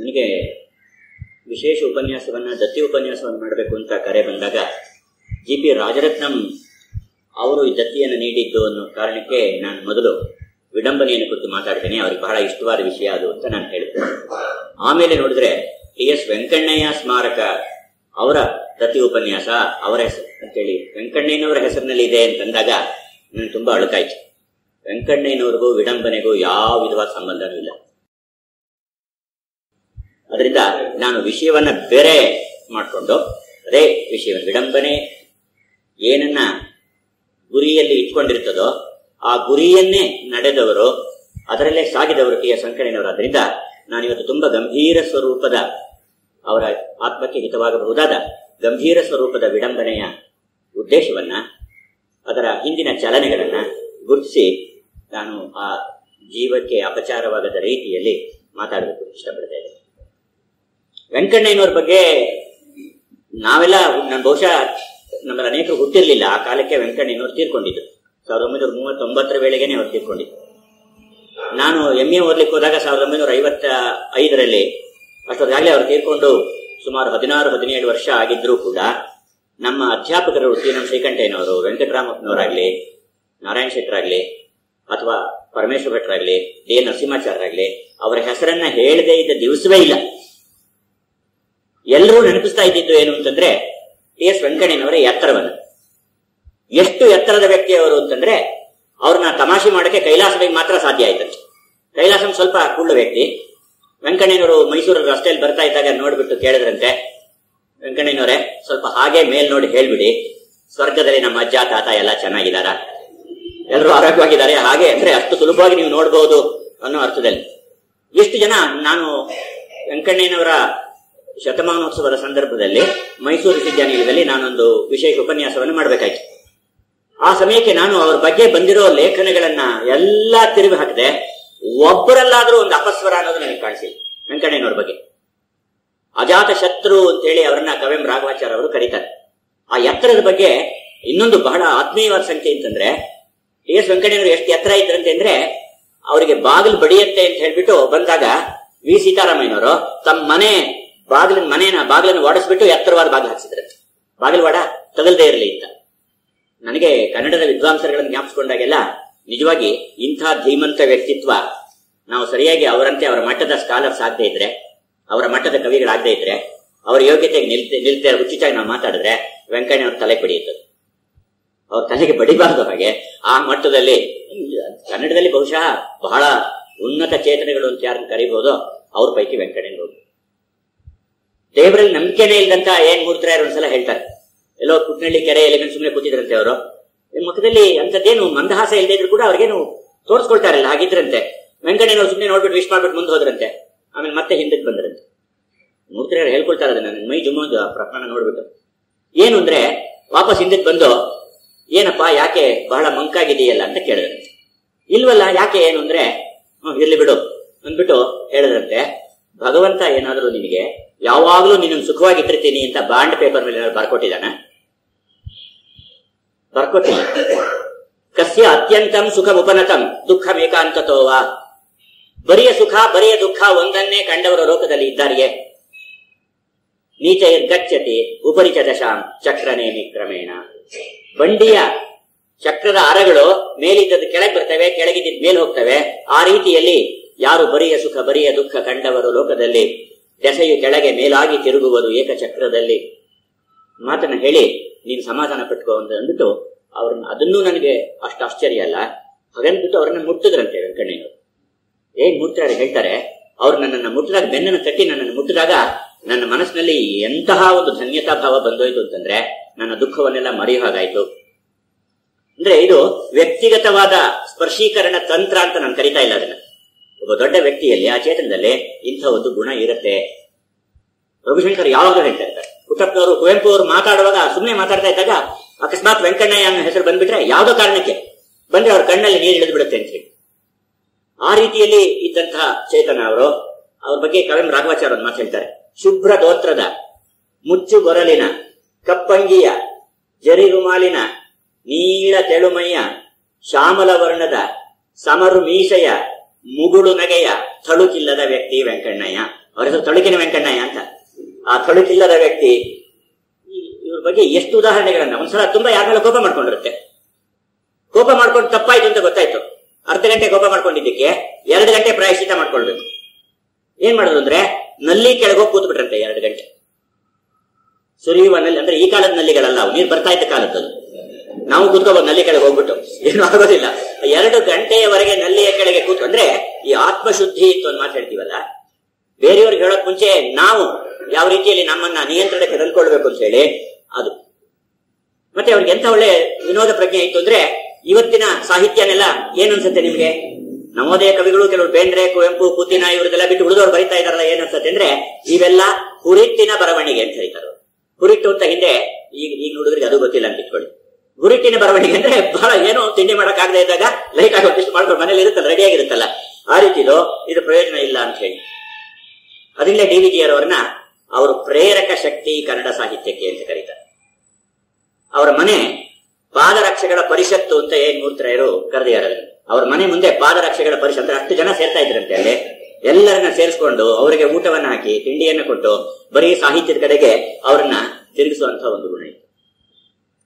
ನನಗೆ ವಿಶೇಷ ಉಪನ್ಯಾಸವನ್ನು, ದತ್ತಿ ಉಪನ್ಯಾಸವನ್ನು ಮಾಡಬೇಕು ಅಂತ ಕರೆ ಬಂದಾಗ, ಜಿ ಪಿ ರಾಜರತ್ನಂ ಅವರು ಈ ದತ್ತಿಯನ್ನು ನೀಡಿದ್ದು ಅನ್ನೋ ಕಾರಣಕ್ಕೆ ನಾನು ಮೊದಲು ವಿಡಂಬನೆಯನ್ನು ಕುರಿತು ಮಾತಾಡ್ತೇನೆ. ಅವ್ರಿಗೆ ಬಹಳ ಇಷ್ಟವಾದ ವಿಷಯ ಅದು ಅಂತ ನಾನು ಹೇಳ್ತೇನೆ. ಆಮೇಲೆ ನೋಡಿದ್ರೆ ಟಿ ಎಸ್ ವೆಂಕಣ್ಣಯ್ಯ ಸ್ಮಾರಕ ಅವರ ದತ್ತಿ ಉಪನ್ಯಾಸ ಅವರ ಹೆಸರು ಅಂತೇಳಿ ವೆಂಕಣ್ಣಯ್ಯನವರ ಹೆಸರಿನಲ್ಲಿ ಇದೆ ಅಂತಂದಾಗ ನನಗೆ ತುಂಬಾ ಅಳುಕಾಯ್ತು ವೆಂಕಣ್ಣಯ್ಯನವ್ರಿಗೂ ವಿಡಂಬನೆಗೂ ಯಾವ ವಿಧವಾದ ಸಂಬಂಧನೂ ಇಲ್ಲ. ಅದರಿಂದ ನಾನು ವಿಷಯವನ್ನ ಬೇರೆ ಮಾಡಿಕೊಂಡು, ಅದೇ ವಿಷಯ ವಿಡಂಬನೆ ಏನನ್ನ ಗುರಿಯಲ್ಲಿ ಇಟ್ಕೊಂಡಿರ್ತದೋ, ಆ ಗುರಿಯನ್ನೇ ನಡೆದವರು, ಅದರಲ್ಲೇ ಸಾಗಿದವರು ಟಿ ಎಸ್ ನಾನಿವತ್ತು ತುಂಬಾ ಗಂಭೀರ ಸ್ವರೂಪದ ಅವರ ಆತ್ಮಕ್ಕೆ ಹಿತವಾಗಬಹುದಾದ ಗಂಭೀರ ಸ್ವರೂಪದ ವಿಡಂಬನೆಯ ಉದ್ದೇಶವನ್ನ, ಅದರ ಹಿಂದಿನ ಚಲನೆಗಳನ್ನ ಗುರುತಿಸಿ ನಾನು ಆ ಜೀವಕ್ಕೆ ಅಪಚಾರವಾಗದ ರೀತಿಯಲ್ಲಿ ಮಾತಾಡಬೇಕು ಇಷ್ಟಪಡ್ತೇನೆ ವೆಂಕಣ್ಣಯ್ಯನವ್ರ ಬಗ್ಗೆ ನಾವೆಲ್ಲ ನನ್ನ ಬಹುಶಃ ನಮ್ಮ ಅನೇಕರು ಗೊತ್ತಿರಲಿಲ್ಲ. ಆ ಕಾಲಕ್ಕೆ ವೆಂಕಣ್ಣಯ್ಯನವ್ರು ತೀರ್ಕೊಂಡಿದ್ರು. ಸಾವಿರದ ಒಂಬೈನೂರ ಮೂವತ್ತೊಂಬತ್ತರ ವೇಳೆಗೇನೆ ಅವ್ರು ತೀರ್ಕೊಂಡಿದ್ರು. ನಾನು ಎಂ ಎ ಓದ್ಲಿಕ್ಕೆ ಹೋದಾಗ ಸಾವಿರದ ಒಂಬೈನೂರ ಐವತ್ತ ಐದರಲ್ಲಿ ಅಷ್ಟೊತ್ತಾಗಲೇ ಅವ್ರು ತೀರ್ಕೊಂಡು ಸುಮಾರು ಹದಿನಾರು, ಹದಿನೇಳು ವರ್ಷ ಆಗಿದ್ರೂ ಕೂಡ ನಮ್ಮ ಅಧ್ಯಾಪಕರು ಟಿ ಎಂ ಶ್ರೀಕಂಠಯ್ಯನವರು, ವೆಂಕಟರಾಮಪ್ಪನವರಾಗ್ಲಿ, ನಾರಾಯಣ ಶೆಟ್ಟರಾಗ್ಲಿ, ಅಥವಾ ಪರಮೇಶ್ವರ ಭಟ್ರಾಗ್ಲಿ, ಡಿ ಎ ನರಸಿಂಹಾಚಾರ್ಯರಾಗ್ಲಿ, ಅವರ ಹೆಸರನ್ನ ಹೇಳದೇ ಇದ್ದ ದಿವಸವೇ ಇಲ್ಲ. ಎಲ್ಲರೂ ನೆನಪಿಸ್ತಾ ಇದ್ದಿದ್ದು ಏನು ಅಂತಂದ್ರೆ, ಟಿ ಎಸ್ ವೆಂಕಣ್ಣನವರ ಎತ್ತರವನ್ನು. ಎಷ್ಟು ಎತ್ತರದ ವ್ಯಕ್ತಿ ಅವರು ಅಂತಂದ್ರೆ, ಅವ್ರನ್ನ ತಮಾಷೆ ಮಾಡಕ್ಕೆ ಕೈಲಾಸನಿಗೆ ಮಾತ್ರ ಸಾಧ್ಯ ಆಯ್ತಂತೆ. ಕೈಲಾಸಂ ಸ್ವಲ್ಪ ಕುಳ್ಳು ವ್ಯಕ್ತಿ. ವೆಂಕಣ್ಣನವರು ಮೈಸೂರು ರಸ್ತೆಯಲ್ಲಿ ಬರ್ತಾ ಇದ್ದಾಗ ನೋಡ್ಬಿಟ್ಟು ಕೇಳಿದ್ರಂತೆ, ವೆಂಕಣ್ಣನವರೇ, ಸ್ವಲ್ಪ ಹಾಗೆ ಮೇಲ್ ನೋಡಿ ಹೇಳ್ಬಿಡಿ. ಸ್ವರ್ಗದಲ್ಲಿ ನಮ್ಮ ಅಜ್ಜ, ತಾತ ಎಲ್ಲ ಚೆನ್ನಾಗಿದಾರ ಎಲ್ಲರೂ ಆರೋಗ್ಯವಾಗಿದ್ದಾರೆ. ಹಾಗೆ ಅಂದ್ರೆ ಅಷ್ಟು ಸುಲಭವಾಗಿ ನೀವು ನೋಡಬಹುದು ಅನ್ನೋ ಅರ್ಥದಲ್ಲಿ. ಎಷ್ಟು ಜನ ನಾನು ವೆಂಕಣ್ಣಯ್ಯನವರ ಶತಮಾನೋತ್ಸವದ ಸಂದರ್ಭದಲ್ಲಿ ಮೈಸೂರು ವಿಶ್ವವಿದ್ಯಾನಿಲಯದಲ್ಲಿ ನಾನೊಂದು ವಿಶೇಷ ಉಪನ್ಯಾಸವನ್ನು ಮಾಡಬೇಕಾಯ್ತು. ಆ ಸಮಯಕ್ಕೆ ನಾನು ಅವ್ರ ಬಗ್ಗೆ ಬಂದಿರೋ ಲೇಖನಗಳನ್ನ ಎಲ್ಲಾ ತಿರುಗಿ ಹಾಕಿದೆ. ಒಬ್ಬರಲ್ಲಾದ್ರೂ ಒಂದು ಅಪಸ್ವರ ಅನ್ನೋದು ನನಗೆ ಕಾಣಿಸಿಲ್ಲ ವೆಂಕಣ್ಣಯ್ಯನವ್ರ ಬಗ್ಗೆ. ಅಜಾತ ಶತ್ರು ಅಂತೇಳಿ ಅವರನ್ನ ಕವೆಂ ರಾಘವಾಚಾರ್ಯ ಅವರು ಕರೀತಾರೆ. ಆ ಎತ್ತರದ ಬಗ್ಗೆ ಇನ್ನೊಂದು ಬಹಳ ಆತ್ಮೀಯವಾದ ಸಂಖ್ಯೆ ಅಂತಂದ್ರೆ ಎಸ್ ವೆಂಕಣ್ಣಯ್ಯನವರು ಎಷ್ಟು ಎತ್ತರ ಇದ್ರಂತೆ ಅಂದ್ರೆ, ಅವರಿಗೆ ಬಾಗಿಲು ಬಡಿಯತ್ತೆ ಅಂತ ಹೇಳ್ಬಿಟ್ಟು ಬಂದಾಗ ವಿ. ಸೀತಾರಾಮಯ್ಯನವರು ತಮ್ಮ ಮನೆ ಬಾಗಿಲಿನ ಮನೆಯನ್ನ, ಬಾಗಿಲನ್ನು ಓಡಿಸ್ಬಿಟ್ಟು ಎತ್ತರವಾದ ಬಾಗಿಲು ಹಾಕ್ಸಿದ್ರಂತೆ ಬಾಗಿಲು ವಾಡ ತಗಲ್ದೇ ಇರಲಿ ಅಂತ. ನನಗೆ ಕನ್ನಡದ ವಿದ್ವಾಂಸರುಗಳನ್ನು ಜ್ಞಾಪಿಸಿಕೊಂಡಾಗೆಲ್ಲ ನಿಜವಾಗಿ ಇಂಥ ಧೀಮಂತ ವ್ಯಕ್ತಿತ್ವ ನಾವು ಸರಿಯಾಗಿ ಅವರಂತೆ ಅವರ ಮಟ್ಟದ ಸ್ಕಾಲರ್ಸ್ ಆಗದೆ ಇದ್ರೆ, ಅವರ ಮಟ್ಟದ ಕವಿಗಳಾಗದೇ ಇದ್ರೆ, ಅವರ ಯೋಗ್ಯತೆಗೆ ನಿಲ್ತೆ ನಿಲ್ತೆ, ಉಚಿತಾಗಿ ನಾವು ಮಾತಾಡಿದ್ರೆ ವೆಂಕಣ್ಣ ಅವ್ರ ತಲೆ ಬಡಿಯುತ್ತದೆ ಅವ್ರ ತಲೆಗೆ ಬಡಿಬಾರದು ಹಾಗೆ. ಆ ಮಟ್ಟದಲ್ಲಿ, ಕನ್ನಡದಲ್ಲಿ ಬಹುಶಃ ಬಹಳ ಉನ್ನತ ಚೇತನೆಗಳು ಅಂತ ಯಾರನ್ನು ಕರಿಬಹುದು ಅವ್ರ ಪೈಕಿ ವೆಂಕಣ್ಣನವರು ದೇವರಲ್ಲಿ ನಂಬಿಕೆನೇ ಇಲ್ಲದಂತ ಏನ್ ಮೂರ್ತಿರಾಯರು ಒಂದ್ಸಲ ಹೇಳ್ತಾರೆ. ಎಲ್ಲೋ ಕುಟ್ನಳ್ಳಿ ಕೆರೆ ಎಲೆಗನ್ ಸುಮ್ಮನೆ ಕೂತಿದ್ರಂತೆ ಅವರು. ಮುಖದಲ್ಲಿ ಅಂತದ್ದೇನು ಮಂದಹಾಸ ಇಲ್ಲದೆ ಇದ್ರು ಕೂಡ ಅವ್ರಿಗೇನು ತೋರಿಸ್ಕೊಳ್ತಾರಲ್ಲ ಹಾಗಿದ್ರಂತೆ. ವೆಂಕಣ್ಣನವ್ರು ಸುಮ್ಮನೆ ನೋಡ್ಬಿಟ್ಟು ವಿಶ್ ಮಾಡ್ಬಿಟ್ಟು ಮುಂದೆ ಹೋದ್ರಂತೆ. ಆಮೇಲೆ ಮತ್ತೆ ಹಿಂದಕ್ಕೆ ಬಂದ್ರಂತೆ. ಮೂರ್ತಿರಾಯರು ಹೇಳ್ಕೊಳ್ತಾರೆ ಅದನ್ನ ನನ್ನ ಮೈ ಜುಮ್ಮೋದು ಪ್ರಕರಣ ನೋಡ್ಬಿಟ್ಟು. ಏನು ಅಂದ್ರೆ ವಾಪಸ್ ಹಿಂದಕ್ಕೆ ಬಂದು ಏನಪ್ಪಾ, ಯಾಕೆ ಬಹಳ ಮಂಕಾಗಿದೆಯಲ್ಲ ಅಂತ ಕೇಳಿದ್ರಂತೆ. ಇಲ್ವಲ್ಲ, ಯಾಕೆ ಏನು ಅಂದ್ರೆ ಇರ್ಲಿ ಬಿಡು ಅಂದ್ಬಿಟ್ಟು ಹೇಳಿದ್ರಂತೆ. ಭಗವಂತ ಏನಾದರೂ ನಿನಗೆ ಯಾವಾಗ್ಲೂ ಸುಖವಾಗಿ ಸುಖವಾಗಿಟ್ಟಿರ್ತೀನಿ ಅಂತ ಬಾಂಡ್ ಪೇಪರ್ ಮೇಲೆ ಬರ್ಕೊಟ್ಟಿದ್ದಾನ? ಬರ್ಕೊಟ್ಟಿಲ್ಲ. ಕಸ್ಯ ಅತ್ಯಂತಂ ಸುಖ ಉಪನತಂ ದುಃಖ ಮೇಕಾಂತತೋವಾ ಬರಿಯ ಸುಖ, ಬರಿಯ ದುಃಖ ಒಂದನ್ನೇ ಕಂಡವರ ಲೋಕದಲ್ಲಿ ಇದ್ದಾರೆಯೇ? ನೀಚ ಗಚ್ಚತಿ ಉಪರಿಚ ದಶಾಂ ಚಕ್ರನೇ ಕ್ರಮೇಣ ಬಂಡಿಯ ಚಕ್ರದ ಅರಗಳು ಮೇಲಿದ್ದದ್ದು ಕೆಳಗೆ ಬರ್ತವೆ ಕೆಳಗಿದ್ದ ಮೇಲೆ ಹೋಗ್ತವೆ. ಆ ರೀತಿಯಲ್ಲಿ ಯಾರು ಬರಿಯ ಸುಖ, ಬರಿಯ ದುಃಖ ಕಂಡವರು ಲೋಕದಲ್ಲಿ ದೆಸೆಯು ಕೆಳಗೆ ಮೇಲಾಗಿ ತಿರುಗುವುದು ಏಕಚಕ್ರದಲ್ಲಿ. ಮಾತನ್ನು ಹೇಳಿ, ನೀನು ಸಮಾಧಾನ ಪಟ್ಕೋ ಅಂತ ಅಂದ್ಬಿಟ್ಟು ಅವ್ರನ್ನ, ಅದನ್ನೂ ನನಗೆ ಅಷ್ಟು ಆಶ್ಚರ್ಯ ಅಲ್ಲ. ಹಾಗನ್ಬಿಟ್ಟು ಅವ್ರನ್ನ ಮುಟ್ಟಿದ್ರಂತೆ ವೆಂಕಣ್ಣಯ್ಯನವರು. ಏನ್ ಮುಟ್ತಾರೆ ಹೇಳ್ತಾರೆ, ಅವ್ರು ನನ್ನನ್ನ ಮುಟ್ಟಿದಾಗ, ಬೆನ್ನನ್ನು ತಟ್ಟಿ ನನ್ನನ್ನು ಮುಟ್ಟಿದಾಗ ನನ್ನ ಮನಸ್ಸಿನಲ್ಲಿ ಎಂತಹ ಒಂದು ಧನ್ಯತಾ ಭಾವ ಬಂದೋಯ್ತು ಅಂತಂದ್ರೆ, ನನ್ನ ದುಃಖವನ್ನೆಲ್ಲ ಮರೆಯುವಾಗಾಯ್ತು ಅಂದ್ರೆ ಇದು ವ್ಯಕ್ತಿಗತವಾದ ಸ್ಪರ್ಶೀಕರಣ ತಂತ್ರ ಅಂತ ನಾನು ಕರಿತಾ ಇಲ್ಲ ಅದನ್ನ. ಒಬ್ಬ ದೊಡ್ಡ ವ್ಯಕ್ತಿಯಲ್ಲಿ ಆ ಚೇತನದಲ್ಲಿ ಇಂಥ ಒಂದು ಗುಣ ಇರುತ್ತೆ. ರವಿಶಂಕರ್ ಯಾವಾಗಲೂ ಹೇಳ್ತಾ ಇರ್ತಾರೆ. ಪುಟ್ಟಪ್ಪನವರು ಕುವೆಂಪು ಅವರು ಮಾತಾಡುವಾಗ ಸುಮ್ಮನೆ ಮಾತಾಡ್ತಾ ಇದ್ದಾಗ ಅಕಸ್ಮಾತ್ ವೆಂಕಣ್ಣಯ್ಯ ಅನ್ನೋ ಹೆಸರು ಬಂದ್ಬಿಟ್ರೆ ಯಾವುದೋ ಕಾರಣಕ್ಕೆ ಬಂದ್ರೆ ಅವ್ರ ಕಣ್ಣಲ್ಲಿ ನೀರು ಇಳಿದು ಬಿಡುತ್ತೆ ಅಂತ ಹೇಳಿ. ಆ ರೀತಿಯಲ್ಲಿ ಇದ್ದಂತಹ ಚೇತನ ಅವರು, ಅವ್ರ ಬಗ್ಗೆ ಕವಿಂ ರಾಘವಾಚಾರ್ಯ ಒಂದು ಮಾತು ಹೇಳ್ತಾರೆ. ಶುಭ್ರ ದೋತ್ರದ ಮುಚ್ಚು ಗೊರಲಿನ ಕಪ್ಪಂಗಿಯ ಜರಿ ರುಮಾಲಿನ ನೀಳ ತೆಳುಮಯ್ಯ, ಶ್ಯಾಮಲ ವರ್ಣದ ಸಮರು ಮೀಸೆಯ ಮುಗುಳು ನಗೆಯ ತಳುಕಿಲ್ಲದ ವ್ಯಕ್ತಿ ವೆಂಕಣ್ಣಯ್ಯ. ಅವ್ರ ಹೆಸರು ತಳುಕಿನ ವೆಂಕಣ್ಣಯ್ಯ ಅಂತ. ಆ ತಳುಕಿಲ್ಲದ ವ್ಯಕ್ತಿ ಇವ್ರ ಬಗ್ಗೆ ಎಷ್ಟು ಉದಾಹರಣೆಗಳನ್ನ ಒಂದ್ಸಲ ತುಂಬಾ ಯಾರ ಮೇಲೆ ಕೋಪ ಮಾಡ್ಕೊಂಡಿರುತ್ತೆ. ಕೋಪ ಮಾಡ್ಕೊಂಡು ತಪ್ಪಾಯ್ತು ಅಂತ ಗೊತ್ತಾಯ್ತು. ಅರ್ಧ ಗಂಟೆ ಕೋಪ ಮಾಡ್ಕೊಂಡಿದ್ದಕ್ಕೆ ಎರಡು ಗಂಟೆ ಪ್ರಾಯಶ್ಚಿತ ಮಾಡ್ಕೊಳ್ಬೇಕು. ಏನ್ ಮಾಡೋದು ಅಂದ್ರೆ, ನಲ್ಲಿ ಕೆಳಗೆ ಹೋಗಿ ಕೂತ್ಬಿಟ್ರಂತೆ ಎರಡು ಗಂಟೆ. ಸುರಿಯುವ ನಲ್ಲಿ, ಅಂದ್ರೆ ಈ ಕಾಲದ ನಲ್ಲಿಗಳಲ್ಲ ನೀರು ಬರ್ತಾ ಇದ್ದ ಕಾಲದ್ದು ನಾವು ಕೂತ್ಕೋಬಹುದು ನಲ್ಲಿ ಕೆಳಗೆ ಹೋಗ್ಬಿಟ್ಟು. ಏನು ಆಗೋದಿಲ್ಲ. ಎರಡು ಗಂಟೆಯವರೆಗೆ ನಲ್ಲಿಯ ಕೆಳಗೆ ಕೂತು ಅಂದ್ರೆ ಈ ಆತ್ಮಶುದ್ಧಿ ಅಂತ ಮಾತಾಡ್ತೀವಲ್ಲ ಬೇರೆಯವ್ರಿಗೆ ಹೇಳೋಕ್ ಮುಂಚೆ ನಾವು ಯಾವ ರೀತಿಯಲ್ಲಿ ನಮ್ಮನ್ನ ನಿಯಂತ್ರಣಕ್ಕೆ ತಂದ್ಕೊಳ್ಬೇಕು ಅಂತ ಹೇಳಿ, ಅದು. ಮತ್ತೆ ಅವ್ರಿಗೆ ಎಂತ ಒಳ್ಳೆ ವಿನೋದ ಪ್ರಜ್ಞೆ ಇತ್ತು ಅಂದ್ರೆ ಇವತ್ತಿನ ಸಾಹಿತ್ಯನೆಲ್ಲ ಏನ್ ಅನ್ಸುತ್ತೆ ನಿಮ್ಗೆ? ನವೋದಯ ಕವಿಗಳು ಕೆಲವರು ಬೇಂದ್ರೆ, ಕುವೆಂಪು, ಪುತ್ತಿನ ಇವ್ರದೆಲ್ಲ ಬಿಟ್ಟು ಉಳಿದವ್ರು ಬರಿತಾ ಇದಾರಲ್ಲ ಏನ್ ಅನ್ಸುತ್ತೆ ಅಂದ್ರೆ ಇವೆಲ್ಲ ಹುರಿಟ್ಟಿನ ಬರವಣಿಗೆ ಅಂತ ಹೇಳ್ತಾರೆ. ಹುರಿಟ್ಟು ಅಂತ ಹಿಂದೆ ಈಗ ಈಗ ಹುಡುಗರಿಗೆ ಅದು ಗೊತ್ತಿಲ್ಲ ಅಂತ ಇಟ್ಕೊಳ್ಳಿ. ಹುರಿಟ್ಟಿನ ಬರವಣಿಗೆ ಅಂದ್ರೆ ಬಹಳ ಏನು ತಿಂಡಿ ಮಾಡಕ್ ಆಗದೆ ಇದ್ದಾಗ ಲೈಟ್ ಆಗಿ ಒಂದಿಷ್ಟು ಮಾಡ್ಕೊಂಡು ಮನೇಲಿ ಇರುತ್ತಲ್ಲ ರೆಡಿ ಆಗಿರುತ್ತಲ್ಲ. ಆ ರೀತಿ ಇದು ಪ್ರಯೋಜನ ಇಲ್ಲ ಅಂತ ಹೇಳಿ. ಅದರಿಂದ ಡಿ ವಿ ಅವರನ್ನ ಅವರು ಪ್ರೇರಕ ಶಕ್ತಿ ಕನ್ನಡ ಸಾಹಿತ್ಯಕ್ಕೆ ಅಂತ ಕರೀತಾರೆ. ಅವರ ಮನೆ ಪಾದರಕ್ಷೆಗಳ ಪರಿಷತ್ತು ಅಂತ ಏನ್ ಮೂರ್ತರಾಯರು ಕರೆದಿದ್ದಾರೆ. ಅವ್ರ ಮನೆ ಮುಂದೆ ಪಾದರಕ್ಷೆಗಳ ಪರಿಷತ್ ಅಂದ್ರೆ ಅಷ್ಟು ಜನ ಸೇರ್ತಾ ಇದ್ರಂತೆ ಅಲ್ಲಿ. ಎಲ್ಲರನ್ನ ಸೇರಿಸ್ಕೊಂಡು ಅವರಿಗೆ ಊಟವನ್ನ ಹಾಕಿ, ತಿಂಡಿಯನ್ನ ಕೊಟ್ಟು, ಬರೀ ಸಾಹಿತ್ಯದ ಕಡೆಗೆ ಅವರನ್ನ ತಿರುಗಿಸುವಂತ ಒಂದು ಗುಣ ಇತ್ತು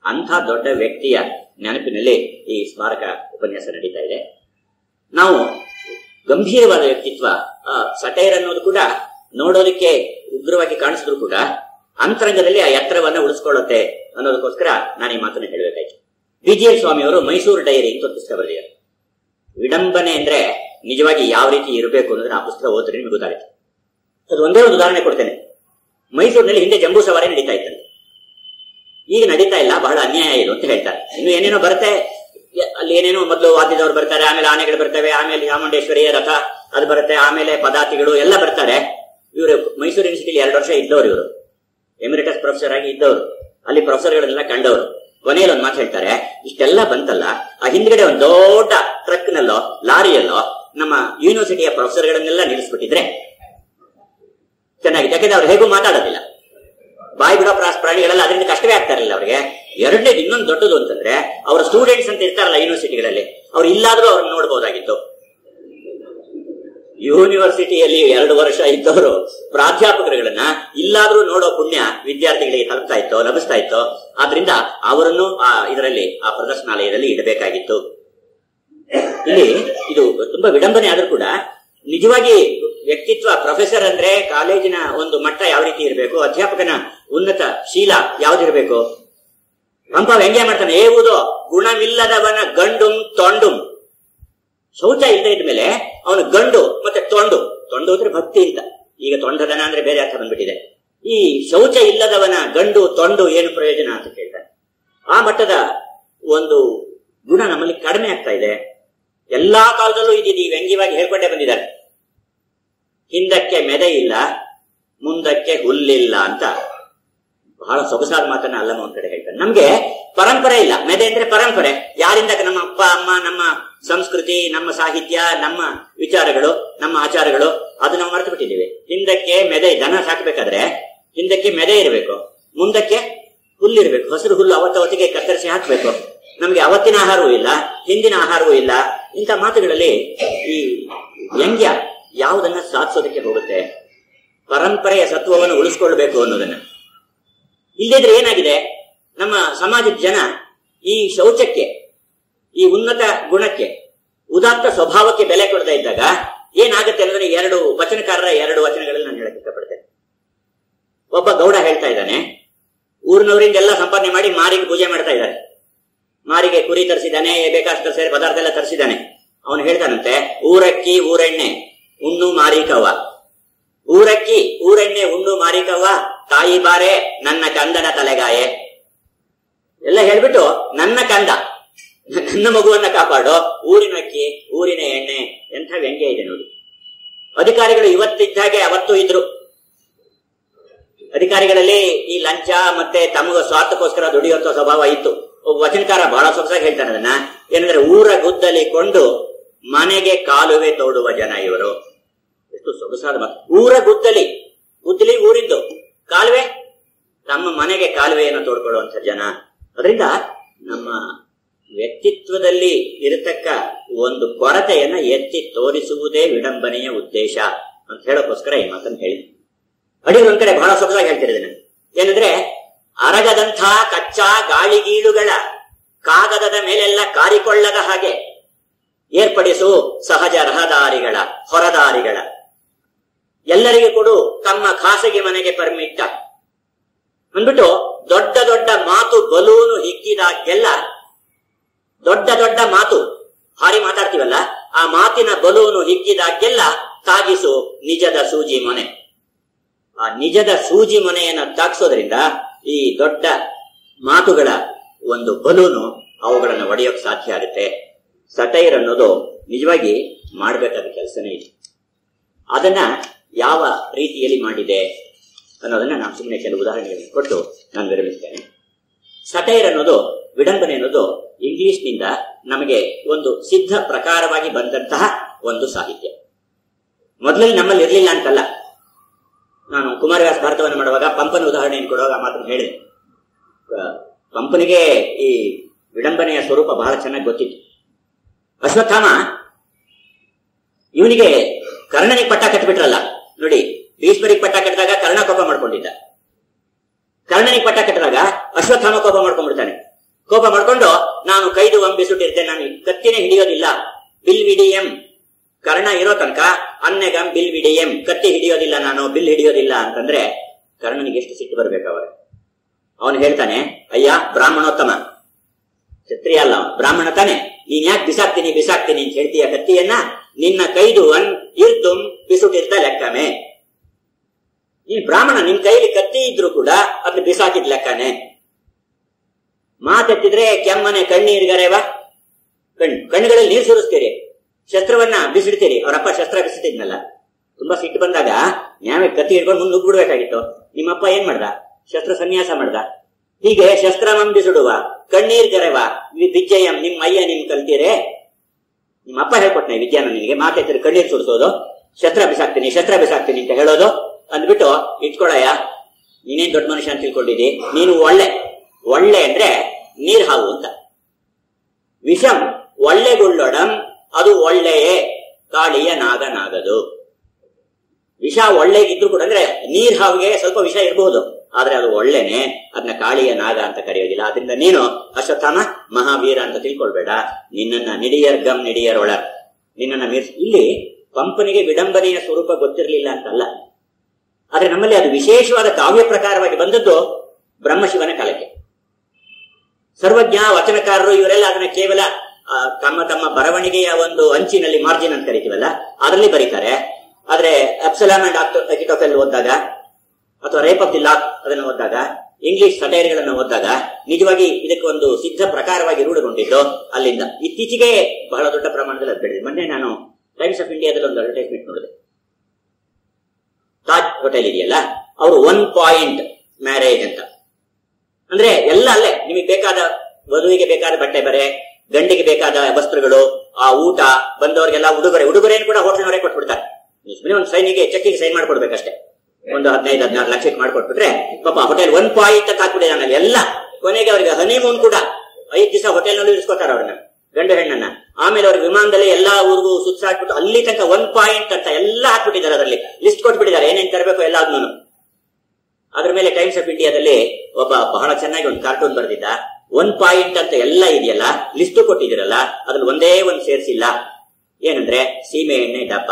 ಅಂಥ ದೊಡ್ಡ ವ್ಯಕ್ತಿಯ ನೆನಪಿನಲ್ಲಿ ಈ ಸ್ಮಾರಕ ಉಪನ್ಯಾಸ ನಡೀತಾ ಇದೆ. ನಾವು ಗಂಭೀರವಾದ ವ್ಯಕ್ತಿತ್ವ ಸಟೈರ್ ಅನ್ನೋದು ಕೂಡ ನೋಡೋದಕ್ಕೆ ಉಗ್ರವಾಗಿ ಕಾಣಿಸಿದ್ರು ಕೂಡ ಅಂತರಂಗದಲ್ಲಿ ಆ ಎತ್ತರವನ್ನ ಉಳಿಸ್ಕೊಳ್ಳುತ್ತೆ ಅನ್ನೋದಕ್ಕೋಸ್ಕರ ನಾನು ಈ ಮಾತನ್ನು ಹೇಳಬೇಕಾಯ್ತು. ವಿಜಯ ಸ್ವಾಮಿ ಅವರು ಮೈಸೂರು ಡೈರಿ ಅಂತ ಪುಸ್ತಕ ಬರೆದಿದ್ದಾರೆ. ವಿಡಂಬನೆ ಅಂದ್ರೆ ನಿಜವಾಗಿ ಯಾವ ರೀತಿ ಇರಬೇಕು ಅನ್ನೋದನ್ನ ಆ ಪುಸ್ತಕ ಓದಿದ್ರೆ ನಿಮಗೆ ಗೊತ್ತಾಗುತ್ತೆ. ಅದು ಒಂದೇ ಒಂದು ಉದಾಹರಣೆ ಕೊಡ್ತೇನೆ. ಮೈಸೂರಿನಲ್ಲಿ ಹಿಂದೆ ಜಂಬೂ ಸವಾರಿ ನಡೀತಾ ಈಗ ನಡೀತಾ ಇಲ್ಲ, ಬಹಳ ಅನ್ಯಾಯ ಇದು ಅಂತ ಹೇಳ್ತಾರೆ. ಇನ್ನು ಏನೇನೋ ಬರುತ್ತೆ, ಅಲ್ಲಿ ಏನೇನೋ ಮೊದಲು ವಾದ್ಯದವ್ರು ಬರ್ತಾರೆ, ಆಮೇಲೆ ಆನೆಗಳು ಬರ್ತವೆ, ಆಮೇಲೆ ಚಾಮುಂಡೇಶ್ವರಿಯ ರಥ, ಅದು ಬರುತ್ತೆ, ಆಮೇಲೆ ಪದಾತಿಗಳು ಎಲ್ಲ ಬರ್ತಾರೆ. ಇವರು ಮೈಸೂರು ಯೂನಿವರ್ಸಿಟಿಲಿ ಎರಡು ವರ್ಷ ಇದ್ದವರು ಇವರು. ಎಮಿರಿಟಸ್ ಪ್ರೊಫೆಸರ್ ಆಗಿ ಇದ್ದವರು. ಅಲ್ಲಿ ಪ್ರೊಫೆಸರ್ಗಳನ್ನೆಲ್ಲ ಕಂಡವರು. ಕೊನೆಯಲ್ಲಿ ಒಂದು ಮಾತು ಹೇಳ್ತಾರೆ, ಇಷ್ಟೆಲ್ಲ ಬಂತಲ್ಲ, ಆ ಹಿಂದ್ಗಡೆ ಒಂದು ದೊಡ್ಡ ಟ್ರಕ್ ನಲ್ಲೋ ಲಾರಿಯಲ್ಲೋ, ನಮ್ಮ ಯೂನಿವರ್ಸಿಟಿಯ ಪ್ರೊಫೆಸರ್ಗಳನ್ನೆಲ್ಲ ನಿಲ್ಲಿಸ್ಬಿಟ್ಟಿದ್ರೆ, ಚೆನ್ನಾಗಿದೆ. ಯಾಕಂದ್ರೆ ಅವ್ರು ಹೇಗೂ ಮಾತಾಡೋದಿಲ್ಲ. ಬಾಯಿ ಬಿಡೋ ಪ್ರಾಣಿಗಳೆಲ್ಲ ಅದರಿಂದ ಕಷ್ಟವೇ ಆಗ್ತಾ ಇರಲಿಲ್ಲ ಅವರಿಗೆ. ಎರಡನೇದು ಇನ್ನೊಂದು ದೊಡ್ಡದು ಅಂತಂದ್ರೆ, ಅವರ ಸ್ಟೂಡೆಂಟ್ಸ್ ಅಂತ ಇರ್ತಾರಲ್ಲ ಯೂನಿವರ್ಸಿಟಿಗಳಲ್ಲಿ ಅವ್ರು ಇಲ್ಲಾದ್ರೂ ಅವ್ರನ್ನ ನೋಡಬಹುದಾಗಿತ್ತು ಯೂನಿವರ್ಸಿಟಿಯಲ್ಲಿ ಎರಡು ವರ್ಷ ಇದ್ದವರು ಪ್ರಾಧ್ಯಾಪಕರುಗಳನ್ನ ಇಲ್ಲಾದ್ರೂ ನೋಡೋ ಪುಣ್ಯ ವಿದ್ಯಾರ್ಥಿಗಳಿಗೆ ತಲುಪ್ತಾ ಇತ್ತು, ಲಭಿಸ್ತಾ ಇತ್ತು. ಆದ್ರಿಂದ ಅವರನ್ನು ಆ ಇದರಲ್ಲಿ, ಆ ಪ್ರದರ್ಶನಾಲಯದಲ್ಲಿ ಇಡಬೇಕಾಗಿತ್ತು. ಇಲ್ಲಿ ಇದು ತುಂಬಾ ವಿಡಂಬನೆ ಆದರೂ ಕೂಡ ನಿಜವಾಗಿ ವ್ಯಕ್ತಿತ್ವ ಪ್ರೊಫೆಸರ್ ಅಂದ್ರೆ ಕಾಲೇಜಿನ ಒಂದು ಮಟ್ಟ ಯಾವ ರೀತಿ ಇರಬೇಕು? ಅಧ್ಯಾಪಕನ ಉನ್ನತ ಶೀಲ ಯಾವ್ದಿರ್ಬೇಕು ಪಂಪ ವ್ಯಂಗ್ಯ ಮಾಡ್ತಾನೆ? ಏವುದು ಗುಣವಿಲ್ಲದವನ ಗಂಡುಂ ತೊಂಡುಂ. ಶೌಚ ಇಲ್ಲದೆ ಇದ್ಮೇಲೆ ಅವನು ಗಂಡು ಮತ್ತೆ ತೊಂಡು. ತೊಂಡು ಅಂದ್ರೆ ಭಕ್ತಿ ಅಂತ. ಈಗ ತೊಂಡದನ ಅಂದ್ರೆ ಬೇರೆ ಅರ್ಥ ಬಂದ್ಬಿಟ್ಟಿದೆ. ಈ ಶೌಚ ಇಲ್ಲದವನ ಗಂಡು ತೊಂಡು ಏನು ಪ್ರಯೋಜನ ಅಂತ ಕೇಳ್ತಾನೆ ಆ ಮಟ್ಟದ ಒಂದು ಗುಣ ನಮ್ಮಲ್ಲಿ ಕಡಿಮೆ ಆಗ್ತಾ ಇದೆ. ಎಲ್ಲಾ ಕಾಲದಲ್ಲೂ ಇದು. ವ್ಯಂಗ್ಯವಾಗಿ ಹೇಳ್ಕೊಂಡೇ ಬಂದಿದ್ದಾರೆ. ಹಿಂದಕ್ಕೆ ಮೆದೆ ಇಲ್ಲ, ಮುಂದಕ್ಕೆ ಹುಲ್ಲಿಲ್ಲ ಅಂತ ಬಹಳ ಸೊಗಸಾದ ಮಾತನ್ನ ಅಲ್ಲಮ್ಮ ಒಂದ್ ಕಡೆ ಹೇಳ್ತಾರೆ ನಮ್ಗೆ ಪರಂಪರೆ ಇಲ್ಲ. ಮೆದೆ ಅಂದ್ರೆ ಪರಂಪರೆ. ಯಾರಿಂದ ನಮ್ಮ ಅಪ್ಪ, ಅಮ್ಮ, ನಮ್ಮ ಸಂಸ್ಕೃತಿ, ನಮ್ಮ ಸಾಹಿತ್ಯ, ನಮ್ಮ ವಿಚಾರಗಳು, ನಮ್ಮ ಆಚಾರಗಳು, ಅದು ನಾವು ಮರೆತು ಬಿಟ್ಟಿದ್ದೀವಿ. ಹಿಂದಕ್ಕೆ ಮೆದೆ, ದನ ಸಾಕ್ಬೇಕಾದ್ರೆ ಹಿಂದಕ್ಕೆ ಮೆದೆ ಇರಬೇಕು, ಮುಂದಕ್ಕೆ ಹುಲ್ಲಿರ್ಬೇಕು ಹಸಿರು ಹುಲ್ಲು ಅವತ್ತವತ್ತಿಗೆ ಕತ್ತರಿಸಿ ಹಾಕ್ಬೇಕು. ನಮ್ಗೆ ಅವತ್ತಿನ ಆಹಾರವೂ ಇಲ್ಲ, ಹಿಂದಿನ ಆಹಾರವೂ ಇಲ್ಲ. ಇಂಥ ಮಾತುಗಳಲ್ಲಿ ಈ ವ್ಯಂಗ್ಯ ಯಾವುದನ್ನ ಸಾಧಿಸೋದಕ್ಕೆ ಹೋಗುತ್ತೆ? ಪರಂಪರೆಯ ಸತ್ವವನ್ನು ಉಳಿಸ್ಕೊಳ್ಬೇಕು ಅನ್ನೋದನ್ನ. ಇಲ್ಲದಿದ್ರೆ ಏನಾಗಿದೆ? ನಮ್ಮ ಸಮಾಜದ ಜನ ಈ ಶೌಚಕ್ಕೆ, ಈ ಉನ್ನತ ಗುಣಕ್ಕೆ, ಉದಾತ್ತ ಸ್ವಭಾವಕ್ಕೆ ಬೆಲೆ ಕೊಡ್ತಾ ಇದ್ದಾಗ ಏನಾಗುತ್ತೆ ಅಂದ್ರೆ ಎರಡು ವಚನಕಾರರ ಎರಡು ವಚನಗಳಲ್ಲಿ ನಾನು ಹೇಳಕ್ ಇಷ್ಟಪಡ್ತೇನೆ. ಒಬ್ಬ ಗೌಡ ಹೇಳ್ತಾ ಇದ್ದಾನೆ ಊರಿನವರಿಂದ ಎಲ್ಲ ಸಂಪಾದನೆ ಮಾಡಿ ಮಾರಿಗೆ ಪೂಜೆ ಮಾಡ್ತಾ ಇದ್ದಾರೆ. ಮಾರಿಗೆ ಕುರಿ ತರಿಸಿದ್ದಾನೆ ಬೇಕಾಷ್ಟು ಸೇರಿ ಪದಾರ್ಥ ಎಲ್ಲ ತರಿಸಿದ್ದಾನೆ. ಅವನು ಹೇಳ್ತಾನಂತೆ, ಊರಕ್ಕಿ, ಊರೆಣ್ಣೆ ಉಣ್ಣು ಮಾರಿಕವ ಊರಕ್ಕಿ, ಊರೆಣ್ಣೆ ಉಣ್ಣು ಮಾರಿಕವ ತಾಯಿ ಬಾರೆ, ನನ್ನ ಕಂದನ ತಲೆಗಾಯೆ. ಎಲ್ಲ ಹೇಳ್ಬಿಟ್ಟು, ನನ್ನ ಕಂದ. ನನ್ನ ಮಗುವನ್ನ ಕಾಪಾಡು. ಊರಿನ ಅಕ್ಕಿ, ಊರಿನ ಎಣ್ಣೆ ಎಂಥ ವ್ಯಂಗ್ಯ ಇದೆ ನೋಡಿ. ಅಧಿಕಾರಿಗಳು ಇವತ್ತಿದ್ದಾಗೆ ಅವತ್ತು ಇದ್ರು. ಅಧಿಕಾರಿಗಳಲ್ಲಿ ಈ ಲಂಚ ಮತ್ತೆ ತಮಗ ಸ್ವಾರ್ಥಕ್ಕೋಸ್ಕರ ದುಡಿಯುವಂತ ಸ್ವಭಾವ ಇತ್ತು. ಒಬ್ಬ ವಚನಕಾರ ಬಹಳ ಸೊಗಸಾಗಿ ಹೇಳ್ತಾನೆ ಅದನ್ನ. ಏನಂದ್ರೆ ಊರ ಗುದ್ದಲಿ ಕೊಂಡು ಮನೆಗೆ ಕಾಲುವೆ ತೋಡುವ ಜನ ಇವರು. ಎಷ್ಟು ಸೊಗಸಾದ ಊರ ಗುದ್ದಲಿ. ಗುದ್ದಲಿ ಊರಿಂದು. ಕಾಲುವೆ? ತಮ್ಮ ಮನೆಗೆ ಕಾಲುವೆಯನ್ನು ತೋಡ್ಕೊಳ್ಳುವಂತ ಜನ. ಅದರಿಂದ ನಮ್ಮ ವ್ಯಕ್ತಿತ್ವದಲ್ಲಿ ಇರತಕ್ಕ ಒಂದು ಕೊರತೆಯನ್ನ ಎತ್ತಿ ತೋರಿಸುವುದೇ ವಿಡಂಬನೆಯ ಉದ್ದೇಶ ಅಂತ ಹೇಳೋಕ್ಕೋಸ್ಕರ ಈ ಮಾತನ್ನು ಹೇಳಿ. ಅಡಿಗೆ ಒಂದ್ ಕಡೆ ಬಹಳ ಸೊಗಸಾಗಿ ಹೇಳ್ತಿರೋದನ್ನ ಏನಂದ್ರೆ, ಅರಗದಂಥ ಕಚ್ಚಾ ಗಾಳಿಗೀಳುಗಳ ಕಾಗದದ ಮೇಲೆಲ್ಲ ಕಾರಿಕೊಳ್ಳದ ಹಾಗೆ ಏರ್ಪಡಿಸು ಸಹಜ ರಹದಾರಿಗಳ, ಹೊರದಾರಿಗಳ. ಎಲ್ಲರಿಗೂ ಕೊಡು, ತಮ್ಮ ಖಾಸಗಿ ಮನೆಗೆ ಪರ್ಮಿಟ್ಟ ಅಂದ್ಬಿಟ್ಟು ದೊಡ್ಡ ದೊಡ್ಡ ಮಾತು ಬಲೂನು ಹಿಗ್ಗಿದಾಗೆಲ್ಲ ದೊಡ್ಡ ದೊಡ್ಡ ಮಾತು. ಹಾರಿ ಮಾತಾಡ್ತೀವಲ್ಲ? ಆ ಮಾತಿನ ಬಲೂನು ಹಿಗ್ಗಿದಾಗೆಲ್ಲ ತಾಗಿಸು ನಿಜದ ಸೂಜಿ ಮನೆ. ಆ ನಿಜದ ಸೂಜಿ ಮನೆಯನ್ನು ತಾಗಿಸೋದ್ರಿಂದ ಈ ದೊಡ್ಡ ಮಾತುಗಳ ಒಂದು ಬಲೂನು ಅವುಗಳನ್ನು ಒಡೆಯೋಕ್ ಸಾಧ್ಯ ಆಗುತ್ತೆ. ಸಟೈರ್ ಅನ್ನೋದು ನಿಜವಾಗಿ ಮಾಡಬೇಕಾದ ಕೆಲಸನೇ ಇದೆ. ಅದನ್ನ ಯಾವ ರೀತಿಯಲ್ಲಿ ಮಾಡಿದೆ ಅನ್ನೋದನ್ನ ನಾನು ಸುಮ್ಮನೆ ಕೆಲವು ಉದಾಹರಣೆಗಳನ್ನು ಕೊಟ್ಟು ನಾನು ವಿರಮಿಸ್ತೇನೆ ಸಟೈರ್ ಅನ್ನೋದು, ವಿಡಂಬನೆ ಅನ್ನೋದು ಇಂಗ್ಲಿಷ್ನಿಂದ ನಮಗೆ ಒಂದು ಸಿದ್ಧ ಪ್ರಕಾರವಾಗಿ ಬಂದಂತಹ ಒಂದು ಸಾಹಿತ್ಯ. ಮೊದಲಲ್ಲಿ ನಮ್ಮಲ್ಲಿ ಇರಲಿಲ್ಲ ಅಂತಲ್ಲ. ನಾನು ಕುಮಾರವ್ಯಾಸ ಭಾರತವನ್ನು ಮಾಡುವಾಗ ಪಂಪನ ಉದಾಹರಣೆಯನ್ನು ಕೊಡುವಾಗ ಮಾತ್ರ ಹೇಳಿದೆ. ಪಂಪನಿಗೆ ಈ ವಿಡಂಬನೆಯ ಸ್ವರೂಪ ಬಹಳ ಚೆನ್ನಾಗಿ ಗೊತ್ತಿತ್ತು. ಅಶ್ವತ್ಥಾಮ, ಇವನಿಗೆ ಕರ್ಣನಿಗೆ ಪಟ್ಟ ಕಟ್ಟಿಬಿಟ್ರಲ್ಲ. ನೋಡಿ ಭೀಷ್ಮರಿಗೆ ಪಟ್ಟ ಕಟ್ಟಿದಾಗ ಕರ್ಣ ಕೋಪ ಮಾಡ್ಕೊಂಡಿದ್ದ. ಕರ್ಣನಿಗೆ ಪಟ್ಟ ಕಟ್ಟಿದಾಗ ಅಶ್ವತ್ಥಾಮ ಕೋಪ ಮಾಡ್ಕೊಂಡ್ಬಿಡ್ತಾನೆ. ಕೋಪ ಮಾಡ್ಕೊಂಡು, ನಾನು ಕೈದು ಅಂಬಿಸುಟ್ಟಿರ್ತೇನೆ ನಾನು ಕತ್ತಿನೇ ಹಿಡಿಯೋದಿಲ್ಲ. ಬಿಲ್ ವಿಡಿಯಂ. ಕರ್ಣ ಇರೋ ತನಕ ಅನ್ನೆಗಂ ಬಿಲ್ ವಿಡಿಯಂ, ಕತ್ತಿ ಹಿಡಿಯೋದಿಲ್ಲ ನಾನು, ಬಿಲ್ ಹಿಡಿಯೋದಿಲ್ಲ. ಅಂತಂದ್ರೆ ಕರ್ಣನಿಗೆ ಎಷ್ಟು ಸಿಟ್ಟು ಬರ್ಬೇಕು ಅವರ. ಅವನು ಹೇಳ್ತಾನೆ, ಅಯ್ಯ, ಬ್ರಾಹ್ಮಣೋತ್ತಮ. ಕ್ಷತ್ರಿಯ ಅಲ್ಲ ಬ್ರಾಹ್ಮಣ ತಾನೆ. ನೀನ್ ಯಾಕೆ ಬಿಸಾಕ್ತೀನಿ ಬಿಸಾಕ್ತೀನಿ ಅಂತ ಹೇಳ್ತೀಯ ಕತ್ತಿಯನ್ನ, ನಿನ್ನ ಕೈದು ಅನ್ ಇರ್ದುಂ ಬಿಸುಟಿರ್ತ ಲೆಕ್ಕಮೆ ಈ ಬ್ರಾಹ್ಮಣ ನಿಮ್ ಕೈಲಿ ಕತ್ತಿ ಇದ್ರು ಕೂಡ ಅದನ್ನ ಬಿಸಾಕಿದ್ ಲೆಕ್ಕನೆ. ಮಾತೆತ್ತಿದ್ರೆ ಕೆಮ್ಮನೆ ಕಣ್ಣೀರ್ಗರೆವ ಕಣ್, ಕಣ್ಣುಗಳಲ್ಲಿ ನೀರು ಸುರಿಸ್ತೀರಿ. ಶಸ್ತ್ರವನ್ನ ಬಿಸಿಡ್ತೀರಿ. ಅವರಪ್ಪ ಶಸ್ತ್ರ ಬಿಸಿಟ್ಟಿದ್ನಲ್ಲ ತುಂಬಾ ಸಿಟ್ಟು ಬಂದಾಗ ನಾವೇ ಕತ್ತಿ ಹಿಡ್ಕೊಂಡು ಮುಂದೆ ನುಗ್ಬಿಡ್ಬೇಕಾಗಿತ್ತು ನಿಮ್ಮಪ್ಪ ಏನ್ ಮಾಡ್ದ? ಶಸ್ತ್ರ ಸನ್ಯಾಸ ಮಾಡ್ದ. ಹೀಗೆ ಶಸ್ತ್ರ ಬಿಸಿಡುವ, ಕಣ್ಣೀರ್ ಕರೆವ ವಿಜಯಂ ನಿಮ್ ಅಯ್ಯ ನಿಮ್ ಕಲ್ತೀರೇ. ನಿಮ್ಮಪ್ಪ ಹೇಳ್ಕೊಟ್ನೆ ವಿದ್ಯಾನ ನಿನಗೆ ಮಾತೆತ್ತಿದ್ರೆ ಕಣ್ಣೀರ್ ಸುರಿಸೋದು. ಶಸ್ತ್ರ ಬಿಸಾಕ್ತೀನಿ ಶಸ್ತ್ರ ಬಿಸಾಕ್ತೀನಿ ಅಂತ ಹೇಳೋದು ಅಂದ್ಬಿಟ್ಟು ಇಟ್ಕೊಳಯ್ಯ, ನೀನೇನ್ ದೊಡ್ಡ ಮನುಷ್ಯ ಅಂತ ತಿಳ್ಕೊಂಡಿದ್ದಿ? ನೀನು ಒಳ್ಳೆ ಒಳ್ಳೆ ಅಂದ್ರೆ ನೀರ್ ಹಾವು ಅಂತ. ವಿಷಂ ಒಳ್ಳೆಗುಳ್ಳೊಡಂ ಅದು ಒಳ್ಳೆಯೇ, ಕಾಳಿಯ ನಾಗನಾಗದು. ವಿಷ ಒಳ್ಳೆಗಿದ್ರು ಕೂಡ ಅಂದ್ರೆ ನೀರ್ ಹಾವಿಗೆ ಸ್ವಲ್ಪ ವಿಷ ಇರಬಹುದು, ಆದ್ರೆ ಅದು ಒಳ್ಳೆನೆ ಅದನ್ನ ಕಾಳಿಯ ನಾಗ ಅಂತ ಕರೆಯೋದಿಲ್ಲ. ಆದ್ರಿಂದ ನೀನು ಅಶ್ವತ್ಥಾಮ, ಮಹಾವೀರ ಅಂತ ತಿಳ್ಕೊಳ್ಬೇಡ. ನಿನ್ನನ್ನ ನಿಡಿಯರ್ ಒಳ ನಿನ್ನನ್ನ ಮೀರ್ ಇಲ್ಲಿ ಪಂಪನಿಗೆ ವಿಡಂಬನೆಯ ಸ್ವರೂಪ ಗೊತ್ತಿರಲಿಲ್ಲ ಅಂತಲ್ಲ. ಆದ್ರೆ ನಮ್ಮಲ್ಲಿ ಅದು ವಿಶೇಷವಾದ ಕಾವ್ಯ ಪ್ರಕಾರವಾಗಿ ಬಂದದ್ದು ಬ್ರಹ್ಮಶಿವನ ಕಾಲಕ್ಕೆ ಸರ್ವಜ್ಞ ವಚನಕಾರರು ಇವರೆಲ್ಲ ಅದನ್ನ ಕೇವಲ ತಮ್ಮ ತಮ್ಮ ಬರವಣಿಗೆಯ ಒಂದು ಅಂಚಿನಲ್ಲಿ ಮಾರ್ಜಿನ್ ಅಂತ ಕರಿತೀವಲ್ಲ, ಅದರಲ್ಲಿ ಬರೀತಾರೆ. ಆದ್ರೆ ಅಪ್ಸಲಾಮ್ ಅಂಡ್ ಅಕಿಟೋಫೆಲ್ ಓದಿದಾಗ, ಅಥವಾ ರೇಪ್ ಆಫ್ ದಿ ಲಾಕ್ ಅದನ್ನು ಓದಿದಾಗ ಇಂಗ್ಲಿಷ್ ಸಟೈರ್ಗಳನ್ನು ಓದಿದಾಗ, ನಿಜವಾಗಿ ಇದಕ್ಕೆ ಒಂದು ಸಿದ್ಧ ಪ್ರಕಾರವಾಗಿ ರೂಢಗೊಂಡಿದ್ದು ಅಲ್ಲಿಂದ. ಇತ್ತೀಚೆಗೆ ಬಹಳ ದೊಡ್ಡ ಪ್ರಮಾಣದಲ್ಲಿ ಅದು ಬೆಳೆದಿದೆ ಮೊನ್ನೆ ನಾನು ಟೈಮ್ಸ್ ಆಫ್ ಇಂಡಿಯಾದಲ್ಲಿ ಒಂದು ಅಡ್ವರ್ಟೈಸ್ಮೆಂಟ್ ನೋಡಿದೆ ತಾಜ್ ಹೋಟೆಲ್ ಇದೆಯಲ್ಲ, ಅವರು ಒನ್ ಪಾಯಿಂಟ್ ಮ್ಯಾರೇಜ್ ಅಂತ. ಅಂದ್ರೆ ಎಲ್ಲ ಅಲ್ಲೇ, ನಿಮಗೆ ಬೇಕಾದ ವಧುವಿಗೆ ಬೇಕಾದ ಬಟ್ಟೆ ಬರೆ, ಗಂಡಿಗೆ ಬೇಕಾದ ವಸ್ತ್ರಗಳು, ಆ ಊಟ, ಬಂದವರಿಗೆಲ್ಲ ಉಡುಗೊರೆ. ಉಡುಗೊರೆಯನ್ನು ಕೂಡ ಹೋಟೆಲ್ನವರೇ ಕೊಟ್ಬಿಡ್ತಾರೆ. ಒಂದು ಸೈನಿಗೆ ಚೆಕ್ಕಿಗೆ ಸೈನ್ ಮಾಡ್ಕೊಡ್ಬೇಕಷ್ಟೇ. ಒಂದು ಹದಿನೈದು, ಹದಿನಾರು ಲಕ್ಷಕ್ಕೆ ಮಾಡ್ಕೊಟ್ಬಿಟ್ರೆ, ಪಾಪ ಹೋಟೆಲ್ ಒನ್ ಪಾಯಿಂಟ್ ಅಂತ ಹಾಕ್ಬಿಟ್ಟಿದ್ದಾನಲ್ಲಿ ಎಲ್ಲ. ಕೊನೆಗೆ ಅವರಿಗೆ ಹನಿಮೂನ್ ಕೂಡ ಐದು ದಿವಸ ಹೋಟೆಲ್ನಲ್ಲೂ ಇರಿಸ್ಕೊತಾರೆ ಅವ್ರನ್ನ. ಗಂಡು ಹೆಣ್ಣನ್ನ ಆಮೇಲೆ ಅವ್ರ ವಿಮಾನದಲ್ಲಿ ಎಲ್ಲಾ ಊರಿಗೂ ಸುತ್ತಾಕ್ಬಿಟ್ಟು ಅಲ್ಲಿ ತನಕ ಒನ್ ಪಾಯಿಂಟ್ ಅಂತ ಎಲ್ಲ ಹಾಕ್ಬಿಟ್ಟಿದ್ದಾರೆ ಅದರಲ್ಲಿ. ಲಿಸ್ಟ್ ಕೊಟ್ಬಿಟ್ಟಿದ್ದಾರೆ, ಏನೇನ್ ತರಬೇಕು ಎಲ್ಲ ಆದ್ನೂ ಅದ್ರ ಮೇಲೆ ಟೈಮ್ಸ್ ಆಫ್ ಇಂಡಿಯಾದಲ್ಲಿ ಒಬ್ಬ ಬಹಳ ಚೆನ್ನಾಗಿ ಒಂದು ಕಾರ್ಟೂನ್ ಬರೆದಿದ್ದ. ಒನ್ ಪಾಯಿಂಟ್ ಅಂತ ಎಲ್ಲ ಇದೆಯಲ್ಲ ಲಿಸ್ಟ್ ಕೊಟ್ಟಿದ್ದೀರಲ್ಲ, ಅದ್ರಲ್ಲಿ ಒಂದೇ ಒಂದು ಸೇರಿಸಿಲ್ಲ. ಏನಂದ್ರೆ, ಸೀಮೆ ಎಣ್ಣೆ ಡಬ್ಬ.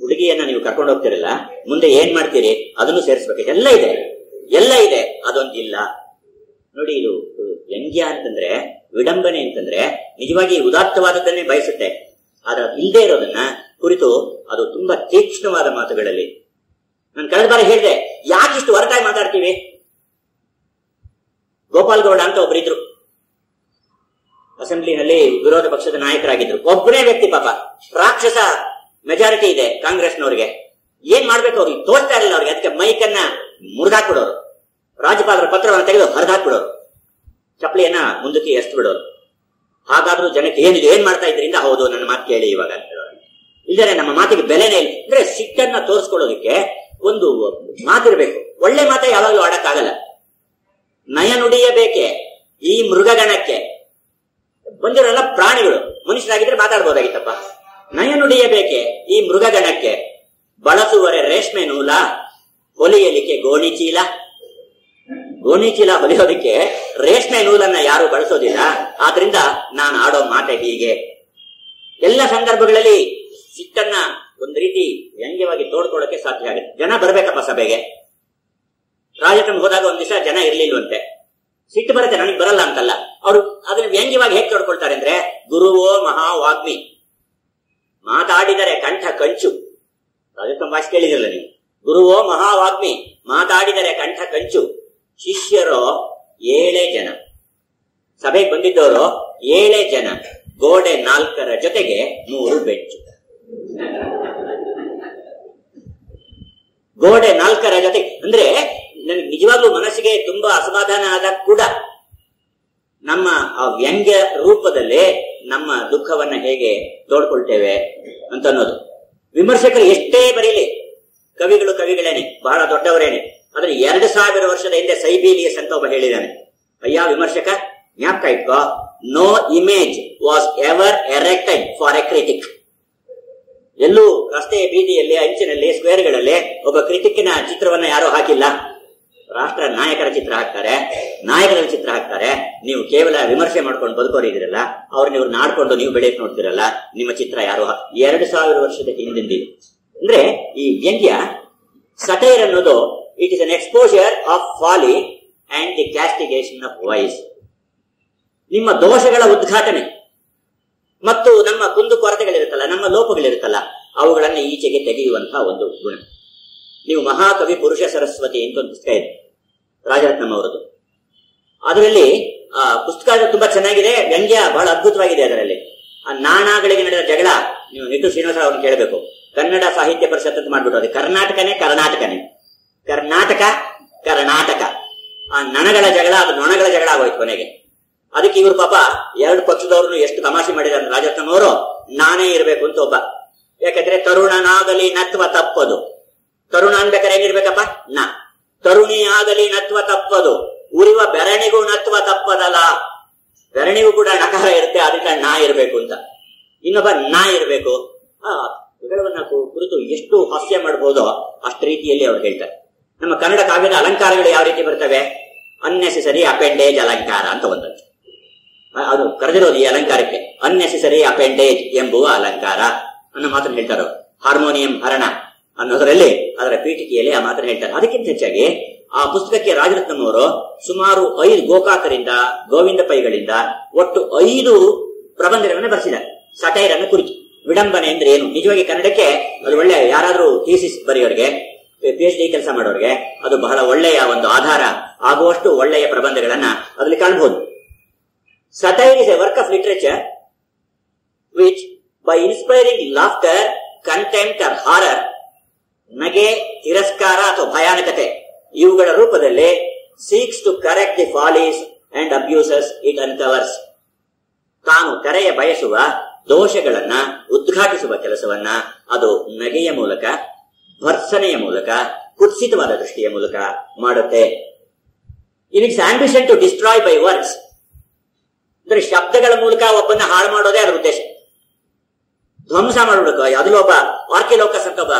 ಹುಡುಗಿಯನ್ನ ನೀವು ಕರ್ಕೊಂಡು ಹೋಗ್ತಿರಲ್ಲ, ಮುಂದೆ ಏನ್ ಮಾಡ್ತೀರಿ? ಅದನ್ನು ಸೇರಿಸ್ಬೇಕು. ಎಲ್ಲ ಇದೆ. ಎಲ್ಲ ಇದೆ. ಅದೊಂದಿಲ್ಲ. ನೋಡಿ ಇದು ವ್ಯಂಗ್ಯ ಅಂತಂದ್ರೆ, ವಿಡಂಬನೆ ಅಂತಂದ್ರೆ, ನಿಜವಾಗಿ ಉದಾತ್ತವಾದದ್ದನ್ನೇ ಬಯಸುತ್ತೆ. ಆದ್ರೆ ಹಿಂದೆ ಇರೋದನ್ನ ಕುರಿತು ಅದು ತುಂಬಾ ತೀಕ್ಷ್ಣವಾದ ಮಾತುಗಳಲ್ಲಿ. ನಾನು ಕಳೆದ ಬಾರಿ ಹೇಳಿದೆ, ಯಾಕಿಷ್ಟು ಹೊರತಾಗಿ ಮಾತಾಡ್ತೀವಿ? ಗೋಪಾಲ್ ಗೌಡ ಅಂತ ಒಬ್ಬರಿದ್ರು ಅಸೆಂಬ್ಲಿನಲ್ಲಿ ವಿರೋಧ ಪಕ್ಷದ ನಾಯಕರಾಗಿದ್ರು. ಒಬ್ಬನೇ ವ್ಯಕ್ತಿ ಪಾಪ. ರಾಕ್ಷಸ ಮೆಜಾರಿಟಿ ಇದೆ ಕಾಂಗ್ರೆಸ್ನವ್ರಿಗೆ. ಏನ್ ಮಾಡ್ಬೇಕು ಅವ್ರಿಗೆ? ತೋರ್ತಾ ಇರಲಿಲ್ಲ ಅವ್ರಿಗೆ. ಅದಕ್ಕೆ ಮೈಕನ್ನ ಮುರಿದಾಕ್ಬಿಡೋರು. ರಾಜ್ಯಪಾಲರ ಪತ್ರವನ್ನು ತೆಗೆದು ಹರಿದಾಕ್ಬಿಡೋರು. ಚಪ್ಪಲಿಯನ್ನ ಮುಂದಕ್ಕೆ ಎಸ್ತು ಬಿಡೋರು ಹಾಗಾದ್ರೂ ಜನಕ್ಕೆ ಏನಿದೆ ಏನ್ ಮಾಡ್ತಾ ಇದ್ರಿಂದ ಹೌದು, ನನ್ನ ಮಾತು ಕೇಳಿ ಇವಾಗ ಅಂತ ನಮ್ಮ ಮಾತಿಗೆ ಬೆಲೆನೇ ಇಲ್ಲ. ಅಂದ್ರೆ ಸಿಟ್ಟನ್ನ ತೋರಿಸ್ಕೊಳ್ಳೋದಕ್ಕೆ ಒಂದು ಮಾತಿರ್ಬೇಕು. ಒಳ್ಳೆ ಮಾತ ಯಾವಾಗಲೂ ಆಡಕ್ಕಾಗಲ್ಲ. ನಯ ನುಡಿಯಬೇಕೆ ಈ ಮೃಗಗಣಕ್ಕೆ. ಬಂದಿರಲ್ಲ ಪ್ರಾಣಿಗಳು. ಮನುಷ್ಯರಾಗಿದ್ರೆ ಮಾತಾಡ್ಬೋದಾಗಿತ್ತಪ್ಪ. ನಯ ನುಡಿಯಬೇಕೆ ಈ ಮೃಗಗಣಕ್ಕೆ. ಬಳಸುವರೆ ರೇಷ್ಮೆ ನೂಲ, ಹೊಲಿಯಲಿಕ್ಕೆ ಗೋಣಿ ಚೀಲ ಗೋಣಿ ಚೀಲ ಹೊಲಿಯೋದಕ್ಕೆ ರೇಷ್ಮೆ ನೂಲನ್ನ ಯಾರು ಬಳಸೋದಿಲ್ಲ. ಆದ್ರಿಂದ ನಾನು ಆಡೋ ಮಾತೆ ಹೀಗೆ. ಎಲ್ಲ ಸಂದರ್ಭಗಳಲ್ಲಿ ಸಿಟ್ಟನ್ನ ಒಂದು ರೀತಿ ವ್ಯಂಗ್ಯವಾಗಿ ತೋಡ್ಕೊಳ್ಳೋಕೆ ಸಾಧ್ಯ ಆಗುತ್ತೆ. ಜನ ಬರ್ಬೇಕಪ್ಪ ಸಭೆಗೆ. ರಾಜಕೀಯ ಹೋದಾಗ ಒಂದ್ ದಿವಸ ಜನ ಇರ್ಲಿಲ್ವಂತೆ. ಸಿಟ್ಟು ಬರುತ್ತೆ, ನನಗೆ ಬರಲ್ಲ ಅಂತಲ್ಲ. ಅವರು ಅದನ್ನ ವ್ಯಂಗ್ಯವಾಗಿ ಹೇಗೆ ತೋಡ್ಕೊಳ್ತಾರೆ ಅಂದ್ರೆ, ಗುರುವೋ ಮಹಾವಾಗ್ಮಿ. ಮಾತಾಡಿದರೆ ಕಂಠ ಕಂಚು. ರಾಜಕೀಯ ಭಾಷೆ ಕೇಳಿದಿರಲ್ಲ ನೀವು? ಗುರುವೋ ಮಹಾವಾಗ್ಮಿ, ಮಾತಾಡಿದರೆ ಕಂಠ ಕಂಚು. ಶಿಷ್ಯರೋ ಏಳೇ ಜನ. ಸಭೆಗೆ ಬಂದಿದ್ದವರು ಏಳೇ ಜನ. ಗೋಡೆ ನಾಲ್ಕರ ಜೊತೆಗೆ ಮೂರು ಬೆಂಚು ಗೋಡೆ ನಾಲ್ಕರ ಜೊತೆಗೆ ಅಂದ್ರೆ ನನಗೆ ನಿಜವಾಗ್ಲೂ ಮನಸ್ಸಿಗೆ ತುಂಬಾ ಅಸಮಾಧಾನ ಆದಾಗ ಕೂಡ ನಮ್ಮ ಆ ವ್ಯಂಗ್ಯ ರೂಪದಲ್ಲಿ ನಮ್ಮ ದುಃಖವನ್ನ ಹೇಗೆ ತೋಡ್ಕೊಳ್ತೇವೆ ಅಂತ ಅನ್ನೋದು ವಿಮರ್ಶಕರು ಎಷ್ಟೇ ಬರೀಲಿ ಕವಿಗಳು ಕವಿಗಳೇನೆ, ಬಹಳ ದೊಡ್ಡವರೇನೆ. ಆದ್ರೆ ಎರಡು ಸಾವಿರ ವರ್ಷದ ಹಿಂದೆ ಸೈಬೀಲಿಯಸ್ ಅಂತ ಒಬ್ಬ ಹೇಳಿದ್ದಾನೆ. ಅಯ್ಯ ವಿಮರ್ಶಕ, ಜ್ಞಾಪಕ ಇಟ್ಕೋ. No image was ever erected for a critic ಎಲ್ಲೂ ರಸ್ತೆಯ ಬೀದಿಯಲ್ಲಿ, ಅಂಚಿನಲ್ಲಿ, ಸ್ಕ್ವೇರ್ಗಳಲ್ಲಿ ಒಬ್ಬ ಕ್ರಿಟಿಕ್ಕಿನ ಚಿತ್ರವನ್ನ ಯಾರು ಹಾಕಿಲ್ಲ. ರಾಷ್ಟ್ರ ನಾಯಕರ ಚಿತ್ರ ಹಾಕ್ತಾರೆ, ನಾಯಕರ ಚಿತ್ರ ಹಾಕ್ತಾರೆ. ನೀವು ಕೇವಲ ವಿಮರ್ಶೆ ಮಾಡ್ಕೊಂಡು ಬದುಕೋರಿದ್ದೀರಲ್ಲ, ಅವ್ರನ್ನ ಇವ್ರನ್ನ ನಾಡ್ಕೊಂಡು ನೀವು ಬೆಳೆಯಕ್ ನೋಡ್ತಿರಲ್ಲ, ನಿಮ್ಮ ಚಿತ್ರ ಯಾರು ಎರಡು ಸಾವಿರ ವರ್ಷದ ಹಿಂದಿಂದಿದೆ. ಅಂದ್ರೆ ಈ ವ್ಯಂಗ್ಯ ಸಟೈರ್ ಅನ್ನೋದು it is an exposure of folly and the castigation of vice ನಿಮ್ಮ ದೋಷಗಳ ಉದ್ಘಾಟನೆ ಮತ್ತು ನಮ್ಮ ಕುಂದು ಕೊರತೆಗಳಿರುತ್ತಲ್ಲ, ನಮ್ಮ ಲೋಪಗಳಿರುತ್ತಲ್ಲ, ಅವುಗಳನ್ನು ಈಚೆಗೆ ತೆಗೆಯುವಂತಹ ಒಂದು ಗುಣ. ನೀವು ಮಹಾಕವಿ ಪುರುಷ ಸರಸ್ವತಿ ಅಂತ ಒಂದು ಪುಸ್ತಕ ಇದೆ, ರಾಜರತ್ನಂ ಅವರದ್ದು. ಅದರಲ್ಲಿ, ಆ, ಪುಸ್ತಕ ತುಂಬಾ ಚೆನ್ನಾಗಿದೆ, ವ್ಯಂಗ್ಯ ಬಹಳ ಅದ್ಭುತವಾಗಿದೆ ಅದರಲ್ಲಿ. ಆ ನಾಣಗಳಿಗೆ ನಡೆದ ಜಗಳ, ನೀವು ನಿಟ್ಟು ಶ್ರೀನಿವಾಸ ಅವ್ರನ್ನ ಕೇಳಬೇಕು. ಕನ್ನಡ ಸಾಹಿತ್ಯ ಪರಿಷತ್ ಅಂತ ಮಾಡ್ಬಿಟ್ಟು ಕರ್ನಾಟಕನೇ ಕರ್ನಾಟಕನೇ. ಕರ್ನಾಟಕ ಕರ್ನಾಟಕ. ಆ ನಣಗಳ ಜಗಳ, ಅದು ನೊಣಗಳ ಜಗಳ ಆಗೋಯ್ತು ಕೊನೆಗೆ. ಅದಕ್ಕೆ ಇವರು ಪಾಪ ಎರಡು ಪಕ್ಷದವ್ರನ್ನು ಎಷ್ಟು ತಮಾಷೆ ಮಾಡಿದ ರಾಜಸ್ಥಾನ್ ಅವರು, ನಾನೇ ಇರಬೇಕು ಅಂತ ಒಬ್ಬ. ಯಾಕಂದ್ರೆ ತರುಣನಾಗಲಿ ನತ್ವ ತಪ್ಪದು. ತರುಣ ಅನ್ಬೇಕಾರೆ ಏನಿರ್ಬೇಕಪ್ಪ ನಾ. ತರುಣಿ ಆಗಲಿ ನತ್ವ ತಪ್ಪದು. ಉರಿವ ಬೆರಣಿಗೂ ನತ್ವ ತಪ್ಪದಲ್ಲ. ಬೆರಣಿಗೂ ಕೂಡ ನಕಾರ ಇರುತ್ತೆ, ಅದಕ್ಕೆ ನಾ ಇರಬೇಕು ಅಂತ. ಇನ್ನೊಬ್ಬ ನಾ ಇರಬೇಕು. ಕು- ಕುರಿತು ಎಷ್ಟು ಹಾಸ್ಯ ಮಾಡಬಹುದೋ ಅಷ್ಟು ರೀತಿಯಲ್ಲಿ ಅವ್ರು ಹೇಳ್ತಾರೆ. ನಮ್ಮ ಕನ್ನಡ ಕಾವ್ಯದ ಅಲಂಕಾರಗಳು ಯಾವ ರೀತಿ ಬರ್ತವೆ? ಅನ್ನೆಸೆಸರಿ ಅಪೆಂಡೇಜ್ ಅಲಂಕಾರ ಅಂತ ಒಂದಂತೆ. ಅದು ಕರೆದಿರೋದು ಈ ಅಲಂಕಾರಕ್ಕೆ. ಅನ್ನೆಸೆಸರಿ ಅಪೆಂಡೇಜ್ ಎಂಬುವ ಅಲಂಕಾರ ಅನ್ನೋ ಮಾತ್ರ ಹೇಳ್ತಾರೆ ಹಾರ್ಮೋನಿಯಂ ಹರಣ ಅನ್ನೋದರಲ್ಲಿ ಅದರ ಪೀಠಿಕೆಯಲ್ಲಿ ಆ ಮಾತ್ರ ಹೇಳ್ತಾರೆ. ಅದಕ್ಕಿಂತ ಹೆಚ್ಚಾಗಿ ಆ ಪುಸ್ತಕಕ್ಕೆ ರಾಜರತ್ನಂ ಸುಮಾರು ಐದು ಗೋಕಾಕರಿಂದ, ಗೋವಿಂದ ಪೈಗಳಿಂದ ಒಟ್ಟು ಐದು ಪ್ರಬಂಧಗಳನ್ನು ಬರೆಸಿದ್ದಾರೆ. ಸಟೈರನ್ನು ಕುರಿತು. ವಿಡಂಬನೆ ಅಂದ್ರೆ ಏನು? ನಿಜವಾಗಿ ಕನ್ನಡಕ್ಕೆ ಅದು ಒಳ್ಳೆ ಯಾರಾದ್ರೂ ಥೀಸಿಸ್ ಬರೆಯೋರಿಗೆ ಪಿ ಎಚ್ ಡಿ ಕೆಲಸ ಮಾಡೋರಿಗೆ ಅದು ಬಹಳ ಒಳ್ಳೆಯ ಒಂದು ಆಧಾರ ಆಗುವಷ್ಟು ಒಳ್ಳೆಯ ಪ್ರಬಂಧಗಳನ್ನ ಅದರಲ್ಲಿ ಕಾಣಬಹುದು satire is a work of literature which by inspiring laughter contempt or horror, ನಗೆ ತಿರಸ್ಕಾರ ಅಥವಾ ಭಯಾನಕತೆ ಇವುಗಳ ರೂಪದಲ್ಲಿ seeks to correct the follies and abuses it uncovers ತಾನು ಕರೆಯ ಬಯಸುವ ದೋಷಗಳನ್ನ ಉದ್ಘಾಟಿಸುವ ಕೆಲಸವನ್ನ ಅದು ನಗೆಯ ಮೂಲಕ, ಭರ್ಸನೆಯ ಮೂಲಕ ಕುತ್ಸಿತವಾದ ದೃಷ್ಟಿಯ ಮೂಲಕ ಮಾಡುತ್ತೆ. In its ambition to destroy by words ಅಂದ್ರೆ ಶಬ್ದಗಳ ಮೂಲಕ ಒಬ್ಬನ ಹಾಳು ಮಾಡೋದೇ ಅದರ ಉದ್ದೇಶ. ಧ್ವಂಸ ಮಾಡಬೇಕು ಅದಲ್ಲೂ ಒಬ್ಬ ಆರ್ಕಿಲೋಕಸ್ ಅಂತ ಒಬ್ಬ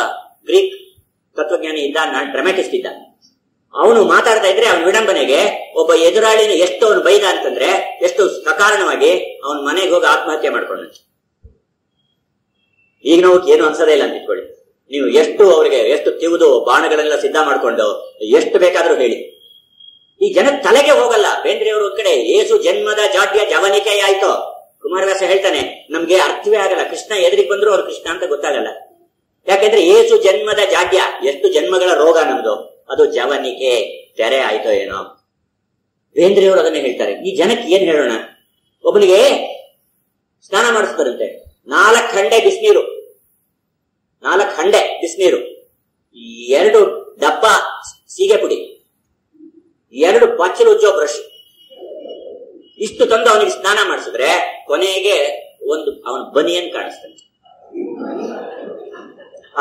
ಗ್ರೀಕ್ ತತ್ವಜ್ಞಾನಿ ಇದ್ದ ಡ್ರಾಮಾಟಿಸ್ಟ್ ಇದ್ದ. ಅವನು ಮಾತಾಡ್ತಾ ಇದ್ರೆ ಅವನ ವಿಡಂಬನೆಗೆ ಒಬ್ಬ ಎದುರಾಳಿನ ಎಷ್ಟು ಅವನು ಬೈದ ಅಂತಂದ್ರೆ ಎಷ್ಟು ಸಕಾರಣವಾಗಿ ಅವನ ಮನೆಗೆ ಹೋಗಿ ಆತ್ಮಹತ್ಯೆ ಮಾಡ್ಕೊಂಡ ಈಗ ಏನು ಅನ್ಸೋದೇ ಇಲ್ಲ ಅಂತ ಇಟ್ಕೊಳ್ಳಿ. ನೀವು ಎಷ್ಟು ಅವರಿಗೆ ಎಷ್ಟು ತಿವಿದು ಬಾಣಗಳೆಲ್ಲ ಸಿದ್ಧ ಮಾಡ್ಕೊಂಡು ಎಷ್ಟು ಬೇಕಾದರೂ ಹೇಳಿ. ಈ ಜನ ತಲೆಗೆ ಹೋಗಲ್ಲ. ಬೇಂದ್ರೆಯವರು ಕಡೆ, ಏಸು ಜನ್ಮದ ಜಾಡ್ಯ ಜವನಿಕೆ ಆಯ್ತು. ಕುಮಾರವ್ಯಾಸ ಹೇಳ್ತಾನೆ, ನಮ್ಗೆ ಅರ್ಥವೇ ಆಗಲ್ಲ. ಕೃಷ್ಣ ಎದುರಿಗೆ ಬಂದ್ರು ಅವ್ರು ಕೃಷ್ಣ ಅಂತ ಗೊತ್ತಾಗಲ್ಲ. ಯಾಕಂದ್ರೆ ಏಸು ಜನ್ಮದ ಜಾಡ್ಯ. ಎಷ್ಟು ಜನ್ಮಗಳ ರೋಗ ನಮ್ದು. ಅದು ಜವನಿಕೆ, ತೆರೆ ಆಯ್ತೋ ಏನೋ. ಬೇಂದ್ರೆಯವರು ಅದನ್ನೇ ಹೇಳ್ತಾರೆ. ಈ ಜನಕ್ಕೆ ಏನ್ ಹೇಳೋಣ? ಒಬ್ಬನಿಗೆ ಸ್ನಾನ ಮಾಡಿಸ್ತಾರಂತೆ. ನಾಲ್ಕು ಖಂಡೆ ಬಿಸಿನೀರು. ನಾಲ್ಕು ಹಂಡೆ ಬಿಸಿನೀರು. ಎರಡು ಡಬ್ಬ ಸೀಗೆ ಪುಡಿ. ಎರಡು ಪಚ್ಚಲು ಉಜ್ಜೋ ಬ್ರಷ್. ಇಷ್ಟು ತಂದು ಅವನಿಗೆ ಸ್ನಾನ ಮಾಡಿಸಿದ್ರೆ ಕೊನೆಗೆ ಒಂದು ಅವನ ಬನಿಯನ್ ಕಾಣಿಸ್ತಾನೆ.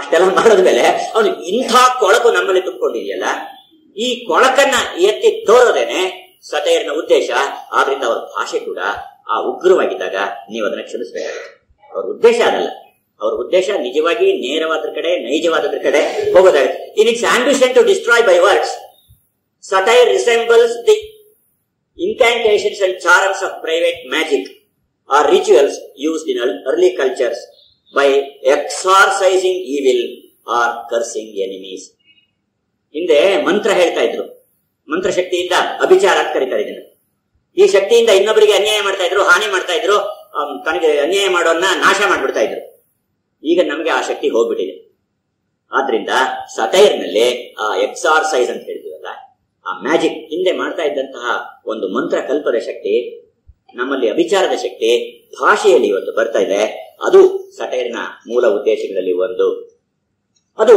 ಅಷ್ಟೆಲ್ಲ ಮಾಡಿದ್ಮೇಲೆ ಅವನು ಇಂಥ ಕೊಳಕು ನಮ್ಮಲ್ಲಿ ತುಂಬಿಕೊಂಡಿದೆಯಲ್ಲ, ಈ ಕೊಳಕನ್ನ ಎತ್ತಿ ತೋರೋದೇನೆ ಸಟೈರ್ನ ಉದ್ದೇಶ. ಆದ್ರಿಂದ ಅವರ ಭಾಷೆ ಕೂಡ ಆ ಉಗ್ರವಾಗಿದ್ದಾಗ ನೀವು ಅದನ್ನ ಕ್ಷಮಿಸಬೇಕಾಗುತ್ತೆ. ಅವ್ರ ಉದ್ದೇಶ ಅದಲ್ಲ. ಅವರ ಉದ್ದೇಶ ನಿಜವಾಗಿ ನೇರವಾದ ಕಡೆ ನೈಜವಾದ ಕಡೆ ಹೋಗೋದಾಗುತ್ತೆ. In its ambition to destroy by words. Satire resembles the incantations and charms of private magic or rituals used in early cultures by exorcising evil or cursing enemies. ಹಿಂದೆ ಮಂತ್ರ ಹೇಳ್ತಾ ಇದ್ರು. ಮಂತ್ರ ಶಕ್ತಿಯಿಂದ ಅಭಿಚಾರ ಅಂತ ಕರೀತಾರೆ ಇದನ್ನ. ಈ ಶಕ್ತಿಯಿಂದ ಇನ್ನೊಬ್ಬರಿಗೆ ಅನ್ಯಾಯ ಮಾಡ್ತಾ ಇದ್ರು, ಹಾನಿ ಮಾಡ್ತಾ ಇದ್ರು ತನಗೆ ಅನ್ಯಾಯ ಮಾಡೋನ್ನ ನಾಶ ಮಾಡ್ಬಿಡ್ತಾ ಇದ್ರು. ಈಗ ನಮಗೆ ಆ ಶಕ್ತಿ ಹೋಗ್ಬಿಟ್ಟಿದೆ. ಆದ್ರಿಂದ ಸತೈರ್ನಲ್ಲಿ ಆ ಎಕ್ಸಾರ್ಸೈಸ್ ಅಂತ ಹೇಳ್ತೀವಲ್ಲ, ಆ ಮ್ಯಾಜಿಕ್ ಹಿಂದೆ ಮಾಡ್ತಾ ಇದ್ದಂತಹ ಒಂದು ಮಂತ್ರ ಕಲ್ಪದ ಶಕ್ತಿ, ನಮ್ಮಲ್ಲಿ ಅಭಿಚಾರದ ಶಕ್ತಿ, ಭಾಷೆಯಲ್ಲಿ ಇವತ್ತು ಬರ್ತಾ ಇದೆ. ಅದು ಸಟೈರ್ನ ಮೂಲ ಉದ್ದೇಶಗಳಲ್ಲಿ ಒಂದು. ಅದು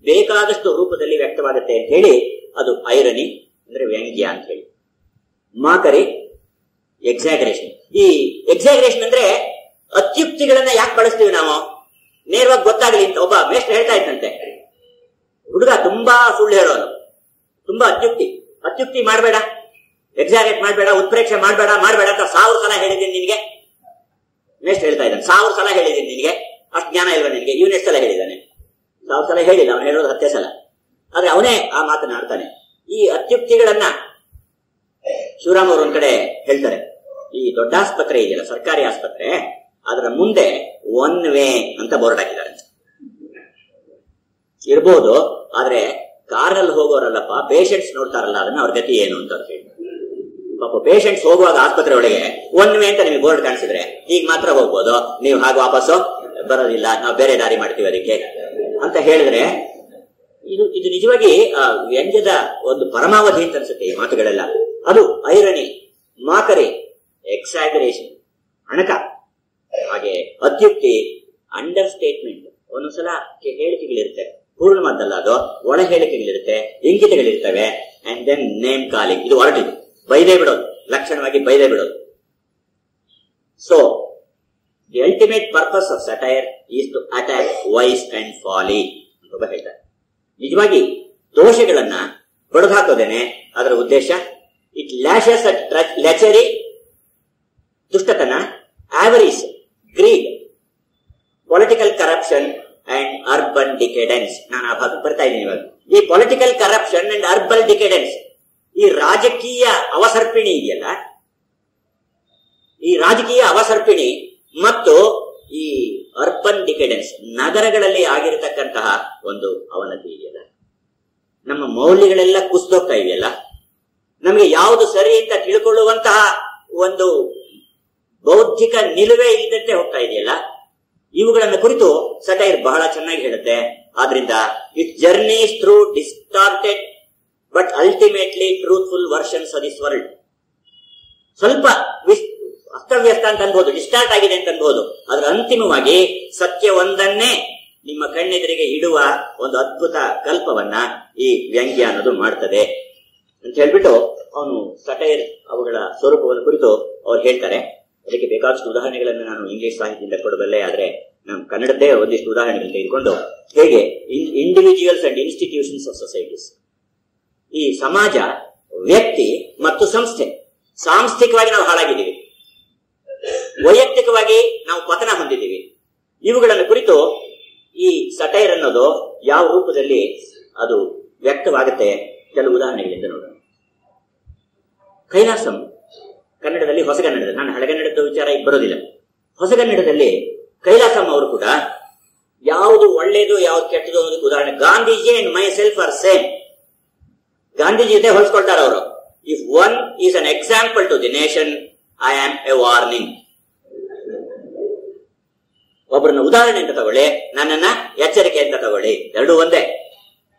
ಬೇಕಾದಷ್ಟು ರೂಪದಲ್ಲಿ ವ್ಯಕ್ತವಾಗುತ್ತೆ ಅಂತ ಹೇಳಿ, ಅದು ಐರನಿ ಅಂದ್ರೆ ವ್ಯಂಗ್ಯ ಅಂತ ಹೇಳಿ. ಮಾಕರಿ ಎಕ್ಸಾಗ್ರೇಷನ್ ಈ ಎಕ್ಸಾಗರೇಷನ್ ಅಂದ್ರೆ ಅತ್ಯುಕ್ತಿಗಳನ್ನ ಯಾಕೆ ಬಳಸ್ತೀವಿ ನಾವು? ನೇರವಾಗಿ ಗೊತ್ತಾಗಲಿ ಅಂತ ಒಬ್ಬ ಮೇಷ್ಟ್ರ ಹೇಳ್ತಾ ಇದ್ದಂತೆ. ಹುಡುಗ ತುಂಬಾ ಸುಳ್ಳು ಹೇಳೋನು. ತುಂಬಾ ಅತ್ಯುಕ್ತಿ. ಅತ್ಯುಕ್ತಿ ಮಾಡಬೇಡ. ಎಕ್ಸಾಗರೇಟ್ ಮಾಡಬೇಡ, ಉತ್ಪ್ರೇಕ್ಷೆ ಮಾಡಬೇಡ ಮಾಡಬೇಡ ಅಂತ ಸಾವಿರ ಸಲ ಹೇಳಿದ್ದೀನಿ ನಿನಗೆ. ಮೇಷ್ಟ್ರ ಹೇಳ್ತಾ ಇದ್ದಾನೆ. ಸಾವಿರ ಸಲ ಹೇಳಿದ್ದೀನಿ ನಿನಗೆ. ಅಷ್ಟು ಜ್ಞಾನ ಇಲ್ವಾ ನಿನಗೆ? ಇವನು ಸಲ ಹೇಳಿದ್ದಾನೆ? ಸಾವಿರ ಸಲ ಹೇಳಿಲ್ಲ. ಅವನು ಹೇಳೋದು ಹತ್ತೇ ಸಲ. ಆದ್ರೆ ಅವನೇ ಆ ಮಾತನಾಡ್ತಾನೆ ಈ ಅತ್ಯುಕ್ತಿಗಳನ್ನ ಶಿವರಾಮ್ ಅವರು ಒಂದ್ ಕಡೆ ಹೇಳ್ತಾರೆ. ಈ ದೊಡ್ಡ ಆಸ್ಪತ್ರೆ ಇದೆಯಲ್ಲ, ಸರ್ಕಾರಿ ಆಸ್ಪತ್ರೆ ಅದರ ಮುಂದೆ ಒನ್ ವೇ ಅಂತ ಬೋರ್ಡ್ ಹಾಕಿದ್ದಾರೆ. ಇರ್ಬೋದು, ಆದ್ರೆ ಕಾರಲ್ಲಿ ಹೋಗೋರಲ್ಲಪ್ಪ ಪೇಷಂಟ್ಸ್ ನೋಡ್ತಾರಲ್ಲ, ಅದನ್ನ ಅವ್ರ ಗತಿ ಏನು ಅಂತ ಹೇಳಿ ಪಾಪ ಪೇಷಂಟ್ಸ್ ಹೋಗುವಾಗ ಆಸ್ಪತ್ರೆ ಒಳಗೆ ಒನ್ ವೇ ಅಂತ ನಿಮಗೆ ಬೋರ್ಡ್ ಕಾಣಿಸಿದ್ರೆ, ಈಗ ಮಾತ್ರ ಹೋಗ್ಬೋದು. ನೀವು ಹಾಗೆ ವಾಪಸ್ಸು ಬರೋದಿಲ್ಲ, ನಾವು ಬೇರೆ ದಾರಿ ಮಾಡ್ತೀವಿ ಅದಕ್ಕೆ. ಅಂತ ಹೇಳಿದ್ರೆ, ಇದು ಇದು ನಿಜವಾಗಿ ವ್ಯಂಗ್ಯದ ಒಂದು ಪರಮಾವಧಿ ಅಂತ ಅನ್ಸುತ್ತೆ ಈ ಮಾತುಗಳೆಲ್ಲ. ಅದು ಐರಣಿ ಮಾಕರಿ ಎಕ್ಸಾಗರೇಷನ್ ಅಣಕ ಹಾಗೆ ಅತ್ಯುಕ್ತಿ ಅಂಡರ್ ಸ್ಟೇಟ್ಮೆಂಟ್ ಒಂದೊಂದ್ಸಲ ಹೇಳಿಕೆಗಳಿರುತ್ತೆ. ಪೂರ್ಣ ಮಾತಲ್ಲ ಅದು, ಒಳ ಹೇಳಿಕೆಗಳಿರುತ್ತೆ, ಇಂಗಿತಗಳಿರ್ತವೆ ಅಂಡ್ ದೆನ್ ನೇಮ್ ಕಾಲಿಂಗ್ ಇದು ಹೊರಟಿದೆ ಬೈದೇ ಬಿಡೋದು. ಲಕ್ಷಣವಾಗಿ ಬೈದೇ ಬಿಡೋದು. So the ultimate purpose of satire is to attack vice and folly ಅಂತ ಒಬ್ಬ ಹೇಳ್ತಾರೆ. ನಿಜವಾಗಿ ದೋಷಗಳನ್ನ ಹೊಡೆದಾಕೋದೇನೆ ಅದರ ಉದ್ದೇಶ it lashes at lechery ದುಷ್ಟತನ avarice greed political corruption and urban decadence ನಾನು ಆ ಭಾಗಕ್ಕೆ ಬರ್ತಾ ಇದ್ದೀನಿ ಇವಾಗ. ಈ political corruption and urban decadence ಈ ರಾಜಕೀಯ ಅವಸರ್ಪಿಣಿ ಇದೆಯಲ್ಲ? ಈ ರಾಜಕೀಯ ಅವಸರ್ಪಿಣಿ ಮತ್ತು ಈ ಅರ್ಬನ್ ಡಿಕೆಡೆನ್ಸ್ ನಗರಗಳಲ್ಲಿ ಆಗಿರತಕ್ಕಂತಹ ಒಂದು ಅವನತಿ ಇದೆಯಲ್ಲ. ನಮ್ಮ ಮೌಲ್ಯಗಳೆಲ್ಲ ಕುಸಿದೋಗ್ತಾ ಇದೆಯಲ್ಲ. ನಮಗೆ ಯಾವುದು ಸರಿ ಅಂತ ತಿಳ್ಕೊಳ್ಳುವಂತಹ ಒಂದು ಬೌದ್ಧಿಕ ನಿಲುವೇ ಇದ್ದಂತೆ ಹೋಗ್ತಾ ಇದೆಯಲ್ಲ? ಇವುಗಳನ್ನು ಕುರಿತು ಸಟೈರ್ ಬಹಳ ಚೆನ್ನಾಗಿ ಹೇಳುತ್ತೆ. ಆದ್ರಿಂದ it journeys through distorted but ultimately truthful versions of this world ಸ್ವಲ್ಪ ಅಸ್ತವ್ಯಸ್ತ ಅಂತ ಅನ್ಬಹುದು ಡಿಸ್ಟಾರ್ಟ್ ಆಗಿದೆ ಅಂತ ಅನ್ಬಹುದು ಆದ್ರೆ ಅಂತಿಮವಾಗಿ ಸತ್ಯ ಒಂದನ್ನೇ ನಿಮ್ಮ ಕಣ್ಣೆದುರಿಗೆ ಇಡುವ ಒಂದು ಅದ್ಭುತ ಕಲ್ಪವನ್ನ ಈ ವ್ಯಂಗ್ಯ ಅನ್ನೋದು ಮಾಡ್ತದೆ. ಅಂತ ಹೇಳ್ಬಿಟ್ಟು ಅವನು ಸಟೈರ್ ಅವುಗಳ ಸ್ವರೂಪವನ್ನು ಕುರಿತು ಅವ್ರು ಹೇಳ್ತಾರೆ. ಅದಕ್ಕೆ ಬೇಕಾದಷ್ಟು ಉದಾಹರಣೆಗಳನ್ನು ನಾನು ಇಂಗ್ಲಿಷ್ ಸಾಹಿತ್ಯದಿಂದ ಕೊಡಬಲ್ಲೆ, ಆದರೆ ನಾನು ಕನ್ನಡದ್ದೇ ಒಂದಿಷ್ಟು ಉದಾಹರಣೆಗಳನ್ನು ತೆಗೆದುಕೊಂಡು ಹೇಗೆ individuals and institutions of societies ಈ ಸಮಾಜ, ವ್ಯಕ್ತಿ ಮತ್ತು ಸಂಸ್ಥೆ ಸಾಂಸ್ಥಿಕವಾಗಿ ನಾವು ಹಾಳಾಗಿದ್ದೀವಿ. ವೈಯಕ್ತಿಕವಾಗಿ ನಾವು ಪತನ ಹೊಂದಿದ್ದೀವಿ. ಇವುಗಳನ್ನು ಕುರಿತು ಈ ಸಟೈರ್ ಅನ್ನೋದು ಯಾವ ರೂಪದಲ್ಲಿ ಅದು ವ್ಯಕ್ತವಾಗುತ್ತೆ? ಕೆಲವು ಉದಾಹರಣೆಗಳಿಂದ ನೋಡೋಣ. ಕೈಲಾಸಂ ಕನ್ನಡದಲ್ಲಿ ಹೊಸಗನ್ನಡದ ನಾನು ಹಳೆಗನ್ನಡದ ವಿಚಾರ ಈಗ ಬರೋದಿಲ್ಲ. ಹೊಸಗನ್ನಡದಲ್ಲಿ ಕೈಲಾಸಂ ಅವರು ಕೂಡ ಯಾವುದು ಒಳ್ಳೇದು ಯಾವ್ದು ಕೆಟ್ಟದು ಅನ್ನೋದಕ್ಕೆ ಉದಾಹರಣೆ. Gandhiji and myself are same Gandhiji ಜೊತೆ ಹೊಲಿಸ್ಕೊಳ್ತಾರೆ ಅವರು. If one is an example to the nation I am a warning ಒಬ್ಬರನ್ನ ಉದಾಹರಣೆ ಅಂತ ತಗೊಳ್ಳಿ, ನನ್ನನ್ನ ಎಚ್ಚರಿಕೆ ಅಂತ ತಗೊಳ್ಳಿ. ಎರಡೂ ಒಂದೇ.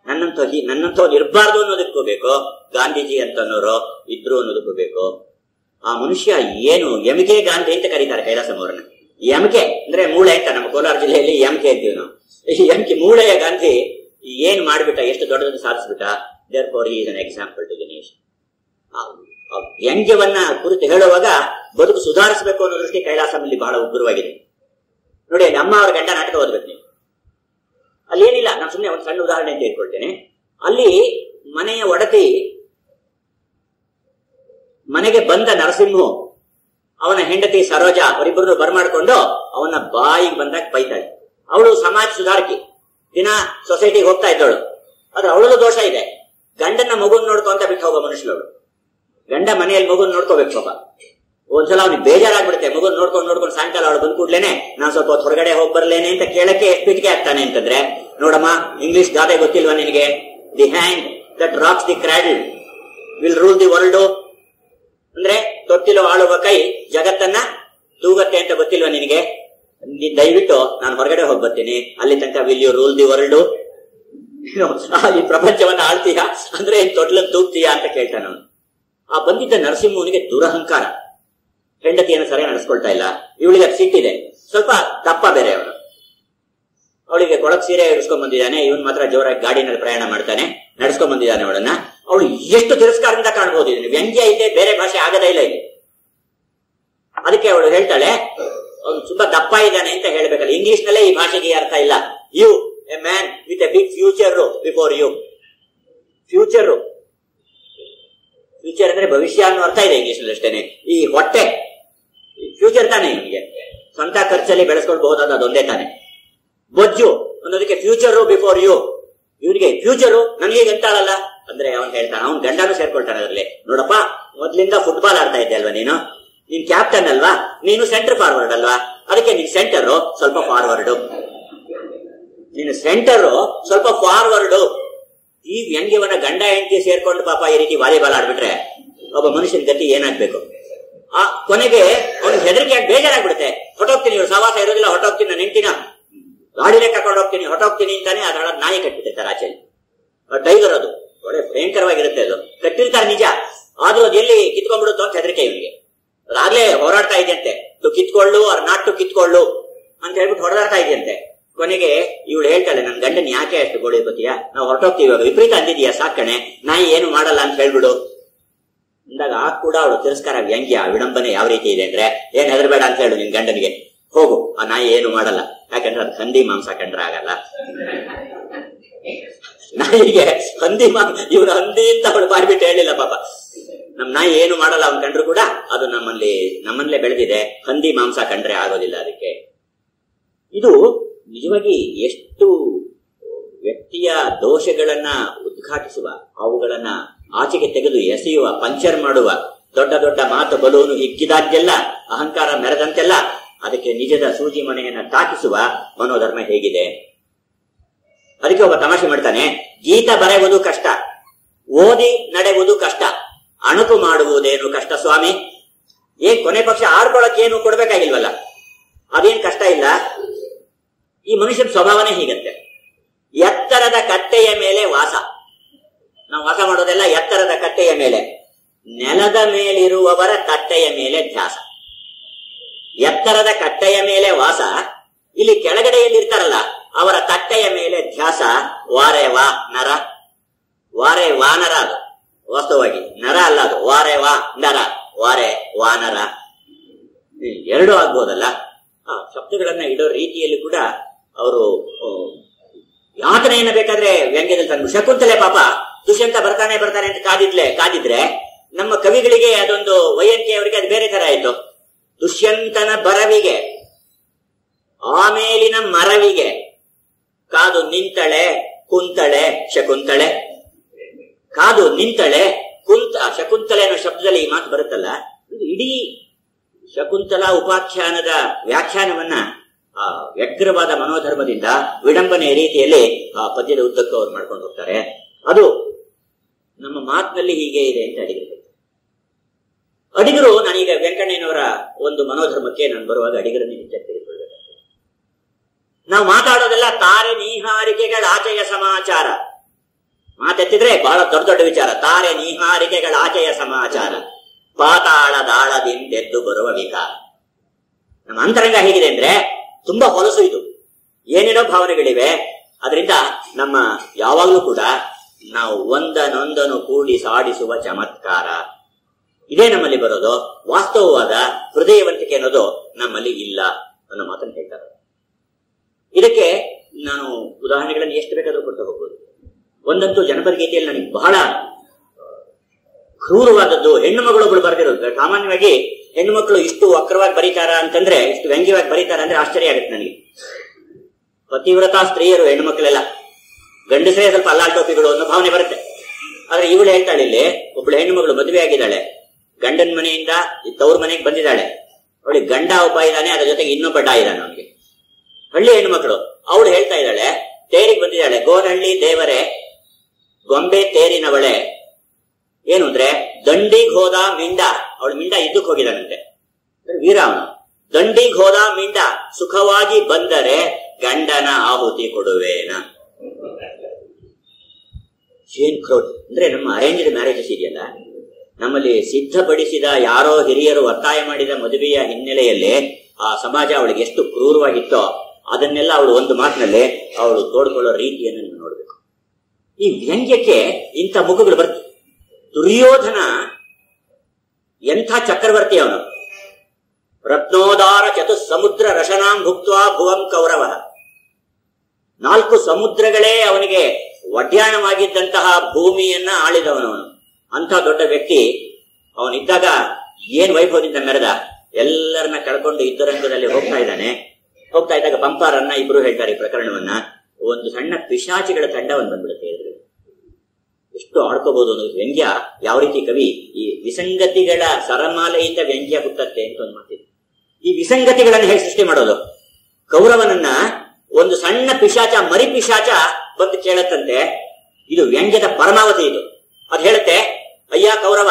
ನನ್ನಂತ ನನ್ನಂತ ಇರಬಾರ್ದು ಅನ್ನೋದಕ್ಕೂ ಬೇಕು ಗಾಂಧೀಜಿ ಅಂತ ಅನ್ನೋರು ಇದ್ರು ಅನ್ನೋದಕ್ಕೂ ಬೇಕು ಆ ಮನುಷ್ಯ ಏನು ಎಮ್ಕೆ ಗಾಂಧಿ ಅಂತ ಕರೀತಾರೆ ಕೈಲಾಸಂ ಅವರನ್ನ ಎಮ್ಕೆ ಅಂದ್ರೆ ಮೂಳೆ ಅಂತ ನಮ್ಮ ಕೋಲಾರ ಜಿಲ್ಲೆಯಲ್ಲಿ ಎಮಕೆ ಅಂತೀವಿ ನಾವು. ಎಮಕೆ ಮೂಳೆಯ ಗಾಂಧಿ ಏನ್ ಮಾಡ್ಬಿಟ್ಟ, ಎಷ್ಟು ದೊಡ್ಡದನ್ನು ಸಾಧಿಸ್ಬಿಟ್ಟ? Therefore is an example to Ganesh ವ್ಯಂಗ್ಯವನ್ನ ಕುರಿತು ಹೇಳುವಾಗ ಬದುಕು ಸುಧಾರಿಸಬೇಕು ಅನ್ನೋ ದೃಷ್ಟಿ ಕೈಲಾಸದಲ್ಲಿ ಬಹಳ ಉಗ್ರವಾಗಿದೆ. ನೋಡಿ ನಮ್ಮ ಅವರ ಗಂಡ ನಾಟಕ ಓದ್ಬೇಕು ನೀವು. ಅಲ್ಲಿ ಏನಿಲ್ಲ, ನಾನು ಸುಮ್ಮನೆ ಒಂದು ಸಣ್ಣ ಉದಾಹರಣೆ ಅಂತ ಹೇಳ್ಕೊಳ್ತೇನೆ. ಅಲ್ಲಿ ಮನೆಯ ಒಡತಿ ಮನೆಗೆ ಬಂದ ನರಸಿಂಹು ಅವನ ಹೆಂಡತಿ ಸರೋಜ ಅವರಿಬ್ಬರನ್ನು ಬರಮಾಡ್ಕೊಂಡು ಅವನ ಬಾಯಿಗೆ ಬಂದಾಗ ಬೈತಾಳೆ. ಅವಳು ಸಮಾಜ ಸುಧಾರಕಿ. ದಿನ ಸೊಸೈಟಿಗೆ ಹೋಗ್ತಾ ಇದ್ದವಳು. ಆದ್ರೆ ಅವಳಲ್ಲೂ ದೋಷ ಇದೆ. ಗಂಡನ ಮಗುನ್ ನೋಡ್ಕೊಂತ ಬಿಟ್ಟು ಹೋಗೋ ಮನುಷ್ಯನವಳು ಗಂಡ ಮನೆಯಲ್ಲಿ ಮಗುನ್ ನೋಡ್ಕೋಬೇಕು ಪಾಪ ಒಂದ್ಸಲ ಅವ್ನಿಗೆ ಬೇಜಾರಾಗ್ಬಿಡುತ್ತೆ. ಮಗುನ್ ನೋಡ್ಕೊಂಡು ನೋಡ್ಕೊಂಡು ಸಾಯಂಕಾಲ ಅವಳು ಬಂದ್ ಕೂಡ್ಲೇನೆ, ನಾನ್ ಸ್ವಲ್ಪ ಹೊರಗಡೆ ಹೋಗಿ ಬರ್ಲೇನೆ ಅಂತ ಕೇಳಕ್ಕೆ ಎಷ್ಟು ಬಿಟ್ಟಿಗೆ ಆಗ್ತಾನೆ ಅಂತಂದ್ರೆ, ನೋಡಮ್ಮ ಇಂಗ್ಲಿಷ್ ಗಾದೆ ಗೊತ್ತಿಲ್ವಾ ನಿನಗೆ? The hand that rocks the cradle will rule the world ಅಂದ್ರೆ ತೊಟ್ಟಿಲು ಆಳುವ ಕೈ ಜಗತ್ತನ್ನ ತೂಗತ್ತೆ ಅಂತ ಗೊತ್ತಿಲ್ವಾ ನಿನಗೆ? ದಯವಿಟ್ಟು ನಾನು ಹೊರಗಡೆ ಹೋಗಿ ಬರ್ತೀನಿ. ಅಲ್ಲಿ ತನಕ will you rule the world ಈ ಪ್ರಪಂಚವನ್ನ ಆಳ್ತೀಯ? ಅಂದ್ರೆ ಈ ತೊಟ್ಲನ್ನು ತೂಗ್ತೀಯಾ ಅಂತ ಕೇಳ್ತಾನ ಅವನು. ಆ ಬಂದಿದ್ದ ನರಸಿಂಹನಿಗೆ ದುರಹಂಕಾರ. ಹೆಂಡತಿಯನ್ನು ಸರಿಯಾಗಿ ನಡೆಸ್ಕೊಳ್ತಾ ಇಲ್ಲ. ಇವಳಿಗೆ ಅದು ಸಿಟ್ಟಿದೆ. ಸ್ವಲ್ಪ ದಪ್ಪ ಬೇರೆ ಅವನು. ಅವಳಿಗೆ ಕೊಳಕ್ ಸೀರೆ ಇಡಿಸ್ಕೊಂಡ್ ಬಂದಿದ್ದಾನೆ. ಇವನ್ ಮಾತ್ರ ಜೋರಾಗಿ ಗಾಡಿನಲ್ಲಿ ಪ್ರಯಾಣ ಮಾಡ್ತಾನೆ. ನಡ್ಸ್ಕೊಂಡ್ ಬಂದಿದ್ದಾನೆ ಅವಳನ್ನ. ಅವಳು ಎಷ್ಟು ತಿರಸ್ಕಾರದಿಂದ ಕಾಣಬಹುದು ಇದನ್ನು ವ್ಯಂಗ್ಯ ಇದೆ, ಬೇರೆ ಭಾಷೆ ಆಗದೇ ಇಲ್ಲ ಅದಕ್ಕೆ ಅವಳು ಹೇಳ್ತಾಳೆ, ಅವನು ತುಂಬಾ ದಪ್ಪ ಇದ್ದಾನೆ ಅಂತ ಹೇಳ್ಬೇಕಲ್ಲ. ಇಂಗ್ಲಿಷ್ ನಲ್ಲೇ ಈ ಭಾಷೆಗೆ ಅರ್ಥ ಇಲ್ಲ. You a man with a big future before you future future ಅಂದ್ರೆ ಭವಿಷ್ಯ ಅನ್ನೋ ಅರ್ಥ ಇದೆ ಇಂಗ್ಲಿಷ್ನಲ್ಲಿ ಅಷ್ಟೇನೆ. ಈ ಹೊಟ್ಟೆ ಫ್ಯೂಚರ್ ತಾನೆ ಇವನಿಗೆ. ಸ್ವಂತ ಖರ್ಚಲ್ಲಿ ಬೆಳೆಸ್ಕೊಳ್ಬಹುದಾದ ಅದೊಂದೇ ತಾನೆ. ಬೊಜ್ಜು ಅನ್ನೋದಕ್ಕೆ ಫ್ಯೂಚರು ಬಿಫೋರ್ ಯು ಇವನಿಗೆ ಫ್ಯೂಚರು ನನಗೆ ಎಂತಾಳಲ್ಲ ಅಂದ್ರೆ ಅವನ್ ಹೇಳ್ತಾನೆ, ಅವ್ನ್ ಗಂಡನೂ ಸೇರ್ಕೊಳ್ತಾನೆ ಅದರಲ್ಲಿ. ನೋಡಪ್ಪ, ಮೊದ್ಲಿಂದ ಫುಟ್ಬಾಲ್ ಆಡ್ತಾ ಇದ್ದೆ ಅಲ್ವಾ ನೀನು? ನೀನ್ ಕ್ಯಾಪ್ಟನ್ ಅಲ್ವಾ? ನೀನು ಸೆಂಟರ್ ಫಾರ್ವರ್ಡ್ ಅಲ್ವಾ? ಅದಕ್ಕೆ ನೀನ್ ಸೆಂಟರ್ ಸ್ವಲ್ಪ ಫಾರ್ವರ್ಡ್ ನೀನು ಸೆಂಟರ್ ಸ್ವಲ್ಪ ಫಾರ್ವರ್ಡ್ ಈ ವ್ಯಂಗ್ಯವನ್ನ ಗಂಡ ಹೆಂಡತಿ ಸೇರ್ಕೊಂಡು ಪಾಪ ಈ ರೀತಿ ವಾಲಿಬಾಲ್ ಆಡ್ಬಿಟ್ರೆ, ಒಬ್ಬ ಮನುಷ್ಯನ ಗತಿ ಏನಾಗ್ಬೇಕು? ಆ ಕೊನೆಗೆ ಅವ್ನಿಗೆ ಹೆದರಿಕೆ ಬೇಜಾರಾಗ್ಬಿಡುತ್ತೆ? ಹೊಟ್ಟೋಗ್ತೀನಿ ಇವ್ರು ಸವಾಸ ಇರೋದಿಲ್ಲ ಹೊಟ್ಟೋಗ್ತೀನಿ ನಾನು ಹೆಂಡತಿನ ಗಾಡಿಲೇ ಕರ್ಕೊಂಡು ಹೋಗ್ತೀನಿ ಹೊಟ್ಟೋಗ್ತೀನಿ ಅಂತಾನೆ ಅದ್ರೊಳ ನಾಯಿ ಕಟ್ಬಿಟ್ಟಿರ್ತಾರೆ ಆಚೆ. ಟೈಗರ್ ಅದು. ಒಳ್ಳೆ ಭಯಂಕರವಾಗಿರುತ್ತೆ ಅದು. ಕಟ್ಟಿರ್ತಾರೆ ನಿಜ. ಆದ್ರೂ ಅದು ಎಲ್ಲಿ ಕಿತ್ಕೊಂಡ್ಬಿಡುತ್ತೋ ಅಂತ ಹೆದರಿಕೆ ಇವನಿಗೆ ಅದಾಗ್ಲೇ ಹೋರಾಡ್ತಾ ಇದೆಯಂತೆ. ತು ಕಿತ್ಕೊಳ್ಳು ಅವ್ರ ನಾಟು ಕಿತ್ಕೊಳ್ಳು ಅಂತ ಹೇಳ್ಬಿಟ್ಟು ಹೊಡೆದಾಡ್ತಾ ಇದೆಯಂತೆ. ಕೊನೆಗೆ ಇವಳು ಹೇಳ್ತಾಳೆ ನನ್ನ ಗಂಡನ್ ಯಾಕೆ ಅಷ್ಟು ಗೋಳಿ ಬತ್ತೀಯ ನಾವು ಹೊರಟೋಗ್ತೀವಿ ಇವಾಗ. ವಿಪರೀತ ಅಂದಿದೀಯ ಸಾಕಣೆ ನಾಯಿ ಏನು ಮಾಡಲ್ಲ ಅಂತ ಹೇಳ್ಬಿಡು. ಅಂದಾಗ ಆ ಕೂಡ ಅವಳು ತಿರಸ್ಕಾರ ವ್ಯಂಗ್ಯ, ವಿಡಂಬನೆ ಯಾವ ರೀತಿ ಇದೆ ಅಂದ್ರೆ, ಏನ್ ಹೆದರ್ಬೇಡ ಅಂತ ಹೇಳು ನಿನ್ ಗಂಡನಿಗೆ. ಹೋಗು, ಆ ನಾಯಿ ಏನು ಮಾಡಲ್ಲ. ಯಾಕಂದ್ರೆ ಅದು ಹಂದಿ ಮಾಂಸ ಕಂಡ್ರೆ ಆಗಲ್ಲ. ನಾಯಿಗೆ ಹಂದಿ ಮಾ ಇವನು ಹಂದಿ ಅಂತ ಅವಳು ಬಾಯ್ಬಿಟ್ಟು ಹೇಳಿಲ್ಲ ಪಾಪ. ನಮ್ ನಾಯಿ ಏನು ಮಾಡಲ್ಲ ಅವ್ನು ಕಂಡ್ರು ಕೂಡ ಅದು ನಮ್ಮಲ್ಲಿ, ನಮ್ಮಲ್ಲೇ ಬೆಳೆದಿದೆ. ಹಂದಿ ಮಾಂಸ ಕಂಡ್ರೆ ಆಗೋದಿಲ್ಲ ಅದಕ್ಕೆ. ಇದು ನಿಜವಾಗಿ ಎಷ್ಟು ವ್ಯಕ್ತಿಯ ದೋಷಗಳನ್ನ ಉದ್ಘಾಟಿಸುವ, ಅವುಗಳನ್ನ ಆಚೆಗೆ ತೆಗೆದು ಎಸೆಯುವ, ಪಂಚರ್ ಮಾಡುವ ದೊಡ್ಡ ದೊಡ್ಡ ಮಾತು ಬಲೂನು ಹಿಗ್ಗಿದಾಗೆಲ್ಲ ಅಹಂಕಾರ ಮೆರೆದಂತೆಲ್ಲ, ಅದಕ್ಕೆ ನಿಜದ ಸೂಜಿ ಮನೆಯನ್ನ ತಾಕಿಸುವ ಮನೋಧರ್ಮ ಹೇಗಿದೆ? ಅದಕ್ಕೆ ಒಬ್ಬ ತಮಾಷೆ ಮಾಡ್ತಾನೆ, ಗೀತ ಬರೆಯುವುದು ಕಷ್ಟ, ಓದಿ ನಡೆಯುವುದು ಕಷ್ಟ, ಅಣುಕು ಮಾಡುವುದೇನು ಕಷ್ಟ ಸ್ವಾಮಿ? ಏನ್ ಕೊನೆ ಪಕ್ಷ ಆಡ್ಕೊಳಕ್ ಏನು ಕೊಡ್ಬೇಕಾಗಿಲ್ವಲ್ಲ? ಅದೇನ್ ಕಷ್ಟ ಇಲ್ಲ? ಈ ಮನುಷ್ಯನ ಸ್ವಭಾವನೆ ಹೀಗಂತೆ. ಎತ್ತರದ ಕಟ್ಟೆಯ ಮೇಲೆ ವಾಸ. ನಾವು ವಾಸ ಮಾಡೋದೆಲ್ಲ ಎತ್ತರದ ಕಟ್ಟೆಯ ಮೇಲೆ. ನೆಲದ ಮೇಲಿರುವವರ ಕಟ್ಟೆಯ ಮೇಲೆ ಧ್ಯಾಸ. ಎತ್ತರದ ಕಟ್ಟೆಯ ಮೇಲೆ ವಾಸ, ಇಲ್ಲಿ ಕೆಳಗಡೆಯಲ್ಲಿ ಇರ್ತಾರಲ್ಲ ಅವರ ತಟ್ಟೆಯ ಮೇಲೆ ಧ್ಯಾಸ, ವಾರೆ ವಾ, ನರ. ವಾರೆ ವಾನರ ಅದು. ವಾಸ್ತವವಾಗಿ ನರ ಅಲ್ಲ ಅದು. ವಾರೆ ವಾ ನರ. ವಾರೆ ವಾನರ ಎರಡು ಆಗ್ಬೋದಲ್ಲ? ಆ ಶಬ್ದಗಳನ್ನ ಇಡೋ ರೀತಿಯಲ್ಲಿ ಕೂಡ ಅವರು ಯಾತನೆಯನ್ನ ಬೇಕಾದ್ರೆ ವ್ಯಂಗ್ಯದಲ್ಲಿ ತಂದು ಶಕುಂತಲೆ ಪಾಪ ದುಷ್ಯಂತ ಬರ್ತಾನೆ ಬರ್ತಾನೆ ಅಂತ ಕಾದಿದ್ಲೆ, ಕಾದಿದ್ರೆ ನಮ್ಮ ಕವಿಗಳಿಗೆ ಅದೊಂದು ವೈಯಂತಿ ಅವರಿಗೆ ಅದು ಬೇರೆ ತರ ಆಯ್ತು. ದುಷ್ಯಂತನ ಬರವಿಗೆ, ಆಮೇಲಿನ ಮರವಿಗೆ. ಕಾದು ನಿಂತಳೆ, ಕುಂತಳೆ, ಶಕುಂತಳೆ. ಕಾದು ನಿಂತಳೆ, ಕುಂತ ಶಕುಂತಲೆ ಅನ್ನೋ ಶಬ್ದದಲ್ಲಿ ಈ ಮಾತು ಬರುತ್ತಲ್ಲ? ಇಡೀ ಶಕುಂತಲಾ ಉಪಾಖ್ಯಾನದ ವ್ಯಾಖ್ಯಾನವನ್ನ ಆ ವ್ಯಗ್ರವಾದ ಮನೋಧರ್ಮದಿಂದ ವಿಡಂಬನೆಯ ರೀತಿಯಲ್ಲಿ ಆ ಪದ್ಯದ ಉದ್ದಕ್ಕೂ ಅವ್ರು ಮಾಡ್ಕೊಂಡು ಹೋಗ್ತಾರೆ. ಅದು ನಮ್ಮ ಮಾತಿನಲ್ಲಿ ಹೀಗೆ ಇದೆ ಅಂತ ಅಡಿಗರು. ಅಡಿಗರು, ನಾನೀಗ ವೆಂಕಣ್ಣನವರ ಒಂದು ಮನೋಧರ್ಮಕ್ಕೆ ನಾನು ಬರುವಾಗ ಅಡಿಗರನ್ನು ಹೆಚ್ಚಾಗಿ ನಾವು ಮಾತಾಡೋದೆಲ್ಲ ತಾರೆ ನೀಹಾರಿಕೆಗಳ ಆಚೆಯ ಸಮಾಚಾರ. ಮಾತೆತ್ತಿದ್ರೆ ಬಹಳ ದೊಡ್ಡ ದೊಡ್ಡ ವಿಚಾರ. ತಾರೆ ನೀಹಾರಿಕೆಗಳ ಆಚೆಯ ಸಮಾಚಾರ. ಪಾತಾಳದಾಳದಿಂದೆದ್ದು ಬರುವ ವಿಕಾರ ನಮ್ಮ ಅಂತರಂಗ ಹೇಗಿದೆ ಅಂದ್ರೆ ತುಂಬಾ ಹೊಲಸು ಇದು. ಏನೇನೋ ಭಾವನೆಗಳಿವೆ. ಅದರಿಂದ ನಮ್ಮ ಯಾವಾಗಲೂ ಕೂಡ ನಾವು ಒಂದನೊಂದನ್ನು ಕೂಡಿ ಸಾಡಿಸುವ ಚಮತ್ಕಾರ. ಇದೇ ನಮ್ಮಲ್ಲಿ ಬರೋದು. ವಾಸ್ತವವಾದ ಹೃದಯವಂತಿಕೆ ಅನ್ನೋದು ನಮ್ಮಲ್ಲಿ ಇಲ್ಲ ಅನ್ನೋ ಮಾತನ್ನು ಹೇಳ್ತಾರೆ. ಇದಕ್ಕೆ ನಾನು ಉದಾಹರಣೆಗಳನ್ನು ಎಷ್ಟು ಬೇಕಾದರೂ ಕೊಡ್ತಾ ಹೋಗ್ಬೋದು. ಒಂದಂತೂ ಜನಪದ ಗೀತೆಯಲ್ಲಿ ನನಗೆ ಬಹಳ ಕ್ರೂರವಾದದ್ದು ಹೆಣ್ಣು ಮಗಳೊಬ್ಬಳು ಬರೆದಿರೋದು. ಸಾಮಾನ್ಯವಾಗಿ ಹೆಣ್ಣು ಮಕ್ಕಳು ಇಷ್ಟು ವಕ್ರವಾಗಿ ಬರೀತಾರ ಅಂತಂದ್ರೆ, ಇಷ್ಟು ವ್ಯಂಗ್ಯವಾಗಿ ಬರೀತಾರ ಅಂದ್ರೆ ಆಶ್ಚರ್ಯ ಆಗುತ್ತೆ ನನಗೆ. ಪತಿವ್ರತ ಸ್ತ್ರೀಯರು ಹೆಣ್ಣು ಮಕ್ಕಳೆಲ್ಲ ಗಂಡಸರೇ ಸ್ವಲ್ಪ ಅಲ್ಲಾಲ್ ಟೋಪಿಗಳು ಅನ್ನೋ ಭಾವನೆ ಬರುತ್ತೆ. ಆದ್ರೆ ಇವಳು ಹೇಳ್ತಾಳೆ ಇಲ್ಲಿ, ಒಬ್ಳು ಹೆಣ್ಣು ಮಗಳು ಮದುವೆ ಆಗಿದ್ದಾಳೆ, ಗಂಡನ ಮನೆಯಿಂದ ತವ್ರ ಮನೆಗೆ ಬಂದಿದ್ದಾಳೆ. ಅವಳಿಗೆ ಗಂಡ ಒಬ್ಬ ಇದ್ದಾನೆ, ಅದ್ರ ಜೊತೆಗೆ ಇನ್ನೊಬ್ಬ ಡಾ ಇದ್ದಾನೆ ಅವನಿಗೆ. ಹಳ್ಳಿ ಹೆಣ್ಮಕ್ಳು. ಅವಳು ಹೇಳ್ತಾ ಇದ್ದಾಳೆ, ತೇರಿಗೆ ಬಂದಿದ್ದಾಳೆ, ಗೋನಹಳ್ಳಿ ದೇವರೇ, ಗೊಂಬೆ ತೇರಿನವಳೆ. ಏನು ಅಂದ್ರೆ, ದಂಡಿಗ್ ಹೋದ ಮಿಂಡ, ಅವಳು ಮಿಂಡ ಇದ್ದಕ್ಕೆ ಹೋಗಿದ್ದಾನಂತೆ. ವೀರ ಅವನು ದಂಡಿಗ್ ಹೋದ ಮಿಂಡ, ಸುಖವಾಗಿ ಬಂದರೆ ಗಂಡನ ಆಹುತಿ ಕೊಡುವೇನ. ಏನ್ ಕ್ರೌಡ್. ಅಂದ್ರೆ ನಮ್ಮ ಅರೇಂಜ್ಡ್ ಮ್ಯಾರೇಜಸ್ ಇದೆಯಲ್ಲ, ನಮ್ಮಲ್ಲಿ ಸಿದ್ಧಪಡಿಸಿದ ಯಾರೋ ಹಿರಿಯರು ಒತ್ತಾಯ ಮಾಡಿದ ಮದುವೆಯ ಹಿನ್ನೆಲೆಯಲ್ಲಿ ಆ ಸಮಾಜ ಅವಳಿಗೆ ಎಷ್ಟು ಕ್ರೂರವಾಗಿತ್ತೋ ಅದನ್ನೆಲ್ಲ ಅವಳು ಒಂದು ಮಾತಿನಲ್ಲಿ ಅವಳು ತೋಡ್ಕೊಳ್ಳೋ ರೀತಿಯನ್ನು ನೀವು ನೋಡ್ಬೇಕು. ಈ ವ್ಯಂಗ್ಯಕ್ಕೆ ಇಂಥ ಮುಖಗಳು ಬರ್ತವೆ ದುರ್ಯೋಧನ ಎಂಥ ಚಕ್ರವರ್ತಿ ಅವನು? ರತ್ನೋದಾರ ಚತುಸ್ ಸಮುದ್ರ ರಶನಾಂ ಭುಕ್ತ್ವಾ ಭುವಂ ಕೌರವ. ನಾಲ್ಕು ಸಮುದ್ರಗಳೇ ಅವನಿಗೆ ಒಡ್ಯಾಣವಾಗಿದ್ದಂತಹ ಭೂಮಿಯನ್ನ ಆಳಿದವನವನು ಅಂಥ ದೊಡ್ಡ ವ್ಯಕ್ತಿ ಅವನಿದ್ದಾಗ ಏನ್ ವೈಭವದಿಂದ ಮೆರೆದ? ಎಲ್ಲರನ್ನ ಕಳ್ಕೊಂಡು ಯುದ್ಧರಂಗದಲ್ಲಿ ಹೋಗ್ತಾ ಇದ್ದಾನೆ. ಹೋಗ್ತಾ ಇದ್ದಾಗ ಪಂಪಾರನ್ನ ಇಬ್ರು ಹೇಳ್ತಾರೆ ಈ ಪ್ರಕರಣವನ್ನ. ಒಂದು ಸಣ್ಣ ಪಿಶಾಚಿಗಳ ತಂಡ ಒಂದು ಬಂದ್ಬಿಡುತ್ತೆ ಹೇಳಿದ್ರು ಎಷ್ಟು ಆಡ್ಕೋಬಹುದು ಅನ್ನೋದು ವ್ಯಂಗ್ಯ ಯಾವ ರೀತಿ ಕವಿ ಈ ವಿಸಂಗತಿಗಳ ಸರಮಾಲೆಯಿಂದ ವ್ಯಂಗ್ಯ ಹುಟ್ಟತ್ತೆ ಅಂತ ಒಂದು ಮಾತಿದೆ. ಈ ವಿಸಂಗತಿಗಳನ್ನು ಹೇಗೆ ಸೃಷ್ಟಿ ಮಾಡೋದು? ಕೌರವನನ್ನ ಒಂದು ಸಣ್ಣ ಪಿಶಾಚ, ಮರಿ ಪಿಶಾಚ ಬಂದು ಕೇಳತ್ತಂತೆ. ಇದು ವ್ಯಂಗ್ಯದ ಪರಮಾವಧಿ ಇದು. ಅದು ಹೇಳುತ್ತೆ, ಅಯ್ಯ ಕೌರವ,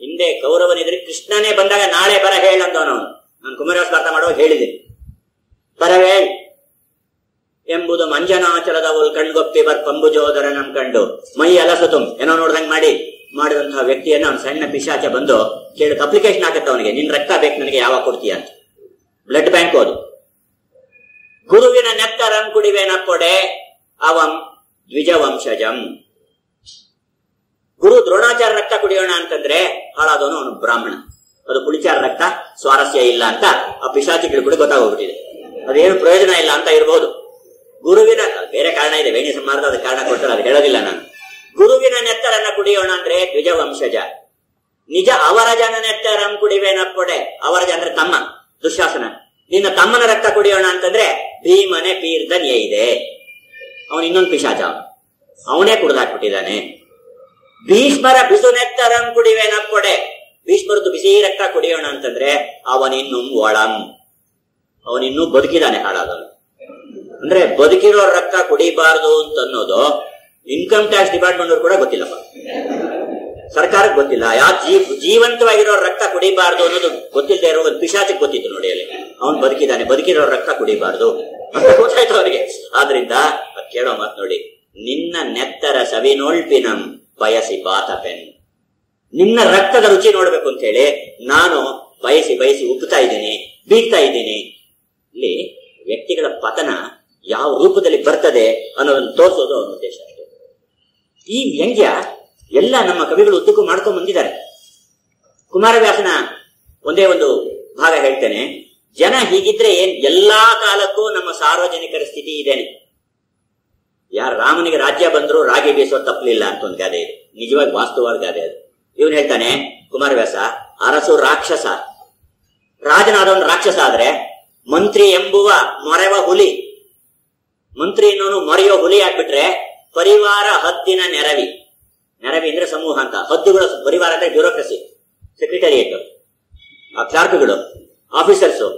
ಹಿಂದೆ ಕೌರವನಿದ್ರೆ ಕೃಷ್ಣನೇ ಬಂದಾಗ ನಾಳೆ ಬರ ಹೇಳಂದವನವನು ನಾನು ಕುಮಾರ ಅರ್ಥ ಮಾಡುವಾಗ ಹೇಳಿದ್ದೀನಿ. ಬರವೇಳ್ ಎಂಬುದು ಮಂಜನಾಚಲದವಳು ಕಣ್ಗೊಪ್ಪಿ ಬರ್ ಪಂಬುಜೋದರ ನಮ್ ಕಂಡು. ಮೈ ಅಲಸತುಂ. ಏನೋ ನೋಡ್ದಂಗ್ ಮಾಡಿ. ಮಾಡಿದಂತಹ ವ್ಯಕ್ತಿಯನ್ನ ಸಣ್ಣ ಪಿಶಾಚ ಬಂದು ಕೇಳಿದ ಅಪ್ಲಿಕೇಶನ್ ಹಾಕತ್ತ ಅವನಿಗೆ. ನಿನ್ ರಕ್ತ ಬೇಕು ನನಗೆ, ಯಾವಾಗ ಕೊಡ್ತೀಯ ಅಂತ. ಬ್ಲಡ್ ಬ್ಯಾಂಕ್ ಅದು ಗುರುವಿನ ನೆತ್ತರನ್ ಕುಡಿವೇನ ಕೊಡೆ ಅವಂ ದ್ವಿಜವಂಶಜಂ. ಗುರು ದ್ರೋಣಾಚಾರ ರಕ್ತ ಕುಡಿಯೋಣ ಅಂತಂದ್ರೆ ಹಾಳಾದವನು ಅವನು ಬ್ರಾಹ್ಮಣ. ಅದು ಪುಳಿಚಾರ ರಕ್ತ, ಸ್ವಾರಸ್ಯ ಇಲ್ಲ ಅಂತ ಆ ಪಿಶಾಚಿಗಳು ಕೂಡ ಗೊತ್ತಾಗೋಗ್ಬಿಟ್ಟಿದೆ. ಅದೇನು ಪ್ರಯೋಜನ ಇಲ್ಲ ಅಂತ ಇರಬಹುದು ಗುರುವಿನ, ಬೇರೆ ಕಾರಣ ಇದೆ, ವೇಣಿ ಸಮಾರದ ಕಾರಣ ಕೊಟ್ಟರೆ ಅದು ಹೇಳೋದಿಲ್ಲ ನಾನು. ಗುರುವಿನ ನೆತ್ತರನ್ನ ಕುಡಿಯೋಣ ಅಂದ್ರೆ ದ್ವಿಜವಂಶಜ. ನಿಜ ಅವರ ಜನ ನೆತ್ತರಂ ಕುಡಿವೇನಪ್ಪೊಡೆ ಅವರ ಜನ ಅಂದ್ರೆ ತಮ್ಮ, ದುಶಾಸನ. ನಿನ್ನ ತಮ್ಮನ ರಕ್ತ ಕುಡಿಯೋಣ ಅಂತಂದ್ರೆ ಭೀಮನೆ ಪೀರ್ಧನ್ಯ ಇದೆ. ಅವನು ಇನ್ನೊಂದು ಪಿಶಾಚ ಅವನು. ಅವನೇ ಕುಡಿದಾಕ್ಬಿಟ್ಟಿದ್ದಾನೆ. ಭೀಷ್ಮರ ಬಿಸು ನೆತ್ತರಂ ಕುಡಿವೇನಪ್ಪೊಡೆ ಭೀಷ್ಮರದ್ದು ಬಿಸಿ ರಕ್ತ ಕುಡಿಯೋಣ ಅಂತಂದ್ರೆ ಅವನಿನ್ನು ಒಳಂ. ಅವನಿನ್ನೂ ಬದುಕಿದಾನೆ ಹಾಳಾದವನು ಅಂದ್ರೆ ಬದುಕಿರೋ ರಕ್ತ ಕುಡಿಬಾರದು ಅಂತ ಅನ್ನೋದು ಇನ್ಕಮ್ ಟ್ಯಾಕ್ಸ್ ಡಿಪಾರ್ಟ್ಮೆಂಟ್ ಅವ್ರು ಕೂಡ ಗೊತ್ತಿಲ್ಲಪ್ಪ. ಸರ್ಕಾರಕ್ಕೆ ಗೊತ್ತಿಲ್ಲ. ಯಾವ ಜೀವ್ ಜೀವಂತವಾಗಿರೋ ರಕ್ತ ಕುಡಿಬಾರ್ದು ಅನ್ನೋದು ಗೊತ್ತಿಲ್ಲದೆ ಇರೋ ಒಂದು ಪಿಶಾಚಕ್ಕೆ ಗೊತ್ತಿತ್ತು ನೋಡಿ ಅಲ್ಲಿ. ಅವನು ಬದುಕಿದ್ದಾನೆ. ಬದುಕಿರೋ ರಕ್ತ ಕುಡಿಬಾರ್ದು ಅಂತ ಗೊತ್ತಾಯ್ತು ಅವರಿಗೆ ಆದ್ರಿಂದ ಕೇಳೋ ಮಾತು ನೋಡಿ. ನಿನ್ನ ನೆತ್ತರ ಸವಿನೋಳ್ಪಿನಂ ಬಯಸಿ ಬಾತಪೆನ್. ನಿನ್ನ ರಕ್ತದ ರುಚಿ ನೋಡ್ಬೇಕು ಅಂತ ಹೇಳಿ ನಾನು ಬಯಸಿ ಬಯಸಿ ಉಪ್ಪುತ್ತಾ ಇದ್ದೀನಿ, ಬೀಗ್ತಾ ಇದ್ದೀನಿ ಇಲ್ಲಿ ವ್ಯಕ್ತಿಗಳ ಪತನ ಯಾವ ರೂಪದಲ್ಲಿ ಬರ್ತದೆ ಅನ್ನೋದನ್ನು ತೋರಿಸೋದು ಅವನ ಉದ್ದೇಶ ಅಷ್ಟೇ. ಈ ವ್ಯಂಗ್ಯ ಎಲ್ಲ ನಮ್ಮ ಕವಿಗಳು ಉದ್ದಕ್ಕೂ ಮಾಡ್ಕೊಂಡು ಬಂದಿದ್ದಾರೆ. ಕುಮಾರವ್ಯಾಸನ ಒಂದೇ ಒಂದು ಭಾಗ ಹೇಳ್ತೇನೆ, ಜನ ಹೀಗಿದ್ರೆ ಏನ್ ಎಲ್ಲಾ ಕಾಲಕ್ಕೂ ನಮ್ಮ ಸಾರ್ವಜನಿಕರ ಸ್ಥಿತಿ ಇದೇನೆ ಯಾರು ರಾಮನಿಗೆ ರಾಜ್ಯ ಬಂದ್ರು ರಾಗಿ ಬೀಸೋ ತಪ್ಪಲಿಲ್ಲ ಅಂತ ಒಂದು ಗಾದೆ ಇದೆ. ನಿಜವಾಗಿ ವಾಸ್ತವವಾದ ಗಾದೆ ಅದು. ಇವನು ಹೇಳ್ತಾನೆ, ಕುಮಾರವ್ಯಾಸ, ಅರಸು ರಾಕ್ಷಸ. ರಾಜನಾದವನು ರಾಕ್ಷಸ ಆದ್ರೆ ಮಂತ್ರಿ ಎಂಬುವ ಮೊರೆವ ಹುಲಿ. ಮಂತ್ರಿ ಅನ್ನೋನು ಮೊರೆಯೋ ಹುಲಿ ಆಗ್ಬಿಟ್ರೆ ಪರಿವಾರ ಹದ್ದಿನ ನೆರವಿ. ನೆರವಿ ಅಂದ್ರೆ ಸಮೂಹ ಅಂತ. ಹದ್ದುಗಳ ಪರಿವಾರ ಅಂದ್ರೆ ಬ್ಯೂರೋಕ್ರಸಿ ಸೆಕ್ರೆಟರಿಯೇಟ್ ಕ್ಲಾರ್ಕ್ಗಳು ಆಫೀಸರ್ಸು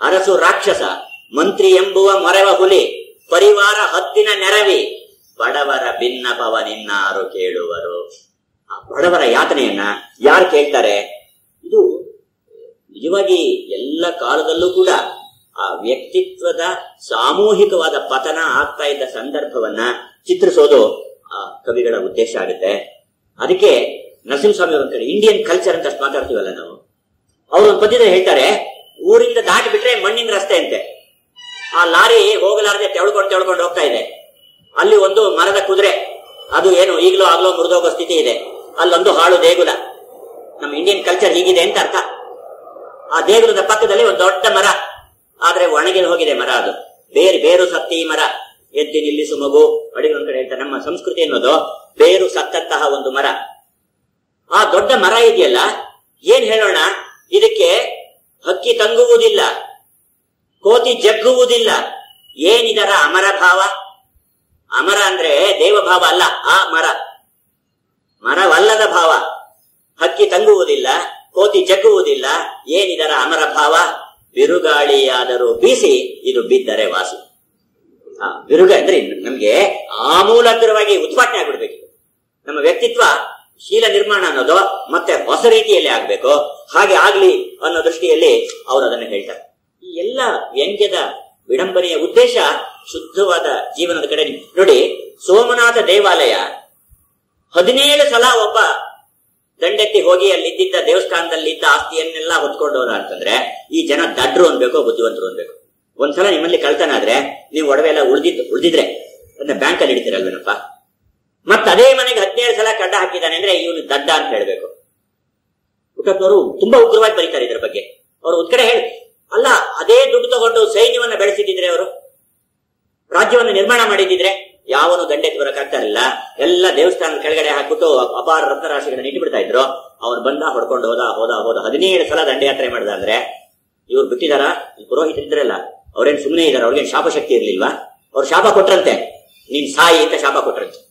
ಅರಸು, ರಾಕ್ಷಸ, ಮಂತ್ರಿ ಎಂಬುವ ಮೊರೆವ ಹುಲಿ. ಪರಿವಾರ ಹದ್ದಿನ ನೆರವಿ. ಬಡವರ ಭಿನ್ನಪವ ನಿನ್ನಾರು ಕೇಳುವರು. ಆ ಬಡವರ ಯಾತನೆಯನ್ನ ಯಾರು ಕೇಳ್ತಾರೆ? ಇದು ನಿಜವಾಗಿ ಎಲ್ಲ ಕಾಲದಲ್ಲೂ ಕೂಡ ಆ ವ್ಯಕ್ತಿತ್ವದ ಸಾಮೂಹಿಕವಾದ ಪತನ ಆಗ್ತಾ ಇದ್ದ ಸಂದರ್ಭವನ್ನ ಚಿತ್ರಿಸೋದು ಆ ಕವಿಗಳ ಉದ್ದೇಶ ಆಗುತ್ತೆ. ಅದಕ್ಕೆ ನರಸಿಂಹಸ್ವಾಮಿ ಅವರು ಕಡೆ ಇಂಡಿಯನ್ ಕಲ್ಚರ್ ಅಂತ ಅಷ್ಟು ಮಾತಾಡ್ತೀವಲ್ಲ ನಾವು. ಅವರು ಒಂದು ಪದ್ಯದಲ್ಲಿ ಹೇಳ್ತಾರೆ, ಊರಿಂದ ದಾಟಿ ಬಿಟ್ರೆ ಮಣ್ಣಿನ ರಸ್ತೆ ಅಂತೆ. ಆ ಲಾರಿ ಹೋಗಲಾರದೆ ತೆಳ್ಕೊಂಡು ತೆಳ್ಕೊಂಡು ಹೋಗ್ತಾ ಇದೆ. ಅಲ್ಲಿ ಒಂದು ಮರದ ಕುದುರೆ, ಅದು ಏನು ಈಗಲೂ ಆಗ್ಲೋ ಮುರಿದೋಗೋ ಸ್ಥಿತಿ ಇದೆ. ಅಲ್ಲೊಂದು ಹಾಳು ದೇಗುಲ. ನಮ್ಮ ಇಂಡಿಯನ್ ಕಲ್ಚರ್ ಹೀಗಿದೆ ಅಂತ ಅರ್ಥ. ಆ ದೇಗುಲದ ಪಕ್ಕದಲ್ಲಿ ಒಂದು ದೊಡ್ಡ ಮರ. ಆದ್ರೆ ಒಣಗಿ ಹೋಗಿದೆ ಮರ ಅದು. ಬೇರು ಬೇರು ಸತ್ತಿ ಮರ. ಎದ್ದು ನಿಲ್ಲಿಸು ಮಗು. ಅಡಿಗೆ ಒಂದ್ ಕಡೆ ಹೇಳ್ತಾರೆ, ನಮ್ಮ ಸಂಸ್ಕೃತಿ ಅನ್ನೋದು ಬೇರು ಸತ್ತಂತಹ ಒಂದು ಮರ. ಆ ದೊಡ್ಡ ಮರ ಇದೆಯಲ್ಲ, ಏನ್ ಹೇಳೋಣ? ಇದಕ್ಕೆ ಹಕ್ಕಿ ತಂಗುವುದಿಲ್ಲ, ಕೋತಿ ಜಗ್ಗುವುದಿಲ್ಲ. ಏನಿದರ ಅಮರ ಭಾವ? ಅಮರ ಅಂದ್ರೆ ದೇವಭಾವ ಅಲ್ಲ, ಆ ಮರ. ಮರವಲ್ಲದ ಭಾವ. ಹಕ್ಕಿ ತಂಗುವುದಿಲ್ಲ, ಕೋತಿ ಜಗ್ಗುವುದಿಲ್ಲ, ಏನಿದರ ಅಮರ ಭಾವ? ಬಿರುಗಾಳಿಯಾದರೂ ಬೀಸಿ ಇದು ಬಿದ್ದರೆ ವಾಸಿ. ಆ, ಬಿರುಗ ಅಂದ್ರೆ ನಮ್ಗೆ ಆಮೂಲಾಗ್ರವಾಗಿ ಉತ್ಪಾಟನೆ ಆಗ್ಬಿಡ್ಬೇಕು. ನಮ್ಮ ವ್ಯಕ್ತಿತ್ವ ಶೀಲ ನಿರ್ಮಾಣ ಅನ್ನೋದು ಮತ್ತೆ ಹೊಸ ರೀತಿಯಲ್ಲಿ ಆಗ್ಬೇಕು. ಹಾಗೆ ಆಗ್ಲಿ ಅನ್ನೋ ದೃಷ್ಟಿಯಲ್ಲಿ ಅವರು ಅದನ್ನು ಹೇಳ್ತಾರೆ. ಈ ಎಲ್ಲ ವ್ಯಂಗ್ಯದ ವಿಡಂಬನೆಯ ಉದ್ದೇಶ ಶುದ್ಧವಾದ ಜೀವನದ ಕಡೆ ನೋಡಿ ಸೋಮನಾಥ ದೇವಾಲಯ ಹದಿನೇಳು ಸಲ ಒಬ್ಬ ದಂಡೆತ್ತಿ ಹೋಗಿ ಅಲ್ಲಿದ್ದ ದೇವಸ್ಥಾನದಲ್ಲಿದ್ದ ಆಸ್ತಿಯನ್ನೆಲ್ಲ ಹೊತ್ಕೊಂಡವ್ರ ಅಂತಂದ್ರೆ, ಈ ಜನ ದಡ್ರು ಅನ್ಬೇಕು, ಬುದ್ಧಿವಂತರು ಅನ್ಬೇಕು. ಒಂದ್ಸಲ ನಿಮ್ಮಲ್ಲಿ ಕಳ್ತನ ಆದ್ರೆ ನೀವು ಒಡವೆ ಎಲ್ಲ ಉಳ್ದಿದ್ದು ಉಳಿದಿದ್ರೆ ಅದನ್ನ ಬ್ಯಾಂಕ್ ಅಲ್ಲಿ ಇಡ್ತೀರಲ್ವೇನಪ್ಪ? ಮತ್ತ ಅದೇ ಮನೆಗೆ ಹದಿನೇಳು ಸಲ ಕಡ್ಡ ಹಾಕಿದ್ದಾನೆ ಅಂದ್ರೆ ಇವನು ದಡ್ಡ ಅಂತ ಹೇಳ್ಬೇಕು. ಹುಟ್ಟಪ್ಪನವರು ತುಂಬಾ ಉಗ್ರವಾಗಿ ಬರೀತಾರೆ ಇದ್ರ ಬಗ್ಗೆ. ಅವರು ಒಂದ್ ಕಡೆ ಹೇಳಿ, ಅಲ್ಲ, ಅದೇ ದುಡ್ಡು ತಗೊಂಡು ಸೈನ್ಯವನ್ನ ಬೆಳೆಸಿದ್ರೆ ಅವರು? ರಾಜ್ಯವನ್ನು ನಿರ್ಮಾಣ ಮಾಡಿದ್ರೆ ಯಾವನು ದಂಡೆತ್ತಿ ಬರಕಾಗ್ತಾ ಇರಲಿಲ್ಲ ಎಲ್ಲ ದೇವಸ್ಥಾನದ ಕೆಳಗಡೆ ಹಾಕ್ಬಿಟ್ಟು ಅಪಾರ ರತ್ನರಾಶಿಗಳನ್ನ ಇಟ್ಬಿಡ್ತಾ ಇದ್ರು. ಅವ್ರು ಬಂದ, ಹೊಡ್ಕೊಂಡು ಹೋದ ಹೋದ ಹೋದ. ಹದಿನೇಳು ಸಲ ದಂಡಯಾತ್ರೆ ಮಾಡ್ದ ಅಂದ್ರೆ ಇವ್ರು ಬಿಟ್ಟಿದಾರ? ಪುರೋಹಿತರಿದ್ರಲ್ಲ ಅವ್ರೇನ್ ಸುಮ್ಮನೆ ಇದಾರೆ? ಅವ್ರಿಗೆ ಶಾಪ ಶಕ್ತಿ ಇರ್ಲಿಲ್ವಾ? ಅವ್ರು ಶಾಪ ಕೊಟ್ರಂತೆ. ನೀನ್ ಸಾಯಿ ಅಂತ ಶಾಪ ಕೊಟ್ರಂತೆ.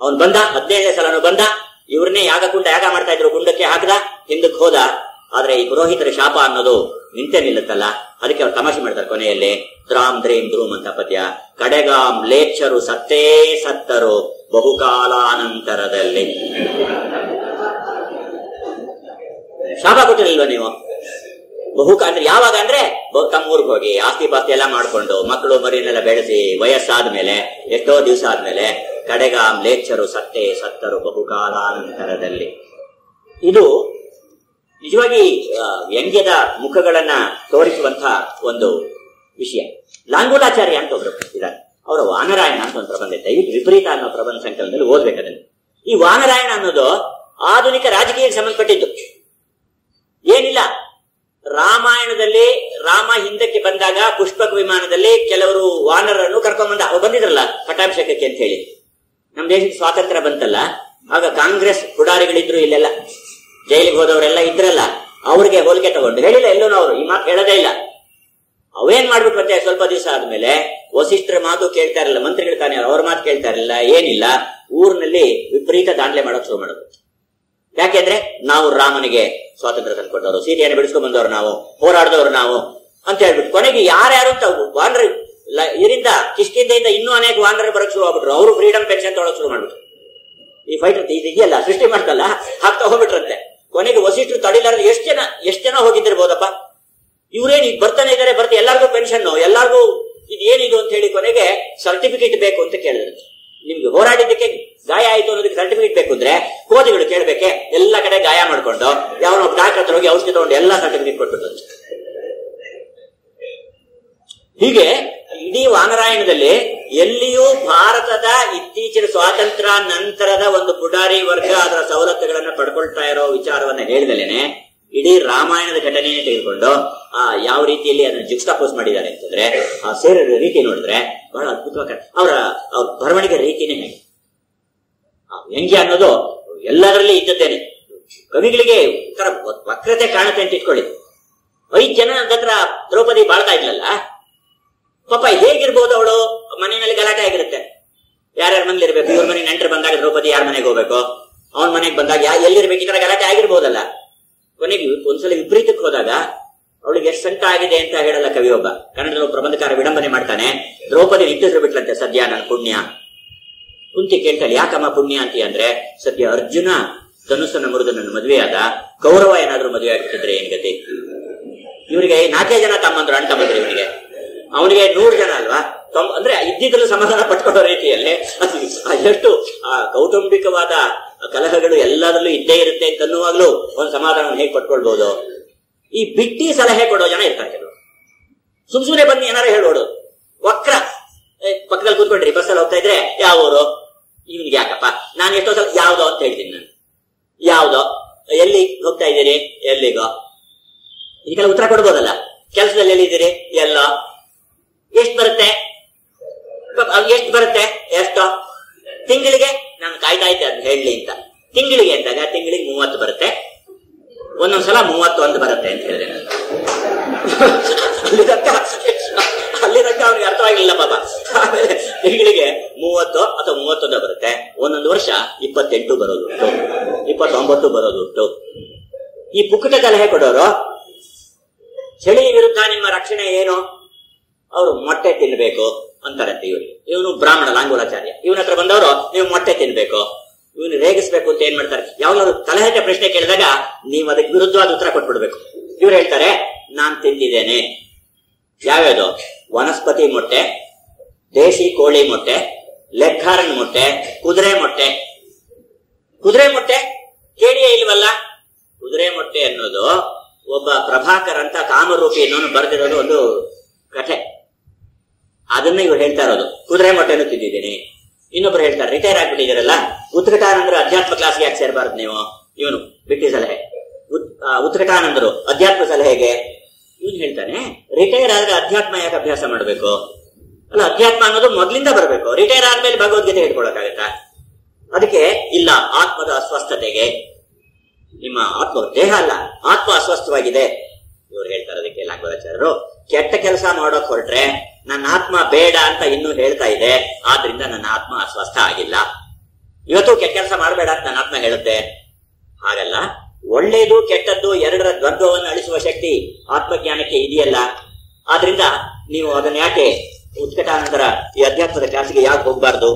ಅವನ್ ಬಂದ, ಹದಿನೈದನೇ ಸಲನು ಬಂದ. ಇವ್ರನ್ನೇ ಯಾಗ ಕುಂಡ ಯಾಗ ಮಾಡ್ತಾ ಇದ್ರು ಗುಂಡಕ್ಕೆ ಹಾಕದ, ಹಿಂದಕ್ಕೆ ಹೋದ. ಆದ್ರೆ ಈ ಪುರೋಹಿತರ ಶಾಪ ಅನ್ನೋದು ನಿಂತೆ ನಿಲ್ಲುತ್ತಲ್ಲ ಅದಕ್ಕೆ ಅವ್ರು ತಮಾಷೆ ಮಾಡ್ತಾರೆ ಕೊನೆಯಲ್ಲಿ. ದ್ರಾಮ್ ದ್ರೇಮ್ ಧ್ರೂಮ್ ಅಂತ ಪದ್ಯ. ಕಡೆಗಾಂ ಲೇಚರು ಸತ್ತೇ ಸತ್ತರು ಬಹುಕಾಲಾನಂತರದಲ್ಲಿ. ಶಾಪ ಕೊಟ್ಟಿರಲಿಲ್ವಾ ನೀವು? ಬಹುಕ ಅಂದ್ರೆ ಯಾವಾಗ ಅಂದ್ರೆ ಬ- ತಮ್ಮ ಊರಿಗೆ ಹೋಗಿ ಆಸ್ತಿ ಪಾಸ್ತಿ ಎಲ್ಲ ಮಾಡ್ಕೊಂಡು ಮಕ್ಕಳು ಮರಿನೆಲ್ಲ ಬೆಳೆಸಿ ವಯಸ್ಸಾದ ಮೇಲೆ ಎಷ್ಟೋ ದಿವಸ ಆದ್ಮೇಲೆ ಕಡೆಗಾಮ್ ಲೇಚರು ಸತ್ತೇ ಸತ್ತರು ಬಹುಕಾಲಾನಂತರದಲ್ಲಿ. ಇದು ನಿಜವಾಗಿ ವ್ಯಂಗ್ಯದ ಮುಖಗಳನ್ನ ತೋರಿಸುವಂತಹ ಒಂದು ವಿಷಯ. ಲಾಂಗುಲಾಚಾರ್ಯ ಅಂತ ಒಬ್ರು ಇದ್ದಾರೆ. ಅವರ ವಾನರಾಯಣ ಅಂತ ಒಂದು ಪ್ರಬಂಧ ಇದೆ. ವಿಪರೀತ ಅನ್ನೋ ಪ್ರಬಂಧ ಸಂಕಲನದಲ್ಲಿ ಓದ್ಬೇಕು ಅದನ್ನು ಈ ವಾನರಾಯಣ ಅನ್ನೋದು ಆಧುನಿಕ ರಾಜಕೀಯಕ್ಕೆ ಸಂಬಂಧಪಟ್ಟಿದ್ದು. ಏನಿಲ್ಲ. ರಾಮಾಯಣದಲ್ಲಿ, ರಾಮ ಹಿಂದಕ್ಕೆ ಬಂದಾಗ ಪುಷ್ಪಕ ವಿಮಾನದಲ್ಲಿ ಕೆಲವರು ವಾನರನ್ನು ಕರ್ಕೊಂಡ್ಬಂದ ಅವ್ರು ಬಂದಿದ್ರಲ್ಲ ಪಟ್ಟಾಭಿಷೇಕಕ್ಕೆ ಅಂತ ಹೇಳಿ. ನಮ್ಮ ದೇಶಕ್ಕೆ ಸ್ವಾತಂತ್ರ್ಯ ಬಂತಲ್ಲ. ಆಗ ಕಾಂಗ್ರೆಸ್ ಪುಡಾರಿಗಳಿದ್ರು ಇಲ್ಲೆಲ್ಲ. ಜೈಲಿಗೆ ಹೋದವರೆಲ್ಲ ಇದ್ರಲ್ಲ, ಅವ್ರಿಗೆ ಹೋಲಿಕೆ ತಗೊಂಡು ಹೇಳಿಲ್ಲ ಎಲ್ಲೂ ಅವರು. ಈ ಮಾತು ಹೇಳೋದೇ ಇಲ್ಲ. ಅವೇನ್ ಮಾಡ್ಬಿಟ್ಟು ಮತ್ತೆ ಸ್ವಲ್ಪ ದಿವಸ ಆದ್ಮೇಲೆ ವಸಿಷ್ಠರ ಮಾತು ಕೇಳ್ತಾ ಇರಲ್ಲ ಮಂತ್ರಿಗಳು ತಾನೇ ಅವ್ರ. ಮಾತು ಕೇಳ್ತಾ ಇರಲಿಲ್ಲ. ಏನಿಲ್ಲ. ಊರಿನಲ್ಲಿ ವಿಪರೀತ ದಾಂಡ್ಲೆ ಮಾಡೋಕ್ ಶುರು ಮಾಡೋದು ಯಾಕೆಂದ್ರೆ ನಾವು ರಾಮನಿಗೆ ಸ್ವಾತಂತ್ರ್ಯ ತಂದ್ಕೊಟ್ಟವರು. ಸೀತೆಯನ್ನು ಬಿಡಿಸ್ಕೊಂಡ್ ಬಂದವರು ನಾವು. ಹೋರಾಡಿದವರು ನಾವು ಅಂತ ಹೇಳ್ಬಿಟ್ಟು ಕೊನೆಗೆ ಯಾರ್ಯಾರು ಅಂತ ವಾನರ ಇದರಿಂದ ಕಿಷ್ಕಿಂದೆಯಿಂದ ಇನ್ನೂ ಅನೇಕ ವಾನರ ಬರಕ್ ಶುರು ಆಗ್ಬಿಟ್ರು. ಅವರು ಫ್ರೀಡಮ್ ಪೆನ್ಷನ್ ತೊಳಕ್ ಶುರು ಮಾಡ್ಬಿಟ್ರು. ಈ ಫೈಟ್ ಇದು ಇದೆಯಲ್ಲ, ಸೃಷ್ಟಿ ಮಾಡ್ತಲ್ಲ? ಹಾಕ್ತಾ ಹೋಗ್ಬಿಟ್ರಂತೆ ಕೊನೆಗೆ ವಸಿಷ್ಠರು ತಡಿಲಾರ ಎಷ್ಟು ಜನ ಎಷ್ಟು ಜನ ಹೋಗಿದ್ದಿರ್ಬೋದಪ್ಪ? ಇವ್ರೇನು ಈಗ ಬರ್ತಾನೆ ಇದ್ದಾರೆ ಬರ್ತಾ ಎಲ್ಲಾರ್ಗು ಪೆನ್ಷನ್ ಎಲ್ಲಾರ್ಗೂ ಇದು ಏನಿದು ಅಂತ ಹೇಳಿ ಕೊನೆಗೆ ಸರ್ಟಿಫಿಕೇಟ್ ಬೇಕು ಅಂತ ಕೇಳಿದ್ರು. ನಿಮ್ಗೆ ಹೋರಾಡಿದ್ದಕ್ಕೆ ಗಾಯ ಆಯ್ತು ಅನ್ನೋದಕ್ಕೆ ಸರ್ಟಿಫಿಕೇಟ್ ಬೇಕು ಅಂದ್ರೆ ಕೋದಿಗಳು ಕೇಳ್ಬೇಕೆ, ಎಲ್ಲ ಕಡೆ ಗಾಯ ಮಾಡ್ಕೊಂಡು ಯಾವ ಡಾಕ್ಟರ್ ಹತ್ರ ಹೋಗಿ ಔಷಧಿ ತಗೊಂಡು ಎಲ್ಲ ಸರ್ಟಿಫಿಕೇಟ್ ಕೊಟ್ಬಿಟ್ಟು ಹೀಗೆ ಇಡೀ ವಾನರಾಯಣದಲ್ಲಿ ಎಲ್ಲಿಯೂ ಭಾರತದ ಇತ್ತೀಚಿನ ಸ್ವಾತಂತ್ರ್ಯ ನಂತರದ ಒಂದು ಪುಡಾರಿ ವರ್ಗ ಅದರ ಸವಲತ್ತುಗಳನ್ನು ಪಡ್ಕೊಳ್ತಾ ಇರೋ ವಿಚಾರವನ್ನ ಹೇಳಿದಲೇನೆ ಇಡೀ ರಾಮಾಯಣದ ಘಟನೆಯನ್ನು ತೆಗೆದುಕೊಂಡು, ಆ, ಯಾವ ರೀತಿಯಲ್ಲಿ ಅದನ್ನ ಜಿಕ್ಸ್ಟಾಪೋಸ್ ಮಾಡಿದ್ದಾರೆ ಅಂತಂದ್ರೆ, ಆ ಸೇರ ರೀತಿ ನೋಡಿದ್ರೆ ಬಹಳ ಅದ್ಭುತವಾಗಿ ಅವರ ಬರವಣಿಗೆ ರೀತಿನೇ ಹೇಗೆ ಆ ವ್ಯಂಗ್ಯ ಅನ್ನೋದು ಎಲ್ಲದರಲ್ಲಿ ಇದ್ದದ್ದೇನೆ. ಕವಿಗಳಿಗೆ ವಕ್ರತೆ ಕಾಣುತ್ತೆ ಅಂತ ಇಟ್ಕೊಳ್ಳಿ. ಐದು ಜನ ಹತ್ರ ದ್ರೌಪದಿ ಬಾಳ್ತಾ ಇದ್ಲಲ್ಲ ಪಾಪ ಹೇಗಿರ್ಬೋದು ಅವಳು? ಮನೆಯಲ್ಲಿ ಗಲಾಟೆ ಆಗಿರುತ್ತೆ. ಯಾರ್ಯಾರ ಮನೇಲಿ ಇರ್ಬೇಕು ಇವ್ರ ಮನೆಗೆ ನೆಂಟರು ಬಂದಾಗ ದ್ರೌಪದಿ ಯಾರ ಮನೆಗೆ ಹೋಗ್ಬೇಕು? ಅವನ ಮನೆಗೆ ಬಂದಾಗ ಎಲ್ಲಿರ್ಬೇಕು? ಈ ಗಲಾಟೆ ಆಗಿರ್ಬೋದಲ್ಲ. ಕೊನೆಗೆ ಒಂದ್ಸಲ ವಿಪರೀತಕ್ಕೆ ಹೋದಾಗ ಅವಳಿಗೆ ಎಷ್ಟು ಸಂಕಟ ಆಗಿದೆ ಅಂತ ಹೇಳಲ್ಲ ಕವಿ ಒಬ್ಬ. ಕನ್ನಡದ ಪ್ರಬಂಧಕಾರ ವಿಡಂಬನೆ ಮಾಡ್ತಾನೆ, ದ್ರೌಪದಿ ನಿಟ್ಟಿದ್ರು ಬಿಟ್ಲಂತೆ, ಸದ್ಯ ನನ್ನ ಪುಣ್ಯ. ಕುಂತಿ ಕೇಳ್ತಾಳೆ, ಯಾಕಮ್ಮ ಪುಣ್ಯ ಅಂತೀಯ ಅಂದ್ರೆ, ಸದ್ಯ ಅರ್ಜುನ ಧನುಸನ ಮುರಿದು ನನ್ನ ಮದುವೆಯಾದ ಕೌರವ ಏನಾದ್ರೂ ಮದುವೆ ಆಗ್ತಿದ್ರೆ ಏನ್ ಗತಿ? ಇವರಿಗೆ ನಾಲ್ಕೇ ಜನ ತಮ್ಮಂದ್ರು, ಅಣ್ಣ ತಮ್ಮಂದ್ರು ಇವನಿಗೆ ಅವನಿಗೆ ನೂರು ಜನ ಅಲ್ವಾ? ಅಂದ್ರೆ ಇದ್ದಿದ್ರಲ್ಲೂ ಸಮಾಧಾನ ಪಟ್ಕೊಳ್ಳೋ ರೀತಿಯಲ್ಲಿ ಎಷ್ಟು, ಆ ಕೌಟುಂಬಿಕವಾದ ಕಲಹಗಳು ಎಲ್ಲದರಲ್ಲೂ ಇದ್ದೇ ಇರುತ್ತೆ ಅಂತನ್ನುವಾಗ್ಲೂ ಒಂದು ಸಮಾಧಾನವನ್ನು ಹೇಗೆ ಪಟ್ಕೊಳ್ಬಹುದು ಈ ಬಿಟ್ಟಿ ಸಲಹೆ ಕೊಡೋ ಜನ ಇರ್ತಾರೆ ಕೆಲವರು. ಸುಮ್ ಸುಮ್ನೆ ಬಂದು ಏನಾರ ಹೇಳೋಡು ವಕ್ರ. ಪಕ್ಕದಲ್ಲಿ ಕೂತ್ಕೊಂಡ್ರಿ ಬಸ್ಸಲ್ಲಿ ಹೋಗ್ತಾ ಇದ್ರೆ, ಯಾವ ಊರು? ಇವ್ನಿಗೆ ಯಾಕಪ್ಪ? ನಾನು ಎಷ್ಟೋ ಸಲ, ಯಾವ್ದೋ ಅಂತ ಹೇಳ್ತೀನಿ ನಾನು. ಯಾವ್ದೋ? ಎಲ್ಲಿ ಹೋಗ್ತಾ ಇದ್ದೀರಿ? ಎಲ್ಲಿಗೋ? ಈಗೆಲ್ಲ ಉತ್ತರ ಕೊಡ್ಬೋದಲ್ಲ? ಕೆಲಸದಲ್ಲಿ ಎಲ್ಲಿದ್ದೀರಿ? ಎಲ್ಲೋ? ಎಷ್ಟು ಬರುತ್ತೆ? ಎಷ್ಟು ಬರುತ್ತೆ? ಎಷ್ಟು? ತಿಂಗಳಿಗೆ? ನಾನು ಕಾಯ್ತಾ ಇದ್ದೆ ಅಂತ ಹೇಳಲಿ ಅಂತ. ತಿಂಗಳಿಗೆ ಅಂದಾಗ ತಿಂಗಳಿಗೆ ಮೂವತ್ತು ಬರುತ್ತೆ. ಒಂದೊಂದ್ಸಲ ಮೂವತ್ತೊಂದು ಬರುತ್ತೆ ಅಂತ ಹೇಳಿದೆ ನಾನು. ಅಲ್ಲಿ ತನಕ ಅಲ್ಲಿ ತನಕ ಅವ್ನಿಗೆ ಅರ್ಥವಾಗಿ ಆಗ್ಲಿಲ್ಲ ಪಾಪ. ಆಮೇಲೆ ತಿಂಗಳಿಗೆ ಮೂವತ್ತು ಅಥವಾ ಮೂವತ್ತೊಂದು ಬರುತ್ತೆ. ಒಂದೊಂದು ವರ್ಷ ಇಪ್ಪತ್ತೆಂಟು ಬರೋದು ಇಪ್ಪತ್ತೊಂಬತ್ತು ಬರೋದು ಉಂಟು. ಈ ಪುಕ್ಕಟ ಸಲಹೆ ಕೊಡೋರು? ಚಳಿ ವಿರುದ್ಧ ನಿಮ್ಮ ರಕ್ಷಣೆ ಏನು? ಅವರು ಮೊಟ್ಟೆ ತಿನ್ಬೇಕು ಅಂತಾರಂತೆ ಇವ್ರಿಗೆ ಇವನು ಬ್ರಾಹ್ಮಣ, ಲಾಂಗುಲಾಚಾರ್ಯ. ಇವನ ಹತ್ರ ಬಂದವರು, ನೀವು ಮೊಟ್ಟೆ ತಿನ್ಬೇಕು. ಇವನು ರೇಗಿಸ್ಬೇಕು ಅಂತ ಏನ್ ಮಾಡ್ತಾರೆ? ಯಾವ್ದಾದ್ರು ತಲಹೆಟ ಪ್ರಶ್ನೆ ಕೇಳಿದಾಗ ನೀವು ಅದಕ್ಕೆ ವಿರುದ್ಧವಾದ ಉತ್ತರ ಕೊಟ್ಬಿಡ್ಬೇಕು. ಇವ್ರು ಹೇಳ್ತಾರೆ, ನಾನ್ ತಿಂದಿದ್ದೇನೆ. ಯಾವ್ಯಾವುದು? ವನಸ್ಪತಿ ಮೊಟ್ಟೆ, ದೇಶಿ ಕೋಳಿ ಮೊಟ್ಟೆ, ಲೆಕ್ಕಾರನ್ ಮೊಟ್ಟೆ, ಕುದುರೆ ಮೊಟ್ಟೆ. ಕುದುರೆ ಮೊಟ್ಟೆ ಕೇಳಿಯೇ ಇಲ್ವಲ್ಲ? ಕುದುರೆ ಮೊಟ್ಟೆ ಅನ್ನೋದು ಒಬ್ಬ ಪ್ರಭಾಕರ್ ಅಂತ ಕಾಮರೂಪಿ ಅನ್ನೋನು ಬರೆದಿರೋದು ಒಂದು ಕಥೆ. ಅದನ್ನ ಇವ್ರು ಹೇಳ್ತಾ ಇರೋದು. ಕುದುರೆ ಮೊಟ್ಟೆನೂ ತಿಂದಿದ್ದೀನಿ. ಇನ್ನೊಬ್ರು ಹೇಳ್ತಾರೆ, ರಿಟೈರ್ ಆಗ್ಬಿಟ್ಟಿದ್ದೀರಲ್ಲ? ಉತ್ಕಟಾನಂದರು ಅಧ್ಯಾತ್ಮ ಕ್ಲಾಸ್ಗೆ ಯಾಕೆ ಸೇರ್ಬಾರ್ದು ನೀವು? ಇವನು ಬಿಟ್ಟಿ ಸಲಹೆ. ಉತ್ಕಟಾನಂದರು ಅಧ್ಯಾತ್ಮ ಸಲಹೆಗೆ. ಇವನು ಹೇಳ್ತಾನೆ, ರಿಟೈರ್ ಆದ್ರೆ ಅಧ್ಯಾತ್ಮ ಯಾಕೆ ಅಭ್ಯಾಸ ಮಾಡಬೇಕು? ಅಲ್ಲ, ಅಧ್ಯಾತ್ಮ ಅನ್ನೋದು ಮೊದ್ಲಿಂದ ಬರಬೇಕು. ರಿಟೈರ್ ಆದ್ಮೇಲೆ ಭಗವದ್ಗೀತೆ ಹೇಳ್ಕೊಳಕ್ಕಾಗತ್ತಾ ಅದಕ್ಕೆ, ಇಲ್ಲ, ಆತ್ಮದ ಅಸ್ವಸ್ಥತೆಗೆ. ನಿಮ್ಮ ಆತ್ಮ ದೇಹ ಅಲ್ಲ, ಆತ್ಮ ಅಸ್ವಸ್ಥವಾಗಿದೆ. ಇವ್ರು ಹೇಳ್ತಾರೆ ಅದಕ್ಕೆ ಕೆಟ್ಟ ಕೆಲಸ ಮಾಡೋಕ್ ಹೊರಟ್ರೆ ನನ್ನ ಆತ್ಮ ಬೇಡ ಅಂತ ಇನ್ನೂ ಹೇಳ್ತಾ ಇದೆ, ಆದ್ರಿಂದ ನನ್ನ ಆತ್ಮ ಅಸ್ವಸ್ಥ ಆಗಿಲ್ಲ. ಇವತ್ತು ಕೆಟ್ಟ ಕೆಲಸ ಮಾಡಬೇಡ ಅಂತ ನನ್ನ ಆತ್ಮ ಹೇಳುತ್ತೆ. ಹಾಗಲ್ಲ, ಒಳ್ಳೇದು ಕೆಟ್ಟದ್ದು ಎರಡರ ದ್ವಂದ್ವವನ್ನು ಅಳಿಸುವ ಶಕ್ತಿ ಆತ್ಮಜ್ಞಾನಕ್ಕೆ ಇದೆಯಲ್ಲ. ಆದ್ರಿಂದ ನೀವು ಅದನ್ನ ಯಾಕೆ ಉತ್ಕಟಾನಂತರ ಈ ಅಧ್ಯಾತ್ಮದ ಕ್ಲಾಸಿಗೆ ಯಾಕೆ ಹೋಗ್ಬಾರ್ದು?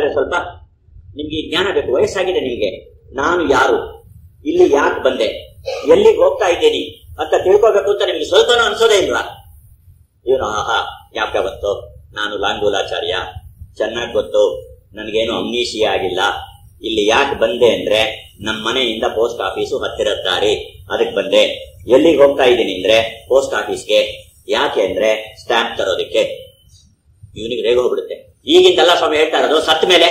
ಆಚಾರ್ಯ ಸ್ವಲ್ಪ. ನಿಮ್ಗೆ ಜ್ಞಾನ ಬೇಕು, ವಯಸ್ಸಾಗಿದೆ ನಿಮಗೆ. ನಾನು ಯಾರು? ಇಲ್ಲಿ ಯಾಕೆ ಬಂದೆ? ಎಲ್ಲಿಗೆ ಹೋಗ್ತಾ ಇದ್ದೀನಿ? ಅಂತ ತಿಳ್ಕೋಬೇಕು ಅಂತ ನಿಮ್ಗೆ ಸ್ವಲ್ಪ ಅನ್ಸೋದೇ ಇಲ್ವಾ? ಇವನು ಆಹಾ, ಯಾಕೆ ಬಂತು ನಾನು ಲಾಂಗೂಲಾಚಾರ್ಯ. ಚೆನ್ನಾಗಿ ಗೊತ್ತು. ನನಗೇನು ಅಮ್ನೀಶಿಯ ಆಗಿಲ್ಲ. ಇಲ್ಲಿ ಯಾಕೆ ಬಂದೆ ಅಂದ್ರೆ ನಮ್ಮ ಮನೆಯಿಂದ ಪೋಸ್ಟ್ ಆಫೀಸು ಹತ್ತಿರ ದಾರಿ ಅದಕ್ಕೆ ಬಂದೆ. ಎಲ್ಲಿಗೆ ಹೋಗ್ತಾ ಇದ್ದೀನಿ ಅಂದ್ರೆ ಪೋಸ್ಟ್ ಆಫೀಸ್ಗೆ. ಯಾಕೆ ಅಂದ್ರೆ ಸ್ಟಾಂಪ್ ತರೋದಕ್ಕೆ. ಇವನಿಗೆ ರೇಗ ಹೋಗ್ಬಿಡುತ್ತೆ. ಈಗಿಂದಲ್ಲ ಸ್ವಾಮಿ ಹೇಳ್ತಾ ಇರೋದು, ಸತ್ತ ಮೇಲೆ,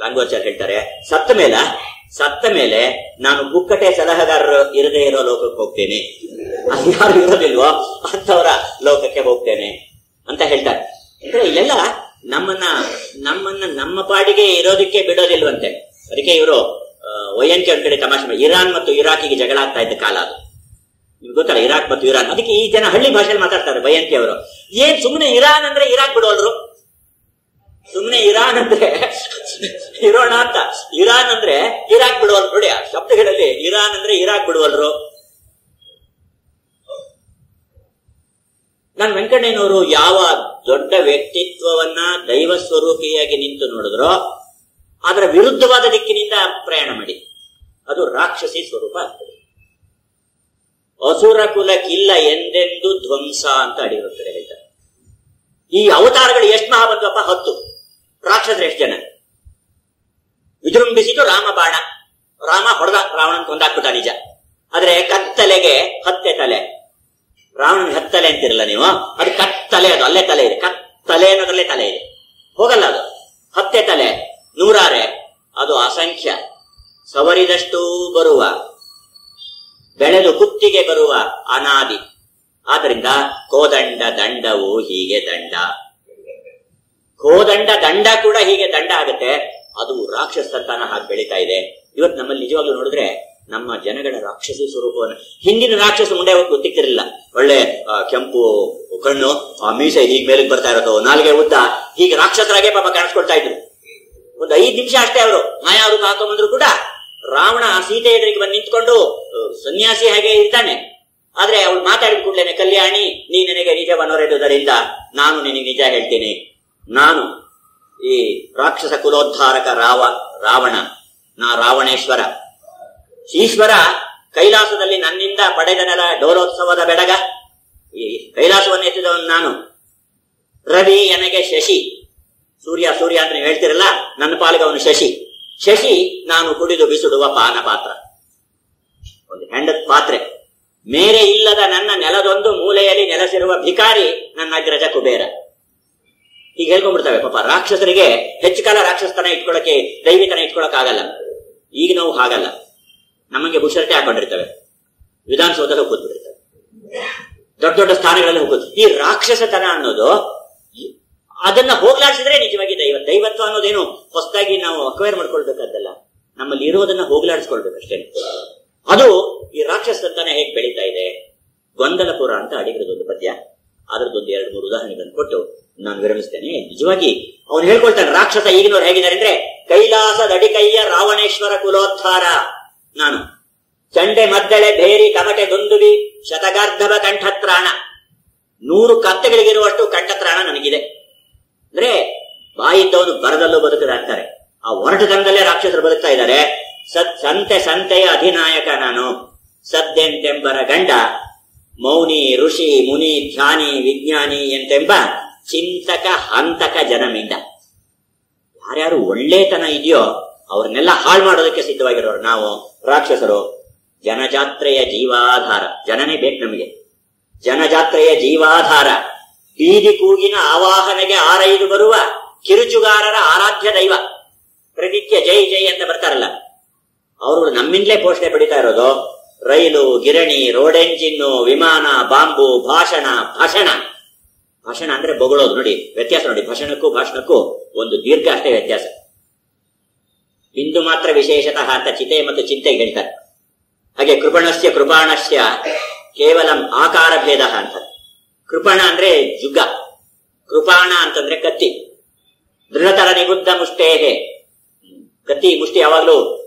ಲಾಂಗೋಚಾರ್ ಹೇಳ್ತಾರೆ, ಸತ್ತ ಮೇಲೆ ಸತ್ತ ಮೇಲೆ ನಾನು ಗುಕ್ಕಟೆ ಸಲಹೆಗಾರರು ಇರದೇ ಇರೋ ಲೋಕಕ್ಕೆ ಹೋಗ್ತೇನೆ. ಯಾರು ಇರೋದಿಲ್ವೋ ಅಂತವರ ಲೋಕಕ್ಕೆ ಹೋಗ್ತೇನೆ ಅಂತ ಹೇಳ್ತಾರೆ. ಅಂದ್ರೆ ಇಲ್ಲೆಲ್ಲ ನಮ್ಮನ್ನ ನಮ್ಮನ್ನ ನಮ್ಮ ಪಾಡಿಗೆ ಇರೋದಕ್ಕೆ ಬಿಡೋದಿಲ್ವಂತೆ. ಅದಕ್ಕೆ ಇವರು ವೈಯನ್ಕೆ ಒಂದ್ ಕಡೆ ತಮಾಷೆ ಇರಾನ್ ಮತ್ತು ಇರಾಕಿಗೆ ಜಗಳ ಆಗ್ತಾ ಇದ್ದ ಕಾಲ ಅದು. ನಿಮ್ಗೆ ಗೊತ್ತಲ್ಲ, ಇರಾಕ್ ಮತ್ತು ಇರಾನ್. ಅದಕ್ಕೆ ಈ ಜನ ಹಳ್ಳಿ ಭಾಷೆಯಲ್ಲಿ ಮಾತಾಡ್ತಾರೆ ಬಯಂತಿ ಅವರು. ಏನ್ ಸುಮ್ಮನೆ ಇರಾನ್ ಅಂದ್ರೆ ಇರಾಕ್ ಬಿಡೋಲ್ರು? ಸುಮ್ಮನೆ ಇರಾನ್ ಅಂದ್ರೆ ಇರೋಣ ಅಂತ. ಇರಾನ್ ಅಂದ್ರೆ ಇರಾಕ್ ಬಿಡುವಲ್ ನೋಡಿ, ಆ ಶಬ್ದಗಳಲ್ಲಿ ಇರಾನ್ ಅಂದ್ರೆ ಇರಾಕ್ ಬಿಡುವಲ್ರು. ನಾನು ವೆಂಕಣ್ಣಯ್ಯನವರು ಯಾವ ದೊಡ್ಡ ವ್ಯಕ್ತಿತ್ವವನ್ನ ದೈವ ಸ್ವರೂಪಿಯಾಗಿ ನಿಂತು ನೋಡಿದ್ರು, ಅದರ ವಿರುದ್ಧವಾದ ದಿಕ್ಕಿನಿಂದ ಪ್ರಯಾಣ ಮಾಡಿ. ಅದು ರಾಕ್ಷಸಿ ಸ್ವರೂಪ ಆಗ್ತದೆ. ಅಸುರ ಕುಲಕ್ಕಿಲ್ಲ ಎಂದೆಂದು ಧ್ವಂಸ ಅಂತ ಅಡಿರುತ್ತಾರೆ ಹೇಳ್ತಾರೆ ಈ ಅವತಾರಗಳು ಎಷ್ಟು ಮಹಾ ಹತ್ತು. ರಾಕ್ಷಸರು ಎಷ್ಟು ಜನ ವಿಜೃಂಭಿಸಿತು ರಾಮ ಬಾಣ. ರಾಮ ಹೊಡೆದ ರಾವಣನ್ ಕೊಂದಾಕ್ಬಿಟ್ಟ ನಿಜ. ಆದ್ರೆ ಕತ್ತಲೆಗೆ ಹತ್ತೆ ತಲೆ. ರಾವಣನ್ ಹತ್ತಲೆ ಅಂತಿರಲ್ಲ ನೀವು? ಅದು ಕತ್ತಲೆ ಅದು, ಅಲ್ಲೇ ತಲೆ ಇದೆ. ಕತ್ತಲೆ ಅನ್ನೋದ್ರಲ್ಲೇ ತಲೆ ಇದೆ. ಹೋಗಲ್ಲ ಅದು. ಹತ್ತೆ ತಲೆ, ನೂರಾರೆ. ಅದು ಅಸಂಖ್ಯ. ಸವರಿದಷ್ಟು ಬರುವ. ಬೆಳೆದು ಕುತ್ತಿಗೆ ಬರುವ ಅನಾದಿ. ಆದ್ರಿಂದ ಕೋದಂಡ ದಂಡವು ಹೀಗೆ ದಂಡ. ಕೋದಂಡ ದಂಡ ಕೂಡ ಹೀಗೆ ದಂಡ ಆಗುತ್ತೆ. ಅದು ರಾಕ್ಷಸ ಸಂತಾನ ಹಾಗೆ ಬೆಳೀತಾ ಇದೆ. ಇವತ್ತು ನಮ್ಮಲ್ಲಿ ನಿಜವಾಗ್ಲೂ ನೋಡಿದ್ರೆ ನಮ್ಮ ಜನಗಳ ರಾಕ್ಷಸಿ ಸ್ವರೂಪವನ್ನು ಹಿಂದಿನ ರಾಕ್ಷಸ ಮುಂದೆ ಅವತ್ತು ಒಳ್ಳೆ ಕೆಂಪು ಕಣ್ಣು, ಆ ಮೀಸೆ ಹೀಗೆ ಮೇಲೆ ಬರ್ತಾ ಇರೋದು, ನಾಲ್ಗೆ ಉದ್ದ, ಹೀಗೆ ರಾಕ್ಷಸರಾಗೆ ಪಾಪ ಕಾಣಿಸ್ಕೊಳ್ತಾ ಇದ್ರು. ಒಂದು ಐದು ನಿಮಿಷ ಅಷ್ಟೇ ಅವರು. ಮಾಯಾವೃತ ಹಾಕೊಂಡ್ಬಂದ್ರು ಕೂಡ ರಾವಣ ಸೀತೆ ಎದುರಿಗೆ ಬಂದು ನಿಂತ್ಕೊಂಡು ಸನ್ಯಾಸಿ ಹಾಗೆ ಇರ್ತಾನೆ. ಆದ್ರೆ ಅವಳು ಮಾತಾಡಿದ ಕೂಡಲೇ ಕಲ್ಯಾಣಿ, ನೀ ನನಗೆ ನಿಜವನ್ನೊರೆದುದರಿಂದ ನಾನು ನಿನಗೆ ನಿಜ ಹೇಳ್ತೀನಿ. ನಾನು ಈ ರಾಕ್ಷಸ ಕುಲೋದ್ಧಾರಕ ರಾವ, ರಾವಣ, ನಾ ರಾವಣೇಶ್ವರ. ಈಶ್ವರ ಕೈಲಾಸದಲ್ಲಿ ನನ್ನಿಂದ ಪಡೆದನೆಲ್ಲ ಡೋಲೋತ್ಸವದ ಬೆಡಗ, ಈ ಕೈಲಾಸವನ್ನು ಎತ್ತಿದವನು ನಾನು. ರವಿ ನನಗೆ ಶಶಿ. ಸೂರ್ಯ ಸೂರ್ಯ ಅಂತ ನೀವು ಹೇಳ್ತಿರಲ್ಲ, ನನ್ನ ಪಾಲಿಗೆ ಅವನು ಶಶಿ. ಶಶಿ ನಾನು ಕುಡಿದು ಬಿಸಿಡುವ ಪಾನ ಪಾತ್ರ. ಒಂದು ಹೆಂಡದ ಪಾತ್ರೆ. ಮೇರೆ ಇಲ್ಲದ ನನ್ನ ನೆಲದೊಂದು ಮೂಲೆಯಲ್ಲಿ ನೆಲೆಸಿರುವ ಭಿಕಾರಿ ನನ್ನ ಅಗ್ರಜ ಕುಬೇರ. ಹೀಗೆ ಹೇಳ್ಕೊಂಡ್ಬಿಡ್ತವೆ. ಪಾಪ ರಾಕ್ಷಸರಿಗೆ ಹೆಚ್ಚು ಕಾಲ ರಾಕ್ಷಸತನ ಇಟ್ಕೊಳಕ್ಕೆ ದೈವಿತನ ಇಟ್ಕೊಳಕ್ ಆಗಲ್ಲ ಈಗ ನಾವು ಹಾಗಲ್ಲ. ನಮಗೆ ಬುಷರ್ಟೆ ಹಾಕೊಂಡಿರ್ತವೆ ವಿಧಾನಸೌಧದಲ್ಲಿ ಕೂತ್ಬಿಟ್ಟಿರ್ತವೆ ದೊಡ್ಡ ದೊಡ್ಡ ಸ್ಥಾನಗಳಲ್ಲಿ ಹೋಗೋದು ಈ ರಾಕ್ಷಸತನ ಅನ್ನೋದು, ಅದನ್ನ ಹೋಗ್ಲಾಡಿಸಿದ್ರೆ ನಿಜವಾಗಿ ದೈವ, ದೈವತ್ವ ಅನ್ನೋದೇನು ಹೊಸದಾಗಿ ನಾವು ಅಕ್ವೈರ್ ಮಾಡ್ಕೊಳ್ಬೇಕಾದ್ದಲ್ಲ. ನಮ್ಮಲ್ಲಿ ಇರೋದನ್ನ ಹೋಗ್ಲಾಡಿಸ್ಕೊಳ್ಬೇಕಷ್ಟೇ ಅದು ಈ ರಾಕ್ಷಸತನ ಹೇಗೆ ಬೆಳೀತಾ ಇದೆ? ಗೊಂದಲಪುರ ಅಂತ ಅಡಿಗರದೊಂದು ಪದ್ಯ. ಅದರದ್ದೊಂದು ಎರಡು ಮೂರು ಉದಾಹರಣೆಗಳನ್ನು ಕೊಟ್ಟು ನಾನು ವಿರಮಿಸ್ತೇನೆ. ನಿಜವಾಗಿ ಅವನು ಹೇಳ್ಕೊಳ್ತಾನೆ, ರಾಕ್ಷಸ ಈಗಿನವ್ರು ಹೇಗಿದ್ದಾರೆ ಅಂದ್ರೆ, ಕೈಲಾಸ ಅಡಿಕೈಯ ರಾವಣೇಶ್ವರ ಕುಲೋದ್ಧಾರ. ನಾನು ಚಂಡೆ ಮದ್ದಳೆ ಭೇರಿ ಕಮಟೆ ದುಂದುವಿ ಶತಗಾರ್ಧವ ಕಂಠತ್ರಾಣ. ನೂರು ಕತ್ತೆಗಳಿಗಿರುವಷ್ಟು ಕಂಠತ್ರಾಣ ನನಗಿದೆ. ಅಂದ್ರೆ ಬಾಯಿದ್ದವನು ಬರದಲ್ಲೂ ಬದುಕದ ಅಂತಾರೆ ಆ ಹೊರಟುತನದಲ್ಲೇ ರಾಕ್ಷಸರು ಬದುಕ್ತಾ ಇದ್ದಾರೆ. ಸತ್ ಸಂತೆ ಸಂತೆಯ ಅಧಿನಾಯಕ ನಾನು. ಸದ್ದೆಂತೆಂಬರ ಗಂಡ. ಮೌನಿ, ಋಷಿ, ಮುನಿ, ಧ್ಯಾನಿ, ವಿಜ್ಞಾನಿ ಎಂತೆಂಬ ಚಿಂತಕ, ಹಂತಕ ಜನಮಿಂದ. ಯಾರ್ಯಾರು ಒಳ್ಳೆತನ ಇದೆಯೋ ಅವ್ರನ್ನೆಲ್ಲ ಹಾಳು ಮಾಡೋದಕ್ಕೆ ಸಿದ್ಧವಾಗಿರೋರು ನಾವು, ರಾಕ್ಷಸರು. ಜನಜಾತ್ರೆಯ ಜೀವಾಧಾರ. ಜನನೇ ಬೇಕು ನಮಗೆ. ಜನಜಾತ್ರೆಯ ಜೀವಾಧಾರ. ಬೀದಿ ಕೂಗಿನ ಆವಾಹನೆಗೆ ಆರೈದು ಬರುವ ಕಿರುಚುಗಾರರ ಆರಾಧ್ಯ ದೈವ. ಪ್ರತಿತ್ಯ ಜೈ ಜೈ ಅಂತ ಬರ್ತಾರಲ್ಲ. ಅವರು ನಮ್ಮಿಂದಲೇ ಪೋಷಣೆ ಪಡಿತಾ ಇರೋದು. ರೈಲು, ಗಿರಣಿ, ರೋಡ್ ಎಂಜಿನ್ನು, ವಿಮಾನ, ಬಾಂಬು, ಭಾಷಣ ಭಾಷಣ. ಭಾಷಣ ಅಂದ್ರೆ ಬೊಗಳೋದು, ನೋಡಿ, ವ್ಯತ್ಯಾಸ ನೋಡಿ, ಭಾಷಣಕ್ಕೂ ಭಾಷಣಕ್ಕೂ ಒಂದು ದೀರ್ಘ ಅಷ್ಟೇ ವ್ಯತ್ಯಾಸ. ಬಿಂದು ಮಾತ್ರ ವಿಶೇಷತಃ ಅಂತ ಚಿತೆ ಮತ್ತು ಚಿಂತೆ ಹೇಳ್ತಾರೆ. ಹಾಗೆ ಕೃಪಣಸ್ಯ ಕೃಪಾಣಸ್ಯ ಕೇವಲ ಆಕಾರ ಭೇದ ಅಂತ. ಕೃಪಣ ಅಂದ್ರೆ ಜುಗ್ಗ ಕೃಪಾಣ ಅಂತಂದ್ರೆ ಕತ್ತಿ. ದೃಢತರ ನಿಗುದ್ಧ ಮುಷ್ಟೇಹೆ. ಕತ್ತಿ ಮುಷ್ಟಿ ಯಾವಾಗ್ಲೂ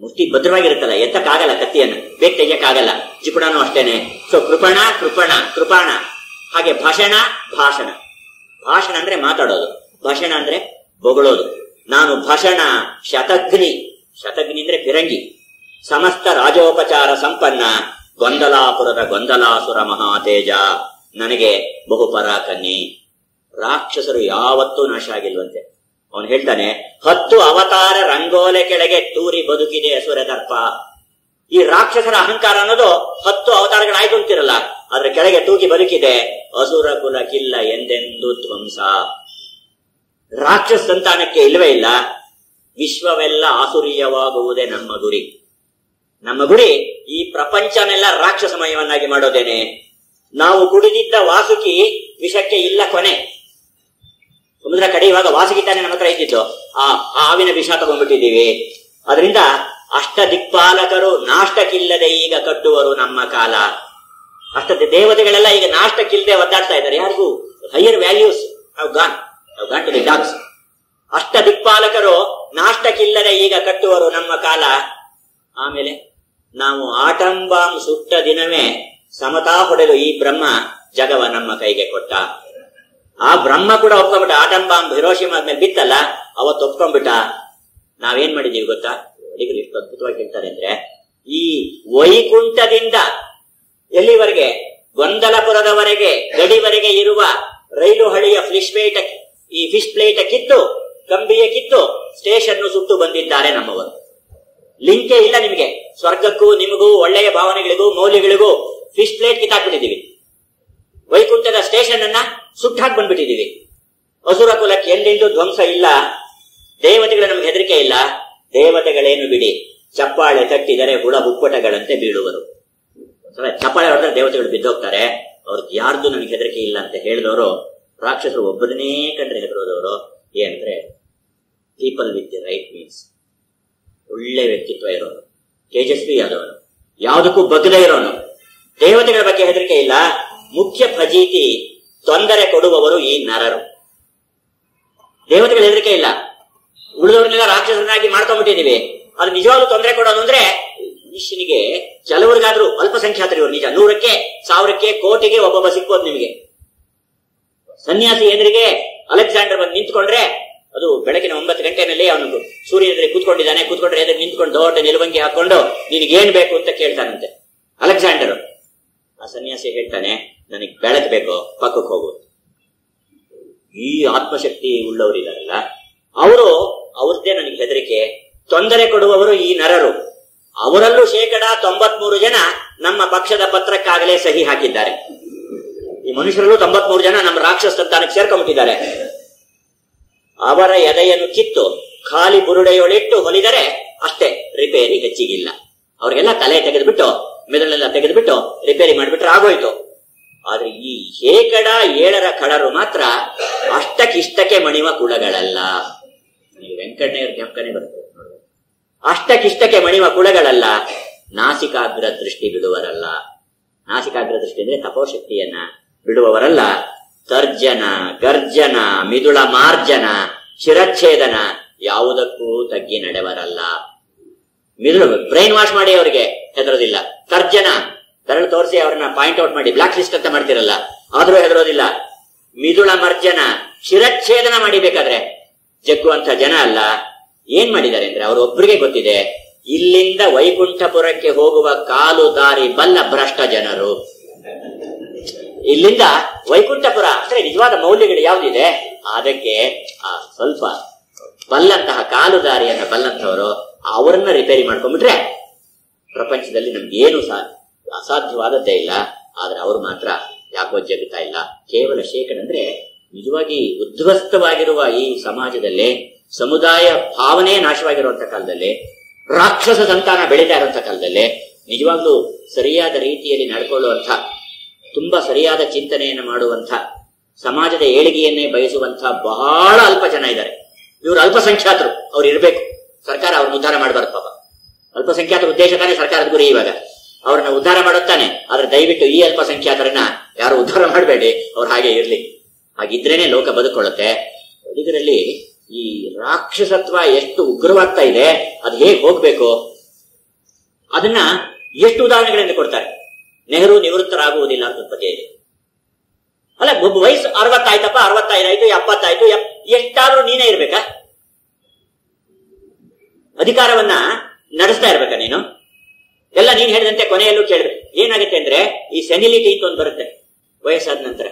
ಮುಷ್ಟಿ ಭದ್ರವಾಗಿರುತ್ತಲ್ಲ, ಎತ್ತಕ್ಕಾಗಲ್ಲ ಕತ್ತಿಯನ್ನು, ಬೇಗ ತೆಗಿಯಕ್ಕಾಗಲ್ಲ. ಜಿಪುಣನೂ ಅಷ್ಟೇನೆ. ಸೊ ಕೃಪಣ ಕೃಪಣ, ಕೃಪಾಣ. ಹಾಗೆ ಭಾಷಣ ಭಾಷಣ. ಭಾಷಣ ಅಂದ್ರೆ ಮಾತಾಡೋದು. ಭಾಷಣ ಅಂದ್ರೆ ಬೊಗಳೋದು. ನಾನು ಭಾಷಣ ಶತಗ್ನಿ ಶತಗ್ನಿ ಅಂದ್ರೆ ಫಿರಂಗಿ. ಸಮಸ್ತ ರಾಜೋಪಚಾರ ಸಂಪನ್ನ. ಗೊಂದಲಾಪುರದ ಗೊಂದಲಾಸುರ ಮಹಾತೇಜ. ನನಗೆ ಬಹುಪರಾಕನ್ನಿ ರಾಕ್ಷಸರು ಯಾವತ್ತೂ ನಾಶ ಆಗಿಲ್ವಂತೆ. ಅವನು ಹೇಳ್ತಾನೆ, ಹತ್ತು ಅವತಾರ ರಂಗೋಲೆ ಕೆಳಗೆ ತೂರಿ ಬದುಕಿದೆ ಅಸುರ ದರ್ಪ. ಈ ರಾಕ್ಷಸರ ಅಹಂಕಾರ ಅನ್ನೋದು ಹತ್ತು ಅವತಾರಗಳಾಯ್ತು ಅಂತಿರಲ್ಲ ಅದ್ರ ಕೆಳಗೆ ತೂಗಿ ಬದುಕಿದೆ, ಅಸುರ ಕುಲ ಕಿಲ್ಲ ಎಂದೆಂದು ಧ್ವಂಸ. ರಾಕ್ಷಸ ಸಂತಾನಕ್ಕೆ ಇಲ್ಲವೇ ಇಲ್ಲ, ವಿಶ್ವವೆಲ್ಲ ಆಸುರೀಯವಾಗುವುದೇ ನಮ್ಮ ಗುರಿ. ನಮ್ಮ ಗುರಿ ಈ ಪ್ರಪಂಚನೆಲ್ಲ ರಾಕ್ಷಸಮಯವನ್ನಾಗಿ ಮಾಡೋದೇನೆ. ನಾವು ಕುಡಿದಿದ್ದ ವಾಸುಕಿ ವಿಷಕ್ಕೆ ಇಲ್ಲ ಕೊನೆ. ಸಮುದ್ರ ಕಡೆ ಇವಾಗ ವಾಸಗಿತಾನೆ ತಾನೇ ನಮ್ಮ ಹತ್ರ ಇದ್ದಿದ್ದು. ಆ ಹಾವಿನ ವಿಷ ತಗೊಂಡ್ಬಿಟ್ಟಿದ್ದೀವಿ. ಅದರಿಂದ ಅಷ್ಟ ದಿಕ್ಪಾಲಕರು ನಾಷ್ಟಕ್ಕಿಲ್ಲದೆ ಈಗ ಕಟ್ಟುವರು ನಮ್ಮ ಕಾಲ. ಅಷ್ಟ ದೇವತೆಗಳೆಲ್ಲ ಈಗ ನಾಷ್ಟಕ್ಕಿಲ್ಲದೆ ಒದ್ದಾಡ್ತಾ ಇದ್ದಾರೆ. ಯಾರಿಗೂ? Higher values gone gone the dogs ಅಷ್ಟ ದಿಕ್ಪಾಲಕರು ನಾಷ್ಟಕ್ಕಿಲ್ಲದೆ ಈಗ ಕಟ್ಟುವರು ನಮ್ಮ ಕಾಲ. ಆಮೇಲೆ ನಾವು ಆಟಂಬಾಂ ಸುಟ್ಟ ದಿನವೇ ಸಮತಾ ಹೊಡೆದು ಈ ಬ್ರಹ್ಮ ಜಗವ ನಮ್ಮ ಕೈಗೆ ಕೊಟ್ಟ. ಆ ಬ್ರಹ್ಮ ಕೂಡ ಒಪ್ಕೊಂಡ್ಬಿಟ್ಟ ಆಟನ್ ಬಾಂಬ್ ಹಿರೋಶಿಮ್ ಆದ್ಮೇಲೆ ಬಿತ್ತಲ್ಲ? ಅವತ್ತು ಒಪ್ಕೊಂಡ್ಬಿಟ್ಟ. ನಾವೇನ್ ಮಾಡಿದೀವಿ ಗೊತ್ತಾ? ಅಡಿಗರು ಎಷ್ಟು ಅದ್ಭುತವಾಗಿ ಹೇಳ್ತಾರೆ ಅಂದ್ರೆ, ಈ ವೈಕುಂಠದಿಂದ ಎಲ್ಲಿವರೆಗೆ? ಗೊಂದಲಪುರದವರೆಗೆ, ಗಡಿವರೆಗೆ ಇರುವ ರೈಲು ಹಳಿಯ ಫ್ಲಿಶ್ ಪ್ಲೇಟ್ ಈ ಫಿಶ್ ಪ್ಲೇಟ್ ಕಿತ್ತು, ಕಂಬಿಯ ಕಿತ್ತು ಸ್ಟೇಷನ್ ಸುಟ್ಟು ಬಂದಿದ್ದಾರೆ ನಮ್ಮವರು. ಲಿಂಕೇ ಇಲ್ಲ ನಿಮಗೆ. ಸ್ವರ್ಗಕ್ಕೂ ನಿಮಗೂ, ಒಳ್ಳೆಯ ಭಾವನೆಗಳಿಗೂ, ಮೌಲ್ಯಗಳಿಗೂ ಫಿಶ್ ಪ್ಲೇಟ್ ಕಿತ್ತಾಕ್ಬಿಟ್ಟಿದ್ದೀವಿ. ವೈಕುಂಠದ ಸ್ಟೇಷನ್ ಅನ್ನ ಸುಟ್ಟಾಕ್ ಬಂದ್ಬಿಟ್ಟಿದೀವಿ ಅಸುರ ಕುಲಕ್ಕೆ ಎಂದೆಂದೂ ಧ್ವಂಸ ಇಲ್ಲ. ದೇವತೆಗಳ ನಮ್ಗೆ ಹೆದರಿಕೆ ಇಲ್ಲ. ದೇವತೆಗಳೇನು ಬಿಡಿ. ಚಪ್ಪಾಳೆ ತಟ್ಟಿದರೆ ಹುಳ ಹುಪ್ಪಟಗಳಂತೆ ಬೀಳುವರು. ಚಪ್ಪಾಳೆ ಹೊಡೆದ್ರೆ ದೇವತೆಗಳು ಬಿದ್ದೋಗ್ತಾರೆ. ಅವ್ರ ಯಾರ್ದು ನನಗೆ ಹೆದರಿಕೆ ಇಲ್ಲ ಅಂತ ಹೇಳಿದವರು, ರಾಕ್ಷಸರು ಒಬ್ಬರನ್ನೇ ಕಂಡ್ರೆ ಹೆದರೋದವರು ಏನಂದ್ರೆ people with the right means ಒಳ್ಳೆ ವ್ಯಕ್ತಿತ್ವ ಇರೋನು ತೇಜಸ್ವಿ ಆದವನು. ಯಾವುದಕ್ಕೂ ಬಗ್ಗದೇ ಇರೋನು. ದೇವತೆಗಳ ಬಗ್ಗೆ ಹೆದರಿಕೆ ಇಲ್ಲ. ಮುಖ್ಯ ಫಜೀತಿ ತೊಂದರೆ ಕೊಡುವವರು ಈ ನರರು. ದೇವತೆಗಳ ಹೆದರಿಕೆ ಇಲ್ಲ. ಉಳಿದವ್ರನ್ನೆಲ್ಲ ರಾಕ್ಷಸರನ್ನಾಗಿ ಮಾಡ್ಕೊಂಡ್ಬಿಟ್ಟಿದೀವಿ ಅದು ನಿಜವಾಗ್ಲೂ ತೊಂದರೆ ಕೊಡೋದು ಅಂದ್ರೆ ಮನುಷ್ಯನಿಗೆ ಕೆಲವರಿಗಾದ್ರೂ ಅಲ್ಪಸಂಖ್ಯಾತರು ಇವರು ನಿಜ. ನೂರಕ್ಕೆ, ಸಾವಿರಕ್ಕೆ, ಕೋಟಿಗೆ ಒಬ್ಬೊಬ್ಬ ಸಿಕ್ಬೋದು ನಿಮಗೆ. ಸನ್ಯಾಸಿ ಎದುರಿಗೆ ಅಲೆಕ್ಸಾಂಡರ್ ಬಂದು ನಿಂತ್ಕೊಂಡ್ರೆ ಅದು ಬೆಳಗಿನ ಒಂಬತ್ತು ಗಂಟೆನಲ್ಲಿ ಅವನು ಸೂರ್ಯ ಎದುರಿಗೆ ಕೂತ್ಕೊಂಡಿದ್ದಾನೆ. ಕೂತ್ಕೊಂಡ್ರೆ ಎದುರು ನಿಂತ್ಕೊಂಡು ದೊಡ್ಡ ನಿಲುವಂಗಿ ಹಾಕೊಂಡು, ನಿನಗೇನ್ ಬೇಕು? ಅಂತ ಕೇಳ್ತಾನಂತೆ. ಅಲೆಕ್ಸಾಂಡರ್. ಆ ಸನ್ಯಾಸಿ ಹೇಳ್ತಾನೆ ನನಗೆ ಬೆಳಕು ಬೇಕು, ಪಕ್ಕಕ್ಕೆ ಹೋಗು. ಈ ಆತ್ಮಶಕ್ತಿ ಉಳ್ಳವರಿದಾರಲ್ಲ ಅವರು ಅವ್ರದ್ದೇ ನನಗೆ ಹೆದರಿಕೆ, ತೊಂದರೆ ಕೊಡುವವರು ಈ ನರರು. ಅವರಲ್ಲೂ ಶೇಕಡ ತೊಂಬತ್ಮೂರು ಜನ ನಮ್ಮ ಪಕ್ಷದ ಪತ್ರಕ್ಕಾಗಲೇ ಸಹಿ ಹಾಕಿದ್ದಾರೆ. ಈ ಮನುಷ್ಯರಲ್ಲೂ ತೊಂಬತ್ಮೂರು ಜನ ನಮ್ಮ ರಾಕ್ಷಸ ಸಂತಾನಕ್ಕೆ ಅವರ ಎದೆಯನ್ನು ಕಿತ್ತು, ಖಾಲಿ ಬುರುಡೆಯೊಳಿಟ್ಟು ಹೊಲಿದರೆ ಅಷ್ಟೇ ರಿಪೇರಿ ಹೆಚ್ಚಿಗಿಲ್ಲ. ಅವರಿಗೆಲ್ಲ ತಲೆ ತೆಗೆದುಬಿಟ್ಟು ಮೆದುಳೆಲ್ಲ ತೆಗೆದುಬಿಟ್ಟು ರಿಪೇರಿ ಮಾಡಿಬಿಟ್ರೆ ಆಗೋಯ್ತು. ಆದ್ರೆ ಈ ಶೇಕಡ ಏಳರ ಕಳರು ಮಾತ್ರ ಅಷ್ಟಕ್ಕಿಷ್ಟಕ್ಕೆ ಮಣಿವ ಕುಳಗಳಲ್ಲ. ಈ ವೆಂಕಣ್ಣಯ್ಯವ್ರ ಜ್ಞಾಪಕನೇ ಬರ್ತದೆ. ಅಷ್ಟಕ್ಕಿಷ್ಟಕ್ಕೆ ಮಣಿವ ಕುಳಗಳಲ್ಲ. ನಾಸಿಕಾಗ್ರ ದೃಷ್ಟಿ ಬಿಡುವರಲ್ಲ. ನಾಸಿಕಾಗ್ರ ದೃಷ್ಟಿ ಅಂದ್ರೆ ತಪೋಶಕ್ತಿಯನ್ನ ಬಿಡುವವರಲ್ಲ. ತರ್ಜನ, ಗರ್ಜನ, ಮಿದುಳ ಮಾರ್ಜನ, ಶಿರಚ್ಛೇದನ ಯಾವುದಕ್ಕೂ ತಗ್ಗಿ ನಡೆವರಲ್ಲ. ಮಿದುಳು ಬ್ರೈನ್ ವಾಶ್ ಮಾಡಿ ಅವರಿಗೆ ಹೆದರೋದಿಲ್ಲ. ತರ್ಜನ. ಬೆರಳು ತೋರಿಸಿ ಅವ್ರನ್ನ ಪಾಯಿಂಟ್ ಔಟ್ ಮಾಡಿ ಬ್ಲಾಕ್ ಲಿಸ್ಟ್ ಅಂತ ಮಾಡ್ತಿರಲ್ಲ, ಆದ್ರೂ ಹೆದರೋದಿಲ್ಲ. ಮಿದುಳ ಮರ್ಜನ ಶಿರಚ್ಛೇದನ ಮಾಡಿಬೇಕಾದ್ರೆ ಜಗ್ಗುವಂತ ಜನ ಅಲ್ಲ, ಏನ್ ಮಾಡಿದ್ದಾರೆ ಅಂದ್ರೆ ಅವರೊಬ್ಬರಿಗೆ ಗೊತ್ತಿದೆ, ಇಲ್ಲಿಂದ ವೈಕುಂಠಪುರಕ್ಕೆ ಹೋಗುವ ಕಾಲು ದಾರಿ ಬಲ್ಲ ಭ್ರಷ್ಟ ಜನರು. ಇಲ್ಲಿಂದ ವೈಕುಂಠಪುರ, ಅಂದ್ರೆ ನಿಜವಾದ ಮೌಲ್ಯಗಳು ಯಾವ್ದಿದೆ? ಅದಕ್ಕೆ, ಆ, ಸ್ವಲ್ಪ ಬಲ್ಲಂತಹ ಕಾಲು ದಾರಿಯನ್ನ ಬಲ್ಲಂತವರು ಅವರನ್ನ ರಿಪೇರಿ ಮಾಡ್ಕೊಂಡ್ಬಿಟ್ರೆ, ಪ್ರಪಂಚದಲ್ಲಿ ನಮ್ಗೆ ಏನು ಸಾ ಅಸಾಧ್ಯವಾದದ್ದೇ ಇಲ್ಲ. ಆದ್ರೆ ಅವರು ಮಾತ್ರ ಯಾಕೋ ಜಗತಾ ಇಲ್ಲ. ಕೇವಲ ಶೇಖರ್ ಅಂದ್ರೆ ನಿಜವಾಗಿ ಉದ್ವಸ್ತವಾಗಿರುವ ಈ ಸಮಾಜದಲ್ಲಿ ಸಮುದಾಯ ಭಾವನೆ ನಾಶವಾಗಿರುವಂತ ಕಾಲದಲ್ಲಿ, ರಾಕ್ಷಸ ಸಂತಾನ ಬೆಳೀತಾ ಇರುವಂತ ಕಾಲದಲ್ಲಿ ನಿಜವಾಗ್ಲೂ ಸರಿಯಾದ ರೀತಿಯಲ್ಲಿ ನಡ್ಕೊಳ್ಳುವಂತ ತುಂಬಾ ಸರಿಯಾದ ಚಿಂತನೆಯನ್ನು ಮಾಡುವಂತ ಸಮಾಜದ ಏಳಿಗೆಯನ್ನೇ ಬಯಸುವಂತ ಬಹಳ ಅಲ್ಪ ಜನ ಇದ್ದಾರೆ. ಇವರು ಅಲ್ಪಸಂಖ್ಯಾತರು, ಅವ್ರು ಇರಬೇಕು. ಸರ್ಕಾರ ಅವ್ರನ್ನ ಉದ್ಧಾರ ಮಾಡಬಾರ್ದು ಪಾಪ. ಅಲ್ಪಸಂಖ್ಯಾತರ ಉದ್ದೇಶ ತಾನೇ ಸರ್ಕಾರದ ಗುರಿ ಇವಾಗ. ಅವ್ರನ್ನ ಉದ್ಧಾರ ಮಾಡುತ್ತಾನೆ. ಆದ್ರೆ ದಯವಿಟ್ಟು ಈ ಅಲ್ಪಸಂಖ್ಯಾತರನ್ನ ಯಾರು ಉದ್ಧಾರ ಮಾಡಬೇಡಿ. ಅವ್ರು ಹಾಗೆ ಇರ್ಲಿ. ಹಾಗಿದ್ರೇನೆ ಲೋಕ ಬದುಕೊಳ್ಳುತ್ತೆ. ಇದರಲ್ಲಿ ಈ ರಾಕ್ಷಸತ್ವ ಎಷ್ಟು ಉಗ್ರವಾಗ್ತಾ ಇದೆ, ಅದು ಹೇಗೆ ಹೋಗ್ಬೇಕು? ಅದನ್ನ ಎಷ್ಟು ಉದಾಹರಣೆಗಳಿಂದ ಕೊಡ್ತಾರೆ? ನೆಹರು ನಿವೃತ್ತರಾಗುವುದಿಲ್ಲ ಅಂತ ಇದೆ. ಅಲ್ಲ, ಒಬ್ಬ ವಯಸ್ಸು ಅರವತ್ತಾಯ್ತಪ್ಪ, ಅರವತ್ತೈದಾಯ್ತು, ಎಪ್ಪತ್ತಾಯ್ತು, ಎಪ್- ಎಷ್ಟಾದ್ರೂ ನೀನೇ ಇರ್ಬೇಕಾ? ಅಧಿಕಾರವನ್ನ ನಡೆಸ್ತಾ ಇರ್ಬೇಕಾ ನೀನು? ಎಲ್ಲ ನೀನ್ ಹೇಳಿದಂತೆ ಕೊನೆಯಲ್ಲೂ ಕೇಳಿದ್ರೆ ಏನಾಗುತ್ತೆ ಅಂದ್ರೆ, ಈ ಸೆನಿಲಿಟಿ ಅಂತ ಒಂದು ಬರುತ್ತೆ, ವಯಸ್ಸಾದ ನಂತರ.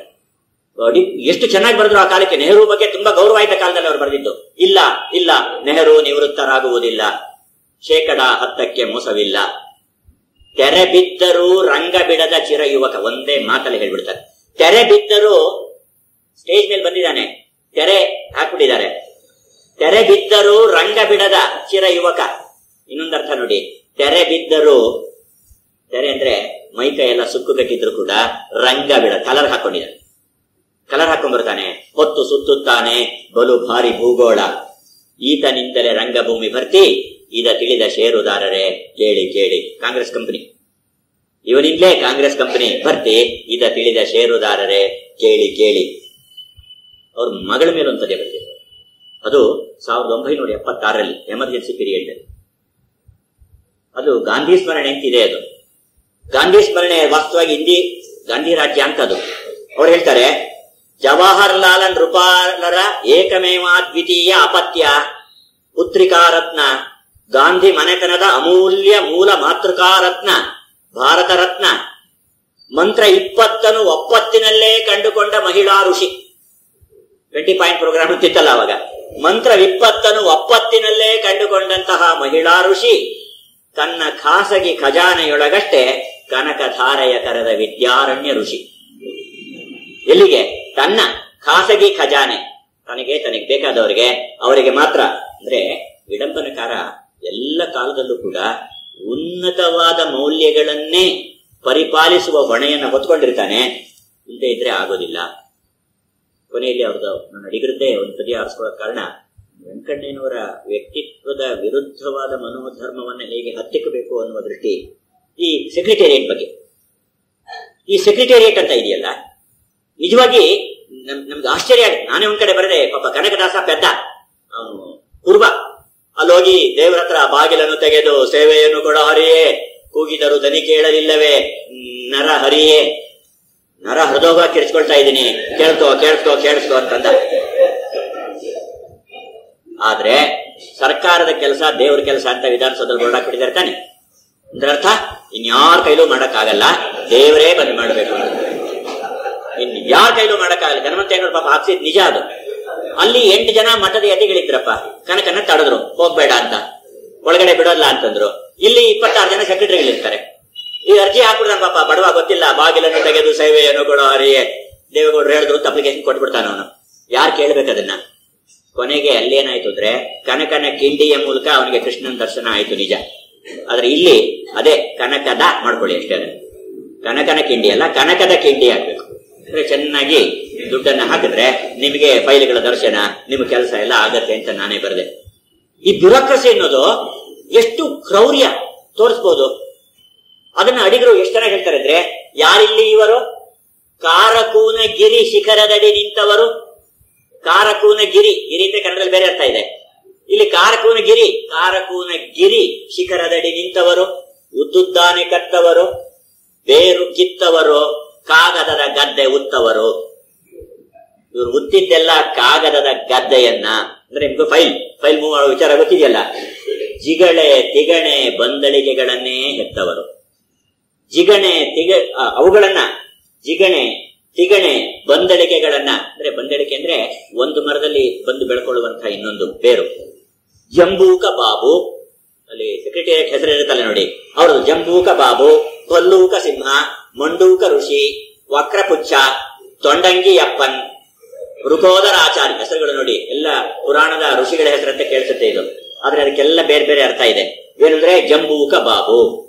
ಎಷ್ಟು ಚೆನ್ನಾಗಿ ಬರೆದ್ರು ಆ ಕಾಲಕ್ಕೆ ನೆಹರು ಬಗ್ಗೆ ತುಂಬಾ ಗೌರವ ಆಯ್ತ ಕಾಲದಲ್ಲಿ ಅವ್ರು ಬರೆದಿದ್ದು. ಇಲ್ಲ ಇಲ್ಲ, ನೆಹರು ನಿವೃತ್ತರಾಗುವುದಿಲ್ಲ. ಶೇಕಡ ಹತ್ತಕ್ಕೆ ಮೋಸವಿಲ್ಲ. ತೆರೆ ಬಿದ್ದರೂ ರಂಗ ಬಿಡದ ಚಿರ ಯುವಕ, ಒಂದೇ ಮಾತಲ್ಲಿ ಹೇಳ್ಬಿಡ್ತಾರೆ. ತೆರೆ ಬಿದ್ದರೂ, ಸ್ಟೇಜ್ ಮೇಲೆ ಬಂದಿದ್ದಾನೆ. ತೆರೆ ಹಾಕ್ಬಿಟ್ಟಿದ್ದಾರೆ. ತೆರೆ ಬಿದ್ದರೂ ರಂಗ ಬಿಡದ ಚಿರ ಯುವಕ. ಇನ್ನೊಂದರ್ಥ ನೋಡಿ ತೆರೆ ಬಿದ್ದರೂ, ತೆರೆ ಅಂದ್ರೆ ಮೈಕೈ ಎಲ್ಲ ಸುಕ್ಕು ಕಟ್ಟಿದ್ರು ಕೂಡ ರಂಗ ಬಿಡ ಕಲರ್ ಹಾಕೊಂಡಿದ್ದಾನೆ ಕಲರ್ ಹಾಕೊಂಡ್ಬರ್ತಾನೆ, ಹೊತ್ತು ಸುತ್ತುತ್ತಾನೆ, ಬಲು ಭಾರಿ ಭೂಗೋಳ. ಈತನಿಂದಲೇ ರಂಗಭೂಮಿ ಭರ್ತಿ ಇದ ತಿಳಿದ ಷೇರುದಾರರೇ, ಕೇಳಿ ಕೇಳಿ, ಕಾಂಗ್ರೆಸ್ ಕಂಪನಿ. ಇವನಿಂದಲೇ ಕಾಂಗ್ರೆಸ್ ಕಂಪನಿ ಭರ್ತಿ ಇದ ತಿಳಿದ ಷೇರುದಾರರೇ, ಕೇಳಿ ಕೇಳಿ. ಅವ್ರ ಮಗಳ ಮೇಲೊಂದು ಪದ್ಯ ಬರ್ತಿದ್ರು ಅದು ಸಾವಿರದ ಒಂಬೈನೂರ ಎಪ್ಪತ್ತಾರರಲ್ಲಿ ಎಮರ್ಜೆನ್ಸಿ ಪೀರಿಯಡ್ ಅದು ಗಾಂಧಿ ಸ್ಮರಣೆ ಅಂತಿದೆ ಅದು. ಗಾಂಧಿ ಸ್ಮರಣೆ ವಾಸ್ತವಾಗಿ ಹಿಂದಿ, ಗಾಂಧಿ ರಾಜ್ಯ ಅಂತ ಅದು ಅವ್ರು ಹೇಳ್ತಾರೆ ಜವಾಹರ್ಲಾಲ್ ನೃಪಾಲರ ಏಕಮೇವಾದ್ವಿತೀಯ ಅಪತ್ಯ ಪುತ್ರಿಕಾರತ್ನ ಗಾಂಧಿ ಮನೆತನದ ಅಮೂಲ್ಯ ಮೂಲ ಮಾತೃಕಾರತ್ನ ಭಾರತ ರತ್ನ. ಮಂತ್ರ ಇಪ್ಪತ್ತನು ಒಪ್ಪತ್ತಿನಲ್ಲೇ ಕಂಡುಕೊಂಡ ಮಹಿಳಾ ಋಷಿ. ಟ್ವೆಂಟಿ ಪಾಯಿಂಟ್ ಪ್ರೋಗ್ರಾಮ್ ಅಂತಿತ್ತಲ್ಲ ಅವಾಗ. ಮಂತ್ರ ಇಪ್ಪತ್ತನು ಒಪ್ಪತ್ತಿನಲ್ಲೇ ಕಂಡುಕೊಂಡಂತಹ ಮಹಿಳಾ ಋಷಿ ತನ್ನ ಖಾಸಗಿ ಖಜಾನೆಯೊಳಗಷ್ಟೇ ಕನಕಧಾರೆಯ ಕರೆದ ವಿದ್ಯಾರಣ್ಯ ಋಷಿ. ಎಲ್ಲಿಗೆ? ತನ್ನ ಖಾಸಗಿ ಖಜಾನೆ. ತನಗೆ ತನಗೆ ಬೇಕಾದವರಿಗೆ, ಅವರಿಗೆ ಮಾತ್ರ. ಅಂದ್ರೆ ವಿಡಂಬನಕಾರ ಎಲ್ಲ ಕಾಲದಲ್ಲೂ ಕೂಡ ಉನ್ನತವಾದ ಮೌಲ್ಯಗಳನ್ನೇ ಪರಿಪಾಲಿಸುವ ಹೊಣೆಯನ್ನು ಹೊತ್ಕೊಂಡಿರ್ತಾನೆ. ಇಲ್ಲದೆ ಇದ್ರೆ ಆಗೋದಿಲ್ಲ. ಕೊನೆಯಲ್ಲಿ ಅವ್ರದ್ದು, ನನ್ನ ಅಡಿಗರದ್ದೇ ಒಂದು ಪದ್ಯ ಆರಿಸ್ಕೊಳ್ಳೋ ಕಾರಣ ವೆಂಕಣ್ಣಯ್ಯನವರ ವ್ಯಕ್ತಿತ್ವದ ವಿರುದ್ಧವಾದ ಮನೋಧರ್ಮವನ್ನು ಹೇಗೆ ಹತ್ತಿಕ್ಕಬೇಕು ಅನ್ನುವ ದೃಷ್ಟಿ ಈ ಸೆಕ್ರೆಟೇರಿಯೇಟ್ ಬಗ್ಗೆ. ಈ ಸೆಕ್ರೆಟೇರಿಯೇಟ್ ಅಂತ ಇದೆಯಲ್ಲ? ನಿಜವಾಗಿ ನಮ್, ನಮ್ಗೆ ಆಶ್ಚರ್ಯ ಆಗುತ್ತೆ. ನಾನೇ ಒಂದ್ ಕಡೆ ಬರದೆ, ಪಾಪ ಕನಕದಾಸ ಪೆದ್ದ. ಅವನು ಕುರ್ಬ. ಅಲ್ಲೋಗಿ ದೇವರ ಹತ್ರ ಬಾಗಿಲನ್ನು ತೆಗೆದು, ಸೇವೆಯನ್ನು ಕೊಡ ಹರಿಯೇ. ಕೂಗಿದರು ದನಿ ಕೇಳಲಿಲ್ಲವೇ. ನರ ಹರಿಯೇ. ನರ ಹೃದೋಗ ಕೆಡಿಸ್ಕೊಳ್ತಾ ಇದ್ದೀನಿ. ಕೇಳ್ಕೋ ಕೇಳ್ಕೋ ಕೇಳಿಸ್ಕೋ ಅಂತಂದ. ಆದ್ರೆ ಸರ್ಕಾರದ ಕೆಲಸ ದೇವ್ರ ಕೆಲಸ ಅಂತ ವಿಧಾನಸೌಧದಲ್ಲಿ ಬೋರ್ಡ್ ಹಾಕ್ಬಿಟ್ಟಿದ್ದಾರೆ ತಾನೆ. ಅರ್ಥ ಇನ್ಯಾರ ಕೈಲೂ ಮಾಡಕ್ಕಾಗಲ್ಲ, ದೇವರೇ ಬಂದ್ ಮಾಡಬೇಕು. ಇನ್ ಯಾರ ಕೈಲೂ ಮಾಡಕ್ಕಾಗಲ್ಲ ಹನುಮಂತೇನವ್ರ ಪಾಪ ಹಾಕ್ಸಿದ್ ನಿಜ ಅದು. ಅಲ್ಲಿ ಎಂಟು ಜನ ಮಠದ ಯತಿಗಳಿದ್ರಪ್ಪ, ಕನಕನ್ನ ತಡೆದ್ರು, ಹೋಗ್ಬೇಡ ಅಂತ. ಒಳಗಡೆ ಬಿಡೋಲ್ಲ ಅಂತಂದ್ರು. ಇಲ್ಲಿ ಇಪ್ಪತ್ತಾರು ಜನ ಸೆಕ್ರೆಟರಿಗಳಿರ್ತಾರೆ ಈ ಅರ್ಜಿ ಹಾಕ್ಬಿಡ್ತಾನೆ ಪಾಪ, ಬಡವ ಗೊತ್ತಿಲ್ಲ, ಬಾಗಿಲನ್ನು ತೆಗೆದು ಸೇವೆಯನ್ನು ಕೊಡೋ ಹರಿಯೇ ದೇವೇಗೌಡರು ಹೇಳಿದ್ರು ಅಪ್ಲಿಕೇಶನ್ ಕೊಟ್ಬಿಡ್ತಾನ ಅವನು. ಯಾರು ಕೇಳ್ಬೇಕು ಅದನ್ನ? ಕೊನೆಗೆ ಅಲ್ಲೇನಾಯ್ತು ಅಂದ್ರೆ ಕನಕನ ಕಿಂಡಿಯ ಮೂಲಕ ಅವನಿಗೆ ಕೃಷ್ಣನ ದರ್ಶನ ಆಯ್ತು ನಿಜ. ಆದ್ರೆ ಇಲ್ಲಿ ಅದೇ ಕನಕದ ಮಾಡ್ಕೊಳ್ಳಿ ಅಷ್ಟೇ. ಕನಕನ ಕಿಂಡಿ ಅಲ್ಲ, ಕನಕದ ಕಿಂಡಿ ಆಗ್ಬೇಕು. ಅಂದ್ರೆ ಚೆನ್ನಾಗಿ ದುಡ್ಡನ್ನ ಹಾಕಿದ್ರೆ ನಿಮಗೆ ಫೈಲ್ಗಳ ದರ್ಶನ, ನಿಮ್ಮ ಕೆಲಸ ಎಲ್ಲ ಆಗತ್ತೆ ಅಂತ ನಾನೇ ಬರೆದೆ. ಈ ಬ್ಯೂರೋಕ್ರಸಿ ಅನ್ನೋದು ಎಷ್ಟು ಕ್ರೌರ್ಯ ತೋರಿಸ್ಬೋದು. ಅದನ್ನ ಅಡಿಗರು ಎಷ್ಟು ಜನ ಹೇಳ್ತಾರೆ ಅಂದ್ರೆ, ಯಾರಿಲ್ಲಿ ಇವರು? ಕಾರಕೂನ ಗಿರಿ ಶಿಖರದಡಿ ನಿಂತವರು. ಕಾರಕೂನ ಗಿರಿ ಗಿರಿ ಅಂದ್ರೆ ಕನ್ನಡದಲ್ಲಿ ಬೇರೆ ಅರ್ಥ ಇದೆ. ಇಲ್ಲಿ ಕಾರಕೂನ ಗಿರಿ ಕಾರಕೂನ ಗಿರಿ ಶಿಖರದಡಿ ನಿಂತವರು, ಉದ್ದುದ್ದಾನೆ ಕತ್ತವರು ಬೇರು ಕಿತ್ತವರು, ಕಾಗದದ ಗದ್ದೆ ಉತ್ತವರು. ಇವರು ಉತ್ತಿದ್ದೆಲ್ಲ ಕಾಗದದ ಗದ್ದೆಯನ್ನ, ಅಂದ್ರೆ ನಿಮ್ಗೆ ಫೈಲ್ ಫೈಲ್ ಮೂವ್ ಮಾಡೋ ವಿಚಾರ ಗೊತ್ತಿದೆಯಲ್ಲ? ಜಿಗಣೆ ತಿಗಣೆ ಬಂದಳಿಗೆಗಳನ್ನೇ ಹೆತ್ತವರು. ಜಿಗಣೆ ತಿಗ ಅವುಗಳನ್ನ, ಜಿಗಣೆ ತಿಗಣೆ ಬಂದಳಿಕೆಗಳನ್ನ, ಅಂದ್ರೆ ಬಂದಳಿಕೆ ಅಂದ್ರೆ ಒಂದು ಮರದಲ್ಲಿ ಬಂದು ಬೆಳ್ಕೊಳ್ಳುವಂತಹ ಇನ್ನೊಂದು ಬೇರು. ಜಂಬೂಕ ಬಾಬು. ಅಲ್ಲಿ ಸೆಕ್ರೆಟೇರಿಯೇಟ್ ಹೆಸರು ಇರುತ್ತಲ್ಲ ನೋಡಿ. ಅವರು ಜಂಬೂಕ ಬಾಬು, ಕೊಲ್ಲೂಕ ಸಿಂಹ, ಮಂಡೂಕ ಋಷಿ, ವಕ್ರಪುಚ್ಛ ತೊಂಡಂಗಿ ಅಪ್ಪನ್ ಋಕೋದರ ಆಚಾರ್ಯ ಹೆಸರುಗಳು ನೋಡಿ. ಎಲ್ಲ ಪುರಾಣದ ಋಷಿಗಳ ಹೆಸರಂತೆ ಕೇಳಿಸುತ್ತೆ ಇದು. ಆದ್ರೆ ಅದಕ್ಕೆಲ್ಲ ಬೇರೆ ಬೇರೆ ಅರ್ಥ ಇದೆ. ಏನಂದ್ರೆ ಜಂಬೂಕ ಬಾಬು.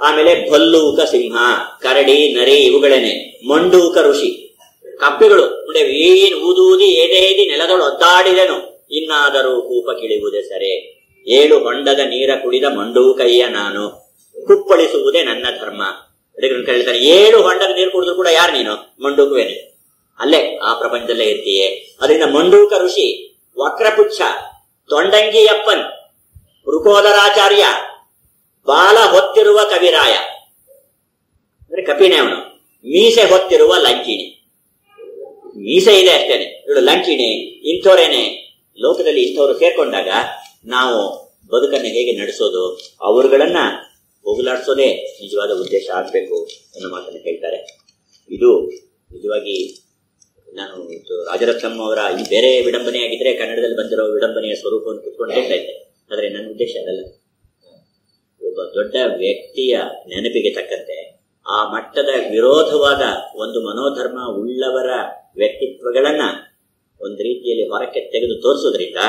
ಆಮೇಲೆ ಭಲ್ಲೂಕ ಸಿಂಹ, ಕರಡಿ, ನರಿ ಇವುಗಳೇನೆ. ಮಂಡೂಕ ಋಷಿ. ಕಪ್ಪೆಗಳು ಅಂದ್ರೆ ಏನ್ ಊದೂದಿ ಏದೇದಿ ನೆಲದೊಳು ಒದ್ದಾಡಿದೆನು. ಇನ್ನಾದರೂ ಕೂಪ ಕಿಳಿಯುವುದೇ ಸರಿ. ಏಳು ಹೊಂಡದ ನೀರ ಕುಡಿದ ಮಂಡೂಕಯ್ಯ ನಾನು. ಕುಪ್ಪಳಿಸುವುದೇ ನನ್ನ ಧರ್ಮ. ಕೇಳ್ತಾರೆ ಏಳು ಹೊಂಡದ ನೀರು ಕುಡಿದ್ರು ಕೂಡ ಯಾರು ನೀನು? ಮಂಡೂಕುವೇನೆ. ಅಲ್ಲೇ, ಆ ಪ್ರಪಂಚದಲ್ಲೇ ಇರ್ತೀಯೇ. ಅದರಿಂದ ಮಂಡೂಕ ಋಷಿ, ವಕ್ರಪುಚ್ಛ ತೊಂಡಂಗಿಯಪ್ಪನ್ ಋಕೋದರಾಚಾರ್ಯ ಬಾಲ ಹೊತ್ತಿರುವ ಕವಿರಾಯ. ಅಂದ್ರೆ ಕಪಿನೇ ಅವನು. ಮೀಸೆ ಹೊತ್ತಿರುವ ಲಂಕಿಣಿ. ಮೀಸೆ ಇದೆ ಅಷ್ಟೇನೆ ಇವಳು ಲಂಕಿಣಿ ಇಂಥವರೇನೆ ಲೋಕದಲ್ಲಿ ಇಂಥವ್ರು ಸೇರ್ಕೊಂಡಾಗ ನಾವು ಬದುಕನ್ನು ಹೇಗೆ ನಡೆಸೋದು, ಅವರುಗಳನ್ನ ಹೋಗಲಾಡಿಸೋದೇ ನಿಜವಾದ ಉದ್ದೇಶ ಆಗ್ಬೇಕು ಅನ್ನೋ ಮಾತನ್ನು ಹೇಳ್ತಾರೆ. ಇದು ನಿಜವಾಗಿ ನಾನು ಇದು ರಾಜರತ್ನಂ ಅವರ ಈ ಬೇರೆ ವಿಡಂಬನೆ ಆಗಿದ್ರೆ ಕನ್ನಡದಲ್ಲಿ ಬಂದಿರೋ ವಿಡಂಬನೆಯ ಸ್ವರೂಪವನ್ನು ಕುತ್ಕೊಂಡು ಹೇಳ್ತಾ ಇದ್ದೆ. ಆದ್ರೆ ನನ್ನ ಉದ್ದೇಶ ಅದಲ್ಲ. ಒಬ್ಬ ದೊಡ್ಡ ವ್ಯಕ್ತಿಯ ನೆನಪಿಗೆ ತಕ್ಕಂತೆ ಆ ಮಟ್ಟದ ವಿರೋಧವಾದ ಒಂದು ಮನೋಧರ್ಮ ಉಳ್ಳವರ ವ್ಯಕ್ತಿತ್ವಗಳನ್ನ ಒಂದು ರೀತಿಯಲ್ಲಿ ಹೊರಕ್ಕೆ ತೆಗೆದು ತೋರಿಸೋದ್ರಿಂದ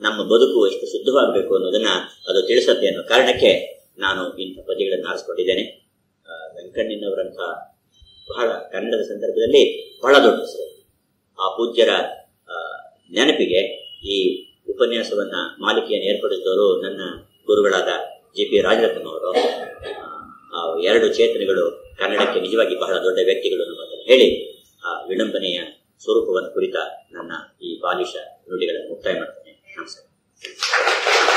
ನಮ್ಮ ಬದುಕು ಎಷ್ಟು ಶುದ್ಧವಾಗಬೇಕು ಅನ್ನೋದನ್ನ ಅದು ತಿಳಿಸತ್ತೆ ಅನ್ನೋ ಕಾರಣಕ್ಕೆ ನಾನು ಇಂಥ ಪದ್ಯಗಳನ್ನು ಆರಿಸ್ಕೊಂಡಿದ್ದೇನೆ. ವೆಂಕಣ್ಣನವರಂತಹ ಬಹಳ ಕನ್ನಡದ ಸಂದರ್ಭದಲ್ಲಿ ಬಹಳ ದೊಡ್ಡ ಹೆಸರು. ಆ ಪೂಜ್ಯರ ನೆನಪಿಗೆ ಈ ಉಪನ್ಯಾಸವನ್ನ ಮಾಲಿಕೆಯನ್ನು ಏರ್ಪಡಿಸಿದವರು ನನ್ನ ಗುರುಗಳಾದ ಜಿ ಪಿ ರಾಜರತ್ನವರು ಎರಡು ಚೇತನಗಳು ಕನ್ನಡಕ್ಕೆ ನಿಜವಾಗಿ ಬಹಳ ದೊಡ್ಡ ವ್ಯಕ್ತಿಗಳು ಅನ್ನುವುದನ್ನು ಹೇಳಿ, ಆ, ವಿಡಂಬನೆಯ ಸ್ವರೂಪವನ್ನು ಕುರಿತ ನನ್ನ ಈ ಬಾಲಿಶ ನುಡಿಗಳನ್ನು ಮುಕ್ತಾಯ ಮಾಡ್ತೇನೆ. ನಮಸ್ಕಾರ.